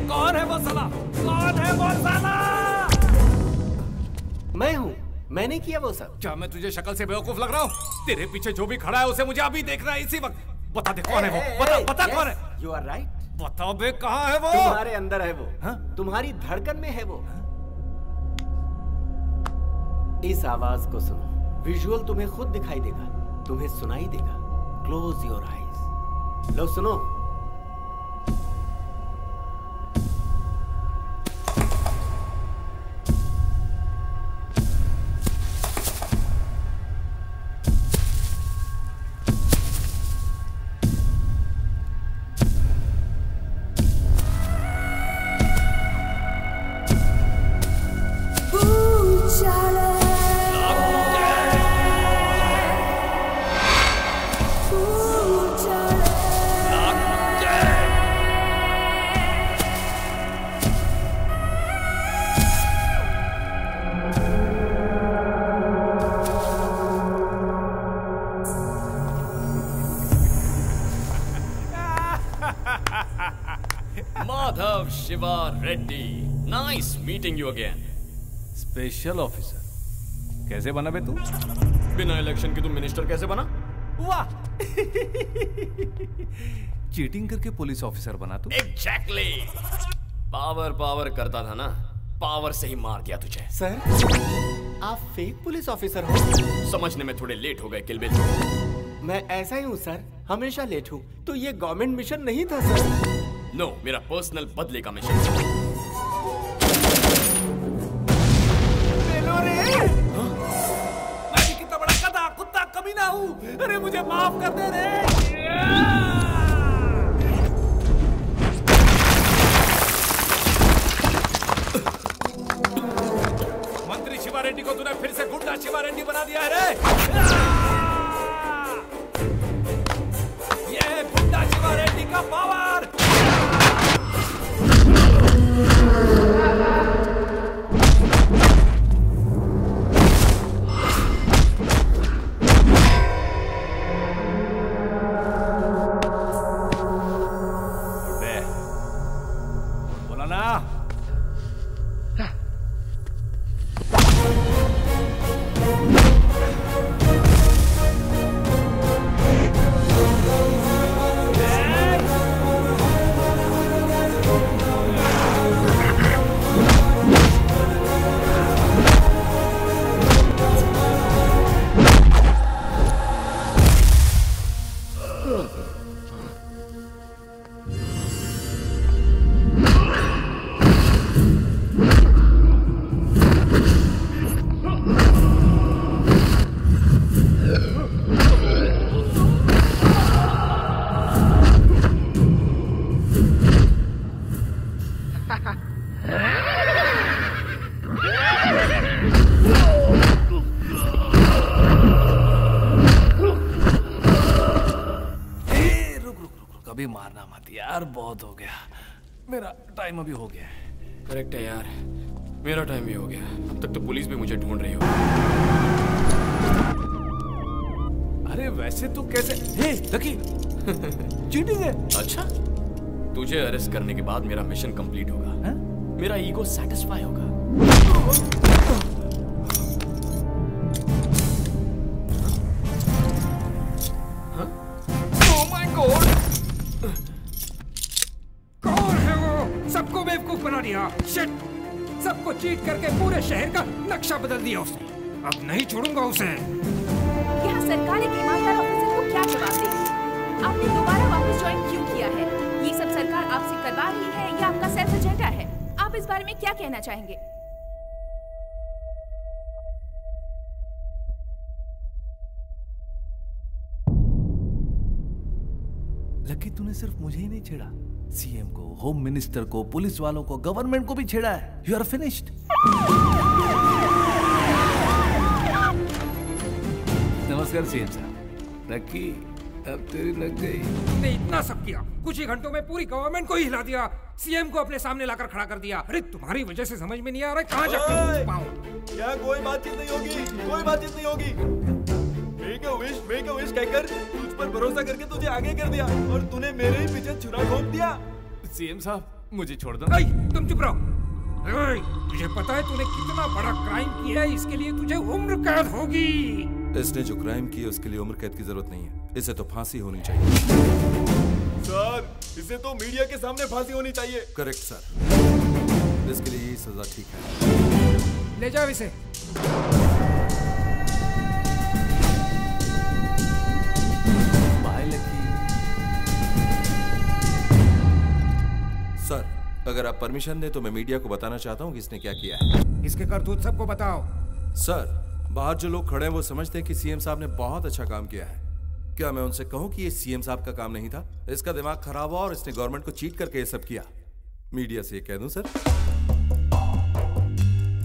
कौन है वो साला? कौन है वो साला? मैं हूँ। मैंने किया वो सब। क्या मैं तुझे शक्ल से बेवकूफ़ लग रहा हूँ? तेरे पीछे जो भी खड़ा है उसे मुझे अभी देखना है इसी वक्त। बता दे कौन है वो? बता बता कौन है? यू आर राइट बताओ बे कहाँ है वो? तुम्हारे अंदर है वो। हा? तुम्हारी धड़कन में है वो। इस आवाज़ को सुनो। विजुअल तुम्हें खुद दिखाई देगा, तुम्हें सुनाई देगा। क्लोज योर आईज लो, सुनो। स्पेशल ऑफिसर कैसे बना बे तू? बिना इलेक्शन के तुम मिनिस्टर कैसे बना? वाह! चीटिंग करके पुलिस ऑफिसर बना तू? एग्जैक्टली पावर पावर करता था ना पावर से ही मार दिया तुझे। सर आप फेक पुलिस ऑफिसर हो? समझने में थोड़े लेट हो गए किलबिल। मैं ऐसा ही हूँ सर हमेशा लेट हूँ। तो ये गवर्नमेंट मिशन नहीं था सर नो no, मेरा पर्सनल बदले का मिशन अरे मुझे माफ़ कर दे रे। मंत्री शिवा रेड्डी को तूने फिर से गुंडा शिवा रेड्डी बना दिया है रे। ये गुंडा शिवा रेड्डी का पावर। बहुत हो गया। मेरा टाइम अभी हो गया करेक्ट है यार। मेरा टाइम भी हो गया अब तक तो पुलिस भी मुझे ढूंढ रही हो। अरे वैसे तो कैसे हे लकी! चीटिंग है। अच्छा? तुझे अरेस्ट करने के बाद मेरा मिशन कंप्लीट होगा। है? मेरा ईगो सेटिस्फाई होगा। नहीं छोड़ूँगा उसे। यहाँ सरकार एक ईमानदार ऑफिसर को क्या जवाब देगी आपने दोबारा वापस ज्वाइन क्यों किया है? ये सब सरकार आपसे करवा रही है या आपका सेल्फ एजेंडा है? आप इस बारे में क्या कहना चाहेंगे? लकी तूने सिर्फ़ मुझे ही नहीं छेड़ा। सीएम को होम मिनिस्टर को पुलिस वालों को गवर्नमेंट को भी छेड़ा है। यू आर फिनिश्ड नमस्कार सीएम साहब। लकी अब तेरी लग गई। तुमने इतना सब किया कुछ ही घंटों में पूरी गवर्नमेंट को ही हिला दिया सीएम को अपने सामने लाकर खड़ा कर दिया। अरे तुम्हारी वजह से समझ में नहीं आ रहा है कहाँ जाकर पाऊँ? क्या कोई बातचीत नहीं होगी? कोई बातचीत नहीं होगी। Make a wish make a wish कहकर तुझ पर भरोसा करके तुझे आगे कर दिया और तूने मेरे ही पीछे छुरा घोंप दिया। सीएम साहब मुझे छोड़ दो। तुम चुप रहो। तुझे पता है तूने कितना बड़ा क्राइम किया है इसके लिए तुझे उम्र कैद होगी। इसने जो क्राइम किया उसके लिए उम्र कैद की ज़रूरत नहीं है। इसे तो फांसी होनी चाहिए। सर इसे तो मीडिया के सामने फांसी होनी चाहिए। करेक्ट सर इसके लिए यही सजा ठीक है। ले जाओ इसे। सर अगर आप परमिशन दें तो मैं मीडिया को बताना चाहता हूँ कि इसने क्या किया है। इसके करतूत सबको बताओ। सर बाहर जो लोग खड़े हैं, वो समझते हैं कि सीएम साहब ने बहुत अच्छा काम किया है। क्या मैं उनसे कहूँ कि ये सीएम साहब का काम नहीं था? इसका दिमाग खराब हुआ और इसने गवर्नमेंट को चीट करके ये सब किया। मीडिया से ये कह दूँ सर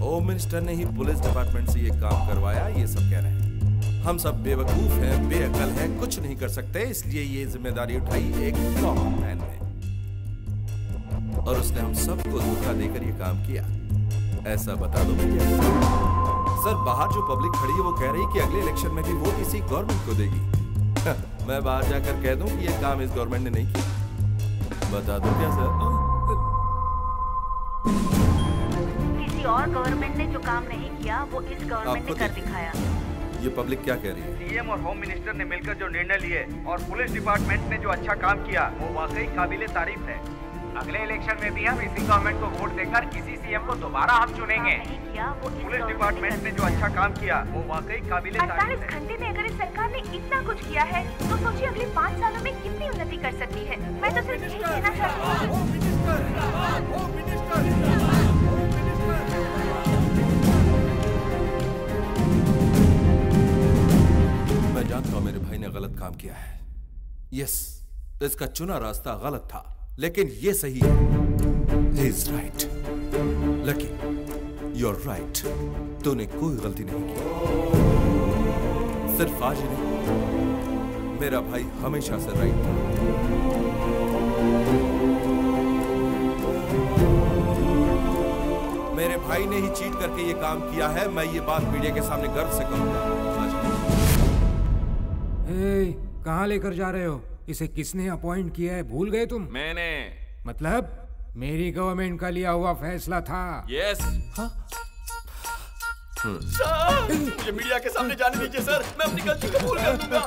होम मिनिस्टर ने ही पुलिस डिपार्टमेंट से ये काम करवाया, ये सब कह रहे हैं। हम सब बेवकूफ़ हैं, बेअकल हैं, कुछ नहीं कर सकते, इसलिए ये ज़िम्मेदारी उठाई एक कॉमन मैन ने। और उसने हम सबको धोखा देकर ये काम किया। ऐसा बता दो मीडिया। सर बाहर जो पब्लिक खड़ी है वो कह रही है कि अगले इलेक्शन में भी वोट इसी गवर्नमेंट को देगी। मैं बाहर जाकर कह दूँ कि ये काम इस गवर्नमेंट ने नहीं किया। बता दूँ क्या सर? किसी और गवर्नमेंट ने जो काम नहीं किया वो इस गवर्नमेंट ने कर दिखाया। ये पब्लिक क्या कह रही है? सीएम और होम मिनिस्टर ने मिलकर जो निर्णय लिए और पुलिस डिपार्टमेंट ने जो अच्छा काम किया वो वाकई काबिले तारीफ़ है। अगले इलेक्शन में भी हम इसी गवर्नमेंट को वोट देकर इसी सीएम को दोबारा हम चुनेंगे। पुलिस डिपार्टमेंट ने जो अच्छा काम किया वो वाकई काबिल अड़तालीस घंटे में अगर इस सरकार ने इतना कुछ किया है तो सोचिए अगले पाँच सालों में कितनी उन्नति कर सकती है। मैं तो सिर्फ़ यही कहना चाहती हूँ। मैं जानता हूँ मेरे भाई ने गलत काम किया है। यस इसका चुना रास्ता गलत था। लेकिन ये सही है। Is right lucky your right तूने कोई गलती नहीं की। सिर्फ़ आज नहीं। मेरा भाई हमेशा से राइट था। मेरे भाई ने ही चीट करके ये काम किया है। मैं ये बात मीडिया के सामने गर्व से कहूँगा। कहाँ लेकर जा रहे हो? इसे किसने अपॉइंट किया है? भूल गए तुम? मैंने। मतलब मेरी गवर्नमेंट का लिया हुआ फैसला था। यस सर ये मीडिया के सामने जाने दीजिए सर। मैं अपनी गलती कबूल कर लूँगा।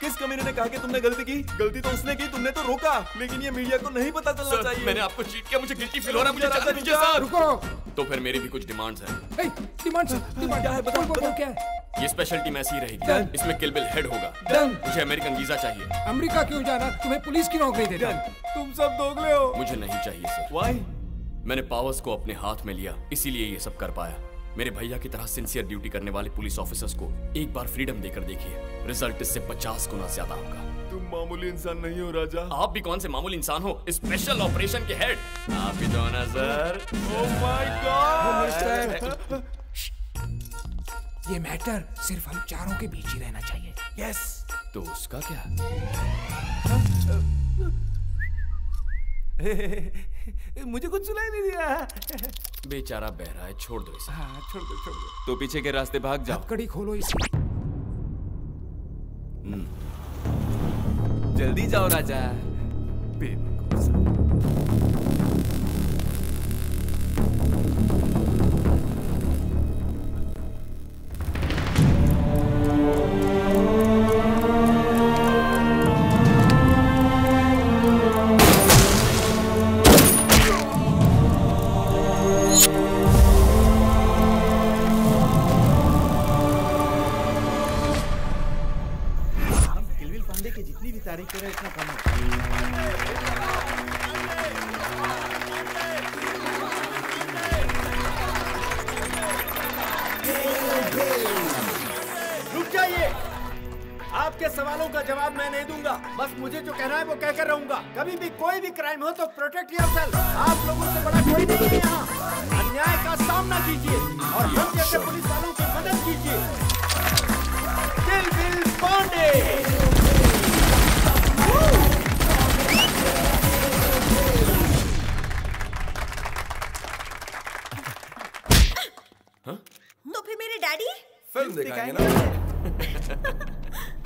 किस कमीने ने कहा कि तुमने गलती की? गलती तो उसने की तुमने तो रोका। लेकिन ये मीडिया को नहीं पता चलना सर चाहिए। मैंने आपको चीट किया मुझे गिल्टी फील हो रहा है मुझे जाने दीजिए सर। रुको तो फिर मेरी भी कुछ डिमांड्स हैं। डिमांड डिमांड क्या है? बताओ। बताओ क्या है? ये स्पेशल टीम ऐसी ही रहेगी। इसमें किल बिल हेड होगा। Done. मुझे अमेरिकन वीज़ा चाहिए। अमेरिका क्यों जाना? तुम्हें पुलिस की नौकरी देता तुम सब दोगले हो। मुझे नहीं चाहिए सर। वाई मैंने पावर्स को अपने हाथ में लिया इसीलिए ये सब कर पाया। मेरे भैया की तरह सिंसियर ड्यूटी करने वाले पुलिस ऑफिसर्स को एक बार फ्रीडम देकर देखिए। रिज़ल्ट इससे पचास गुना ज़्यादा होगा। तुम मामूली इंसान नहीं हो राजा। आप भी कौन से मामूली इंसान हो? स्पेशल ऑपरेशन के हेड आप भी दो नज़र। oh oh, ये मैटर सिर्फ़ हम चारों के बीच ही रहना चाहिए। यस तो उसका क्या? मुझे कुछ सुनाई नहीं दिया। बेचारा बह रहा है छोड़ दो इसे। हाँ, छोड़ दो छोड़ दो। तो पीछे के रास्ते भाग जाओ। कड़ी खोलो इसे। हम्म। जल्दी जाओ राजा। बेवकूफ़